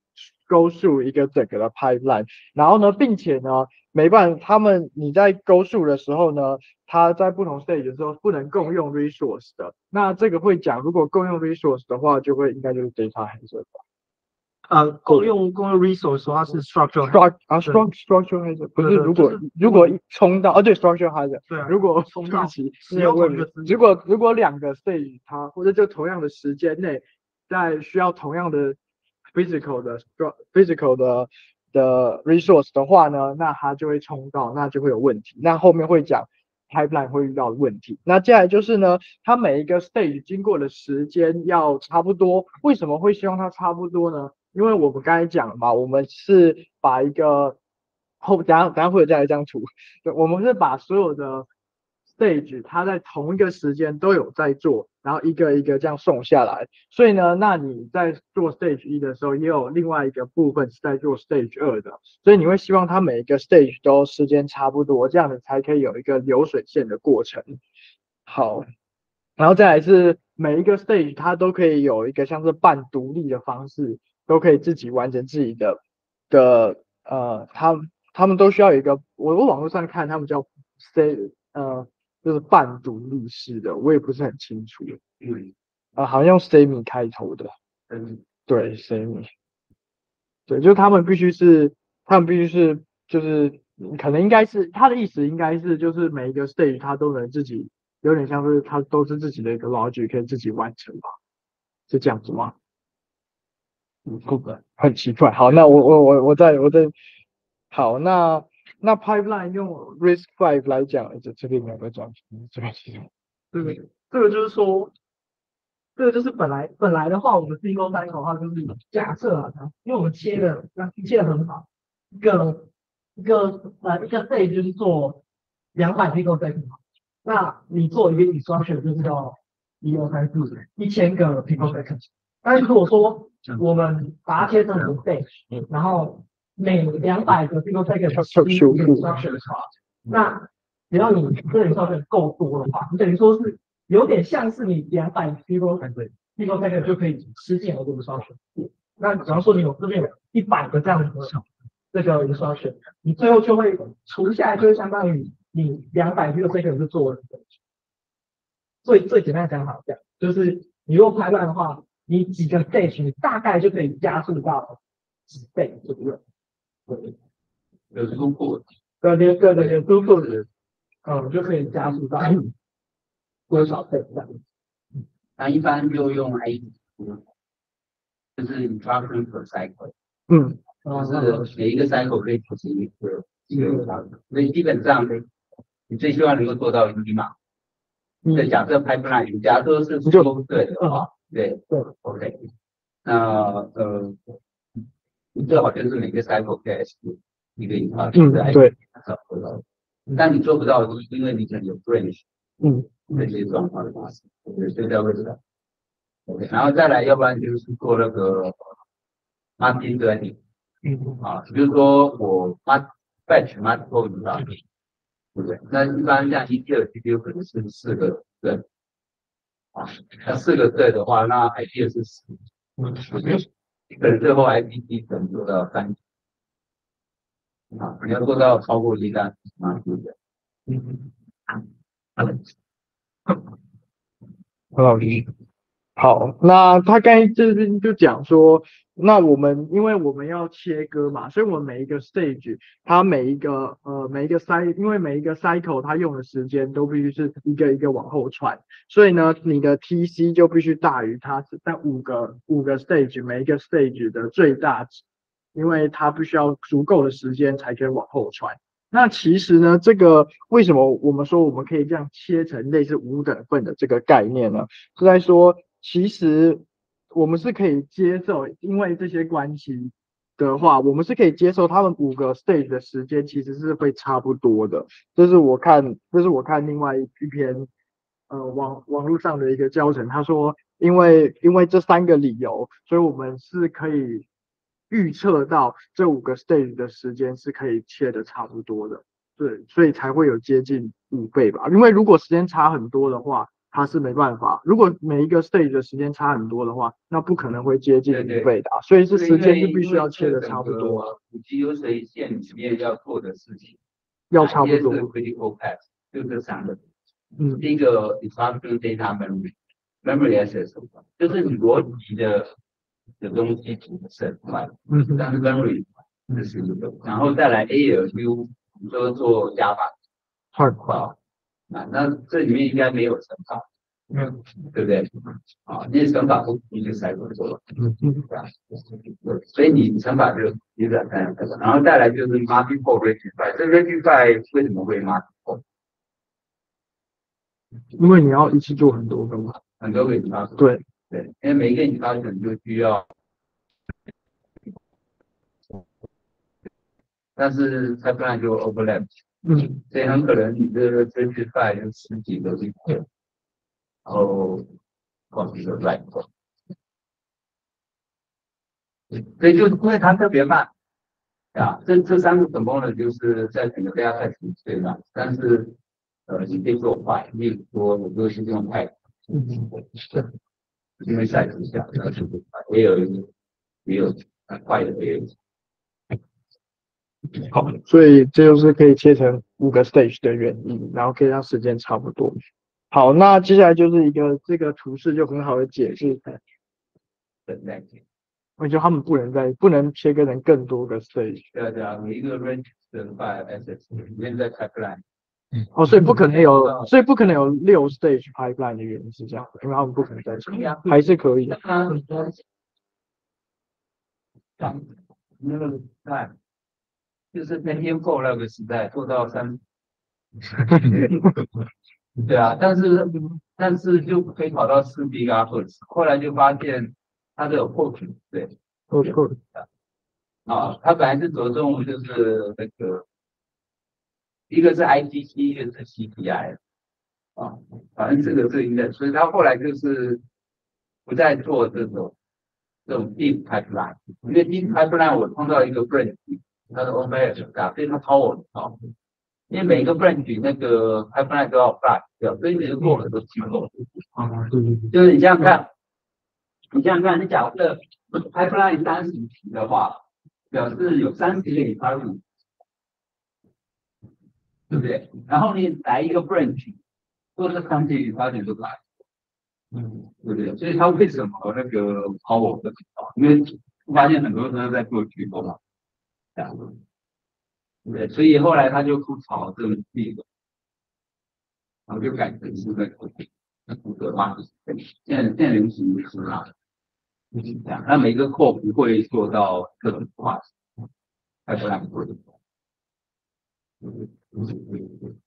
go through 一个整个的 pipeline，然后呢，并且呢，没办法，他们你在 go through 的时候呢，它在不同 stage 的时候不能共用 resource 的，那这个会讲，如果共用 resource 的话，就会应该就是 data hazard 吧。呃，公用公用 resource 的话是 structure struct 啊 struct structure hazard 不对对是如果就是如果一冲到哦对 structure hazard 对啊如果冲到起使用没有问题如果如果两个 stage 它或者就同样的时间内，在需要同样的 physical 的 stru- physical 的的 resource 的话呢，那它就会冲到，那就会有问题。那后面会讲 pipeline 会遇到的问题。那接下来就是呢，它每一个 stage 经过的时间要差不多。为什么会希望它差不多呢？因为我们刚才讲了嘛，我们是把一个后等下等下会有这样一张图，我们是把所有的 stage 它在同一个时间都有在做，然后一个一个这样送下来。所以呢，那你在做 stage 一的时候，也有另外一个部分是在做 stage 二的，所以你会希望它每一个 stage 都时间差不多，这样子才可以有一个流水线的过程。好，然后再来是每一个 stage 它都可以有一个像是半独立的方式，都可以自己完成自己的的呃，他们他们都需要有一个，我我网络上看他们叫 say 呃，就是半独立式的，我也不是很清楚。嗯，啊，好像用 semi 开头的，嗯，对 semi，对，就是他们必须是，他们必须是，就是嗯可能应该是他的意思应该是，就是每一个 stage 他都能自己，有点像是他都是自己的一个 logic 可以自己完成吧，是这样子吗？很奇怪。好，那我我我我再我再好，那那 pipeline 用 risk five 来讲，这这边两个转这边其实这个这个就是说，这个就是本来本来的话，我们 single cycle 的话就是假设啊，因为我们切的切的很好，一个一个呃一个 day 就是做两百 single cycle，那你做一个 instruction 就是要一二三四一千个 single cycle。但是如果说我们把它切成五 stage，然后每两百个 single cycle 是一个 instruction 的话，那只要你这里 instruction 够多的话，你等于说是有点像是你两百 single single cycle 就可以实现了这个 instruction。那比方说你有这边有一百个这样的这个 instruction，你最后就会除下来，就会相当于你两百 single cycle 就做了。最最简单的讲法这样，就是你如果排乱的话，你几个 stage 你大概就可以加速到几倍，左右对？对。有突破，对对对对，有突破的，嗯，就可以加速到多少倍这样。那一般就用 A，就是 instruction per cycle，嗯就是每一个 cycle 可以执行一个一个 instruction，所以基本上你最希望能够做到一嘛。对，假设 pipeline，假设是对的话，对对，OK，那呃，最好就是每个 cycle 一个 instruction，嗯对，做到。但你做不到，因为你可能有 range 嗯这些状况的发生，对，所以叫为什么？OK，然后再来，要不然就是做那个 marketing learning 嗯啊，比如说我 mark batch multiple instruction，对不对？那一般像 ETL CPU 可能是四个对，啊，那四个对的话，那 IP 是十，可能最后 IPC 可能做到三，啊，你要做到超过一单啊，对不对？嗯很好理解。好，那他刚才这边就讲说，那我们因为我们要切割嘛，所以我们每一个 stage 它每一个呃每一个 cycle，因为每一个 cycle 它用的时间都必须是一个一个往后传，所以呢，你的 TC 就必须大于它是在五个五个 stage 每一个 stage 的最大值，因为它必须要足够的时间才可以往后传。那其实呢，这个为什么我们说我们可以这样切成类似五等份的这个概念呢？是在说其实。我们是可以接受，因为这些关系的话，我们是可以接受他们五个 stage 的时间其实是会差不多的。这是我看，这是我看另外一篇呃网网络上的一个教程，他说，因为因为这三个理由，所以我们是可以预测到这五个 stage 的时间是可以切的差不多的，对，所以才会有接近五倍吧。因为如果时间差很多的话，它是没办法，如果每一个 stage 的时间差很多的话，那不可能会接近一倍的，所以是时间是必须要切的差不多。五 G 流水线里面要做的事情，要差不多。是 critical path，就这三个。嗯，第一个 instruction data memory，memory access，就是逻辑的的东西是很快，嗯，但是 memory 是一个，然后再来 ALU，说做加法，太快了。啊，那这里面应该没有乘法，嗯，对不对？啊，因为乘法不一定才会做，嗯。嗯，对啊，所以你乘法就一个三个，然后再来就是 multiple rectify，这 rectify 为什么会 multiple？因为你要一次做很多个嘛，很多个引发，对。对，因为每一个引发可能就需要，但是它不然就 overlap。嗯，所以很可能你这个这句话有十几个零件，然后放一个乱放，所以就因为它特别慢，啊，这这三个成功呢就是在整个大家在对吧？但是呃，你可以做快，例如说我就是用快，嗯，是，因为赛之下它是也有也有快的也有。好，所以这就是可以切成五个 stage 的原因，然后可以让时间差不多。好，那接下来就是一个这个图示就很好的解释，我觉得他们不能再不能切割成更多个 stage。对对啊，每一个 range assets 里面在 pipeline。哦，所以不可能有，所以不可能有六 stage pipeline 的原因是这样，因为他们不可能在一起，还是可以。那个在。就是天天破那个时代做到三，对啊，但是但是就可以跑到四 B 啊，或者后来就发现它的破品，对，破破啊，它本来是着重就是那个，一个是 IGC，一个是 CPI，啊，反正这个是应该，所以他后来就是不再做这种这种 deep pipeline，因为 deep pipeline 我碰到一个 branch。它的 OMS 大，所以它超我超，因为每一个 branch 那个 pipeline 都要 flash 掉，所以你过很多记录。啊，对对对。就是你想想看，你想想看，你假设 pipeline 三十级的话，表示有三十个对不对？然后你来一个 branch，做这三十个 department 嗯，对不对？所以它为什么那个超我的因为发现很多都是在做举动嘛。对，所以后来他就不炒这个地了，然后就改成是那个那个嘛，现在现在流行是啊，就是这样。那每个扣不会做到各种化，还不然不会。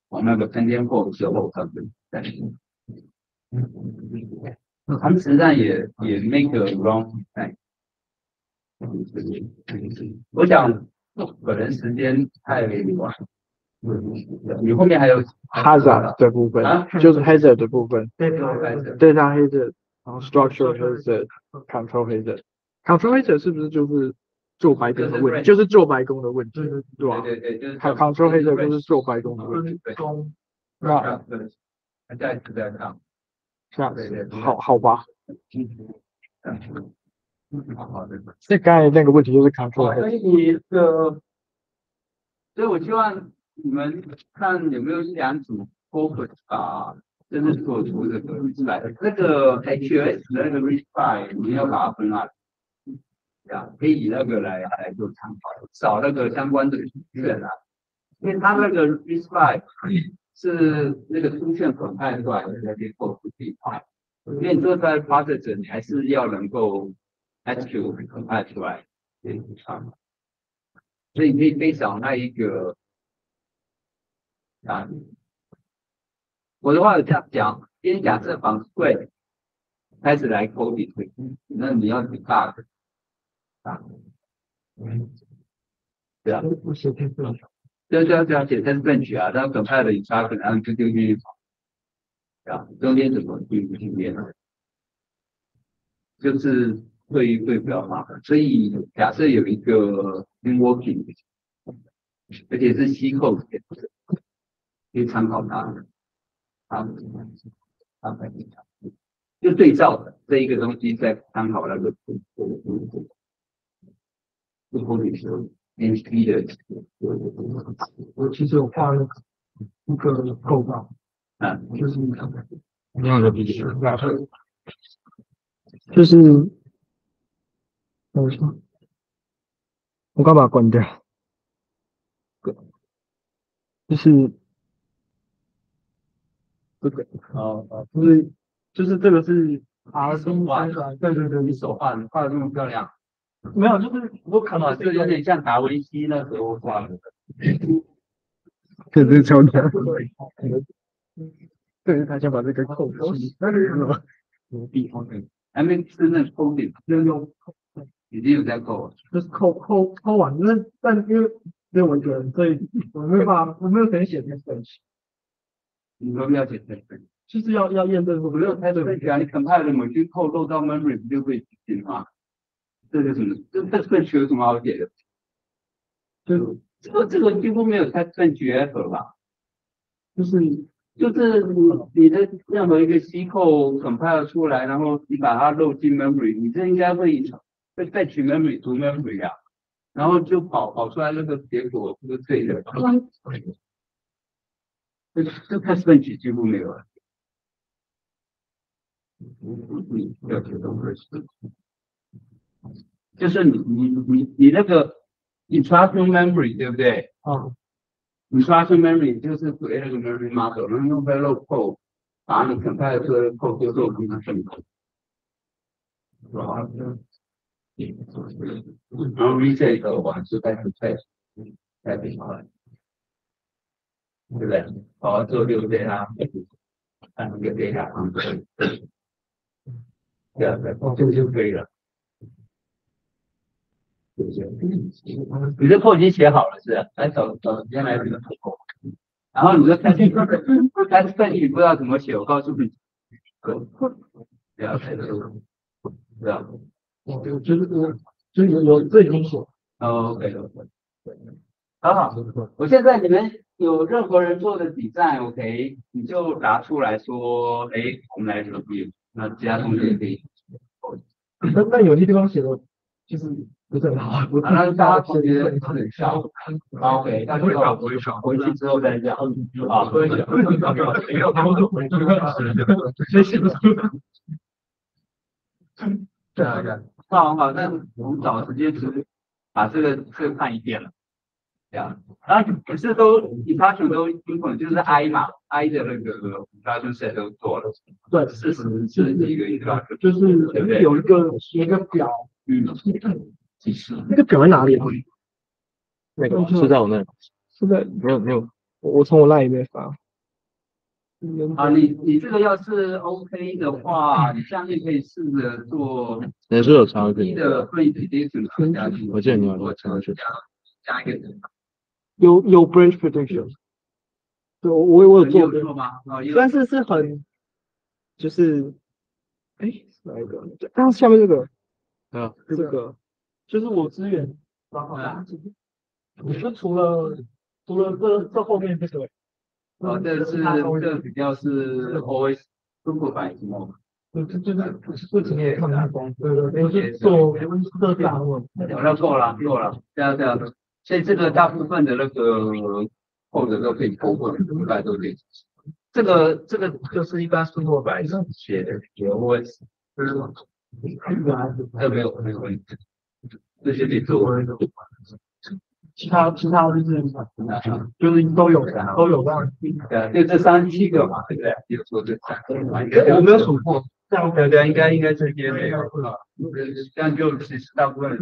我那个喷天扣的时候，他们在，他们实际上也也 make a wrong thing。我想。可能时间太晚，你后面还有 hazard 的部分，就是 hazard 的部分，对对上 hazard，然后 structural hazard，control hazard，control hazard 是不是就是做白工的问题？就是做白工的问题，对吧？对对对，还有 control hazard 就是做白工的问题。那再次再看，这样子，好好吧。嗯，好好的。这刚才那个问题就是 control。所以你的，所以我希望你们看有没有一两组 focus 啊，就是做出这个出来的那个 HS 的那个 r e s p i 你要把它分啊。呀，可以以那个来来做参考，找那个相关的图卷啊，因为它那个 RISC-V 是那个出现很判断的那边构筑这一块，因为你做在 process 你还是要能够 SQ 很快出来这一块，所以你可以非常那一个啊，我的话有这样讲，今天假设房子贵开始来 coding，那你要 debug 啊，对啊，我写天分。对对啊对啊，写 test bench 啊，然后 compile 的 instruction，然后就丢进去跑，啊，中间怎么去训练呢？就是会会比较麻烦，所以假设有一个 in working，而且是 C code，可以参考它，啊，啊，就对照的这一个东西，在参考那个不同的时候。N P 的，我其实我画了一个构造，啊，就是那样的比例，就是，我刚把它关掉，就是这个，哦哦，就是就是这个是 R 手 D 画出来，对对对，你手画的画的这么漂亮，没有，就是我看到这有点像达文西那时候画的，这是超难，对，他想把这个扣起，牛逼，还没是那抠点，那用已经有在扣了，就是扣扣扣完，就是但因为因为我一个人，所以我没有办法，我没有可能写 test bench，你说不要写 test 就是要要验证说不用 test bench 啊，你 compile 的某句扣漏到 memory 不就会进化？这个什么？这 test bench 有什么好写的？就这个这个几乎没有 test bench effort 吧？就是就是你你的任何一个 C 扣 compile 出来，然后你把它漏进 memory，你这应该会会 fetch memory to memory 啊，然后就跑跑出来那个结果是对的。这这 test bench 几乎没有了。就是你你你你那个 instruction memory 对不对？啊，instruction memory 就是 create 那个 memory model，然后用 value code 把你 compile 出来的 code 就做成它正口，是吧？然后 reset 的话是再去 test，再比出来，对不对？好，做六 data，按一个 data，这样的，这个就可以了。你的 code 已经写好了是吧？来找找时间来这个 code。然后你的 test test bench 不知道怎么写，我告诉你，不要太多，对吧我就是我就是有有这已经写，？OK OK。好好，我现在你们有任何人做的比赛，OK，你就拿出来说，哎，我们来 review，那其他同学也可以。那那有些地方写的就是不是很好，我啊那大家同学很很少。OK，那就回去回去之后再讲啊。对啊，对啊，那很好，那我们找时间是把这个这个看一遍了，这样，然后可是都 instruction 都 input 就是 I 嘛，I 的那个 instruction set 都做了，对，四十是一个 instruction，就是对不对？有一个有一个表，嗯，那个表在哪里？啊？那个是在我那里，是在没有没有，我我从我那里面发。啊，你你这个要是 OK 的话，你下面可以试着做也是有差一距的 free prediction 加进去，我记得你有或者差距加加一个有有 branch prediction，对，我我我有做的，有做吗？啊，有但是是很，就是，哎，是哪一个？刚下面这个，啊，这个，就是我资源，然后我就除了除了这这后面这个，哦，这是这比较是 always 中国版型哦。就就就是事情也看不懂，对对对，就是做这大问，那够了，够了，这样这样，所以这个大部分的那个或者都可以通过，应该都可以。这个这个就是一般中国版写的，有 OS，这没有没有问题。这些你做，其他其他就是就是都有的都有这样。对，就这三七个嘛，对不对？有做这三个，我没有数过，对对，应该应该这些没有，这样就其实大部分。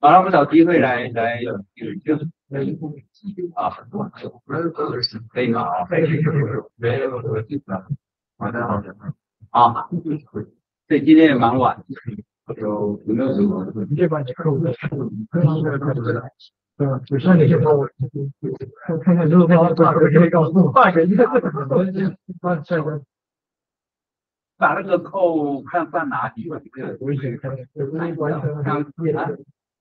好了，我们找机会来来就啊，可以吗？没有，好的好的，啊，对，今天也蛮晚，这把你客户的嗯，有像你先帮我看看看，如果要多少个可以告诉我，换人的，换下一个。把那个扣看放哪里？我也看，刚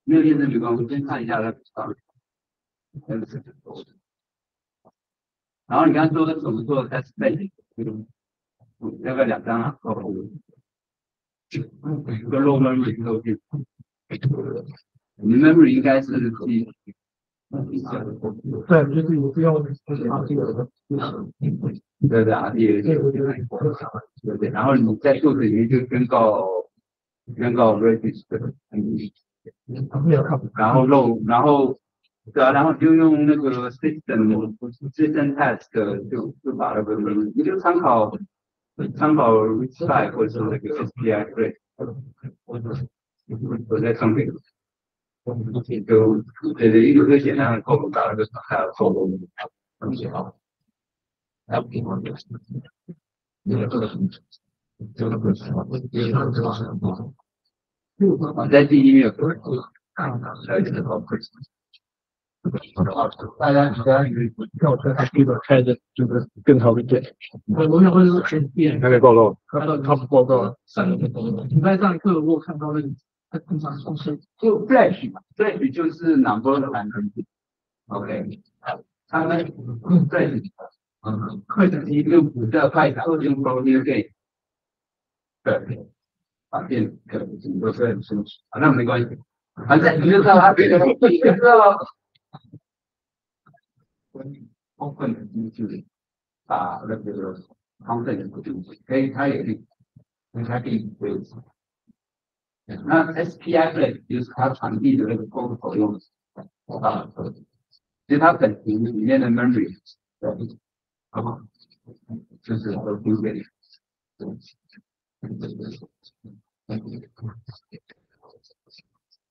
没有验证没关系，我先看一下那个档。然后你刚刚说的怎么做 test bed？大概两张啊，一个 low memory 都进。你 memory 应该是第。对，就是你不用啊这个。对对啊，也对对对，然后你在肚子里面就宣告宣告 register，然后漏，然后对啊，然后就用那个 system system test 就就把那个你就参考参考 RESPI 或者是那个 SPI 对，我在上面就对对一个简单的扣把那个还有扣大家大家跳车还记得开的就是更好一点。我我想问是前边还没报告，他他不报告。上你在上课我看到那个他经常说是就 flash 嘛，flash 就是 number 的版本。OK，他们 flash。嗯，快的一个五的快打用包丢给，对，反正可能很多是很生气，啊，那没关系，反正你就知道他这个，你就知道，部分的机制把那个方正不进去，可以，他也可以，他可以维持。那 SPI 呢，就是它传递的那个功能用啊，其实它本体里面的 memory。好不好？就是都丢给你。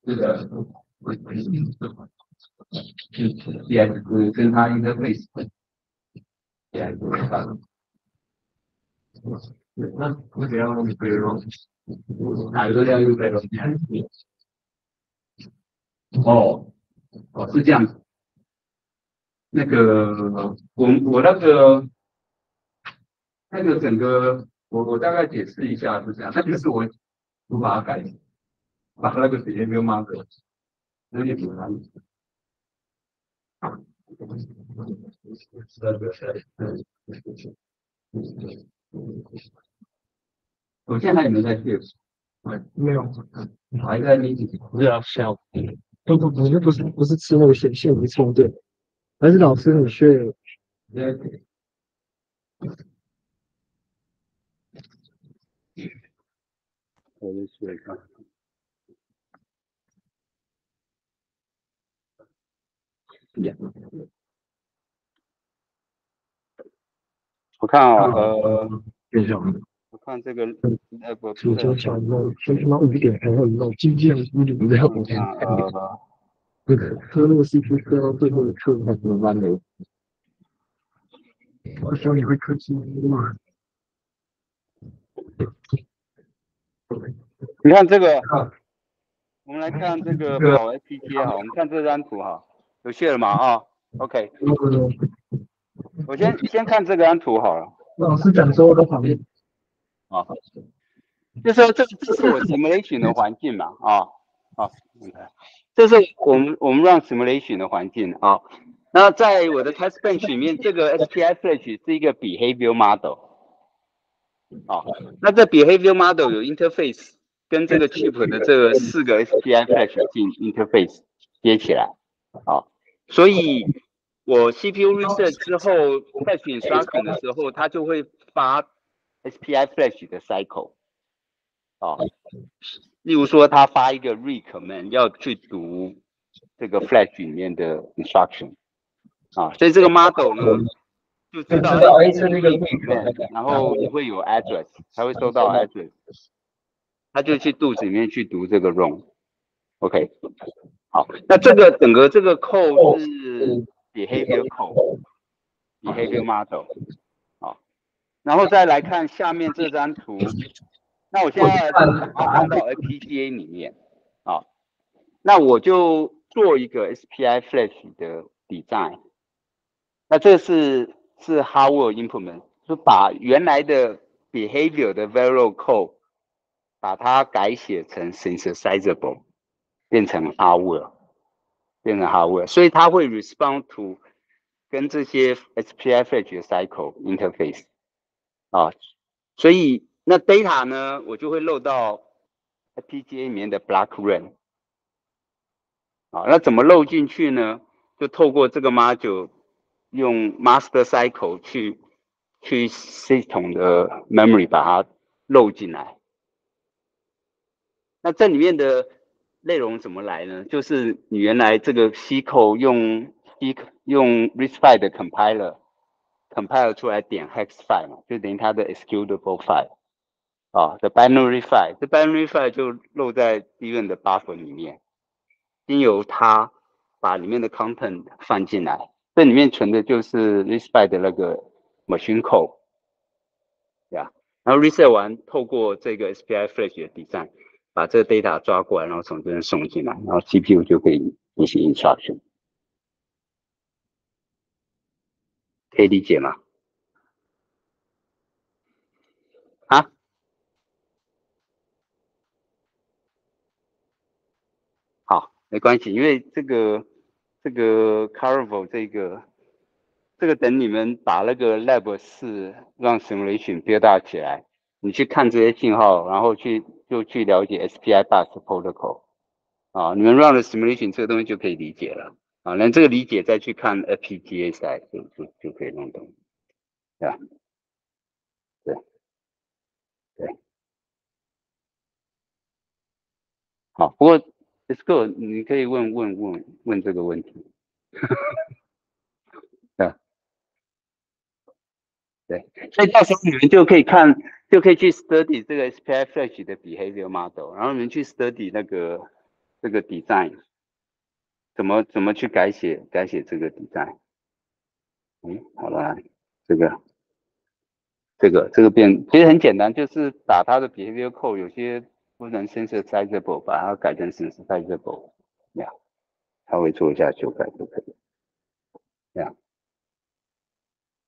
这个会会是也是跟他一个类似，也是他。那我只要用备用，哪个要用备用？哦，哦，是这样子。那个，我我那个那个整个，我我大概解释一下是这样，那就是我我把它改，把那个直接没有码格，直接给它。我现在有没有在写？没有，还在你不要笑，不不不，那不是不是吃那个线线没充电。还是老师很炫。我的血看。我看啊，呃，我看这个那个。主角小梦，说什么五点还有一种经济五点的样子。那个科洛西夫科到最后的课还怎么办呢？我想你会科技吗？你看这个，我们来看这个跑 APP 哈，我们看这张图哈，有血了吗？啊，OK，我先先看这张图好了。老师讲说我的旁边。啊，就说这这是我 simulation 的环境嘛？啊，好，OK。这是我们我们 run simulation 的环境啊。那在我的 test bench 里面，这个 SPI flash 是一个 behavior model 啊。那这 behavior model 有 interface 跟这个 chip 的这个四个 SPI flash 进 interface 接起来啊。所以我 CPU reset 之后 flash instruction 的时候，它就会发 SPI flash 的 cycle。啊，例如说它发一个 read command 要去读这个 Flash 里面的 instruction 啊，所以这个 model 呢就知道哎这是一个 read command，然后也会有 address，它会收到 address，他就去肚子里面去读这个 ROM，OK，好，那这个整个这个 code 是 behavior code，behavior model。好然后再来看下面这张图，那我现在把它放到 FPGA 里面啊，那我就做一个 SPI Flash 的 design，那这是是 hardware implement，就把原来的 behavior 的 Verilog code 把它改写成 synthesizable，变成 hardware，变成 hardware，所以它会 respond to 跟这些 SPI Flash 的 cycle interface。啊，所以那 data 呢，我就会漏到 FPGA 里面的 block run。啊，那怎么漏进去呢？就透过这个 module 用 master cycle 去去系统的 memory 把它漏进来。那这里面的内容怎么来呢？就是你原来这个 C 口用 C 用 RISC-V 的 compiler。compile 出来点 hex file 嘛，就等于它的 executable file 啊，the binary file，这 binary file 就漏在 D 任的 buffer 里面，经由它把里面的 content 放进来，这里面存的就是 RISC-V 的那个 machine code，呀，然后 reset 完，透过这个 SPI Flash 的 design，把这个 data 抓过来，然后从这边送进来，然后 CPU 就可以进行 insertion，。可以理解吗？啊？好，没关系，因为这个这个 Carnival 这个这个等你们把那个 Lab 四让 Simulation build 起来，你去看这些信号，然后去就去了解 SPI Bus Protocol 啊，你们 run 的 Simulation 这个东西就可以理解了。啊，那这个理解再去看 FPGA 赛就就就可以弄懂，对吧？对，对。好，不过 Let's go，你可以问问问问这个问题。对，对，所以到时候你们就可以看，就可以去 study 这个 SPI Flash 的 behavior model，然后你们去 study 那个这个 design。怎么怎么去改写改写这个 design？嗯，好了，这个这个这个变其实很简单，就是把它的 behavior code 有些不能 synthesizable，把它改成 synthesizable，这样，稍微做一下修改就可以，这样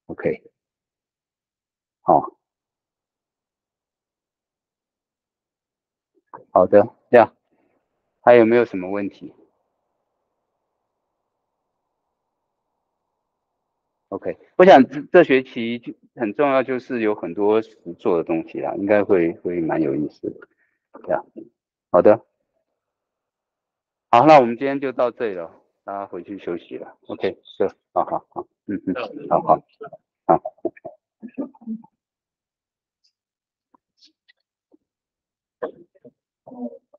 ，OK，好，好的，这样，还有没有什么问题？OK，我想这这学期就很重要，就是有很多实做的东西啦，应该会会蛮有意思的，这样，好的，好，那我们今天就到这里了，大家回去休息了。OK，是，好好好，嗯嗯，好好。Oh.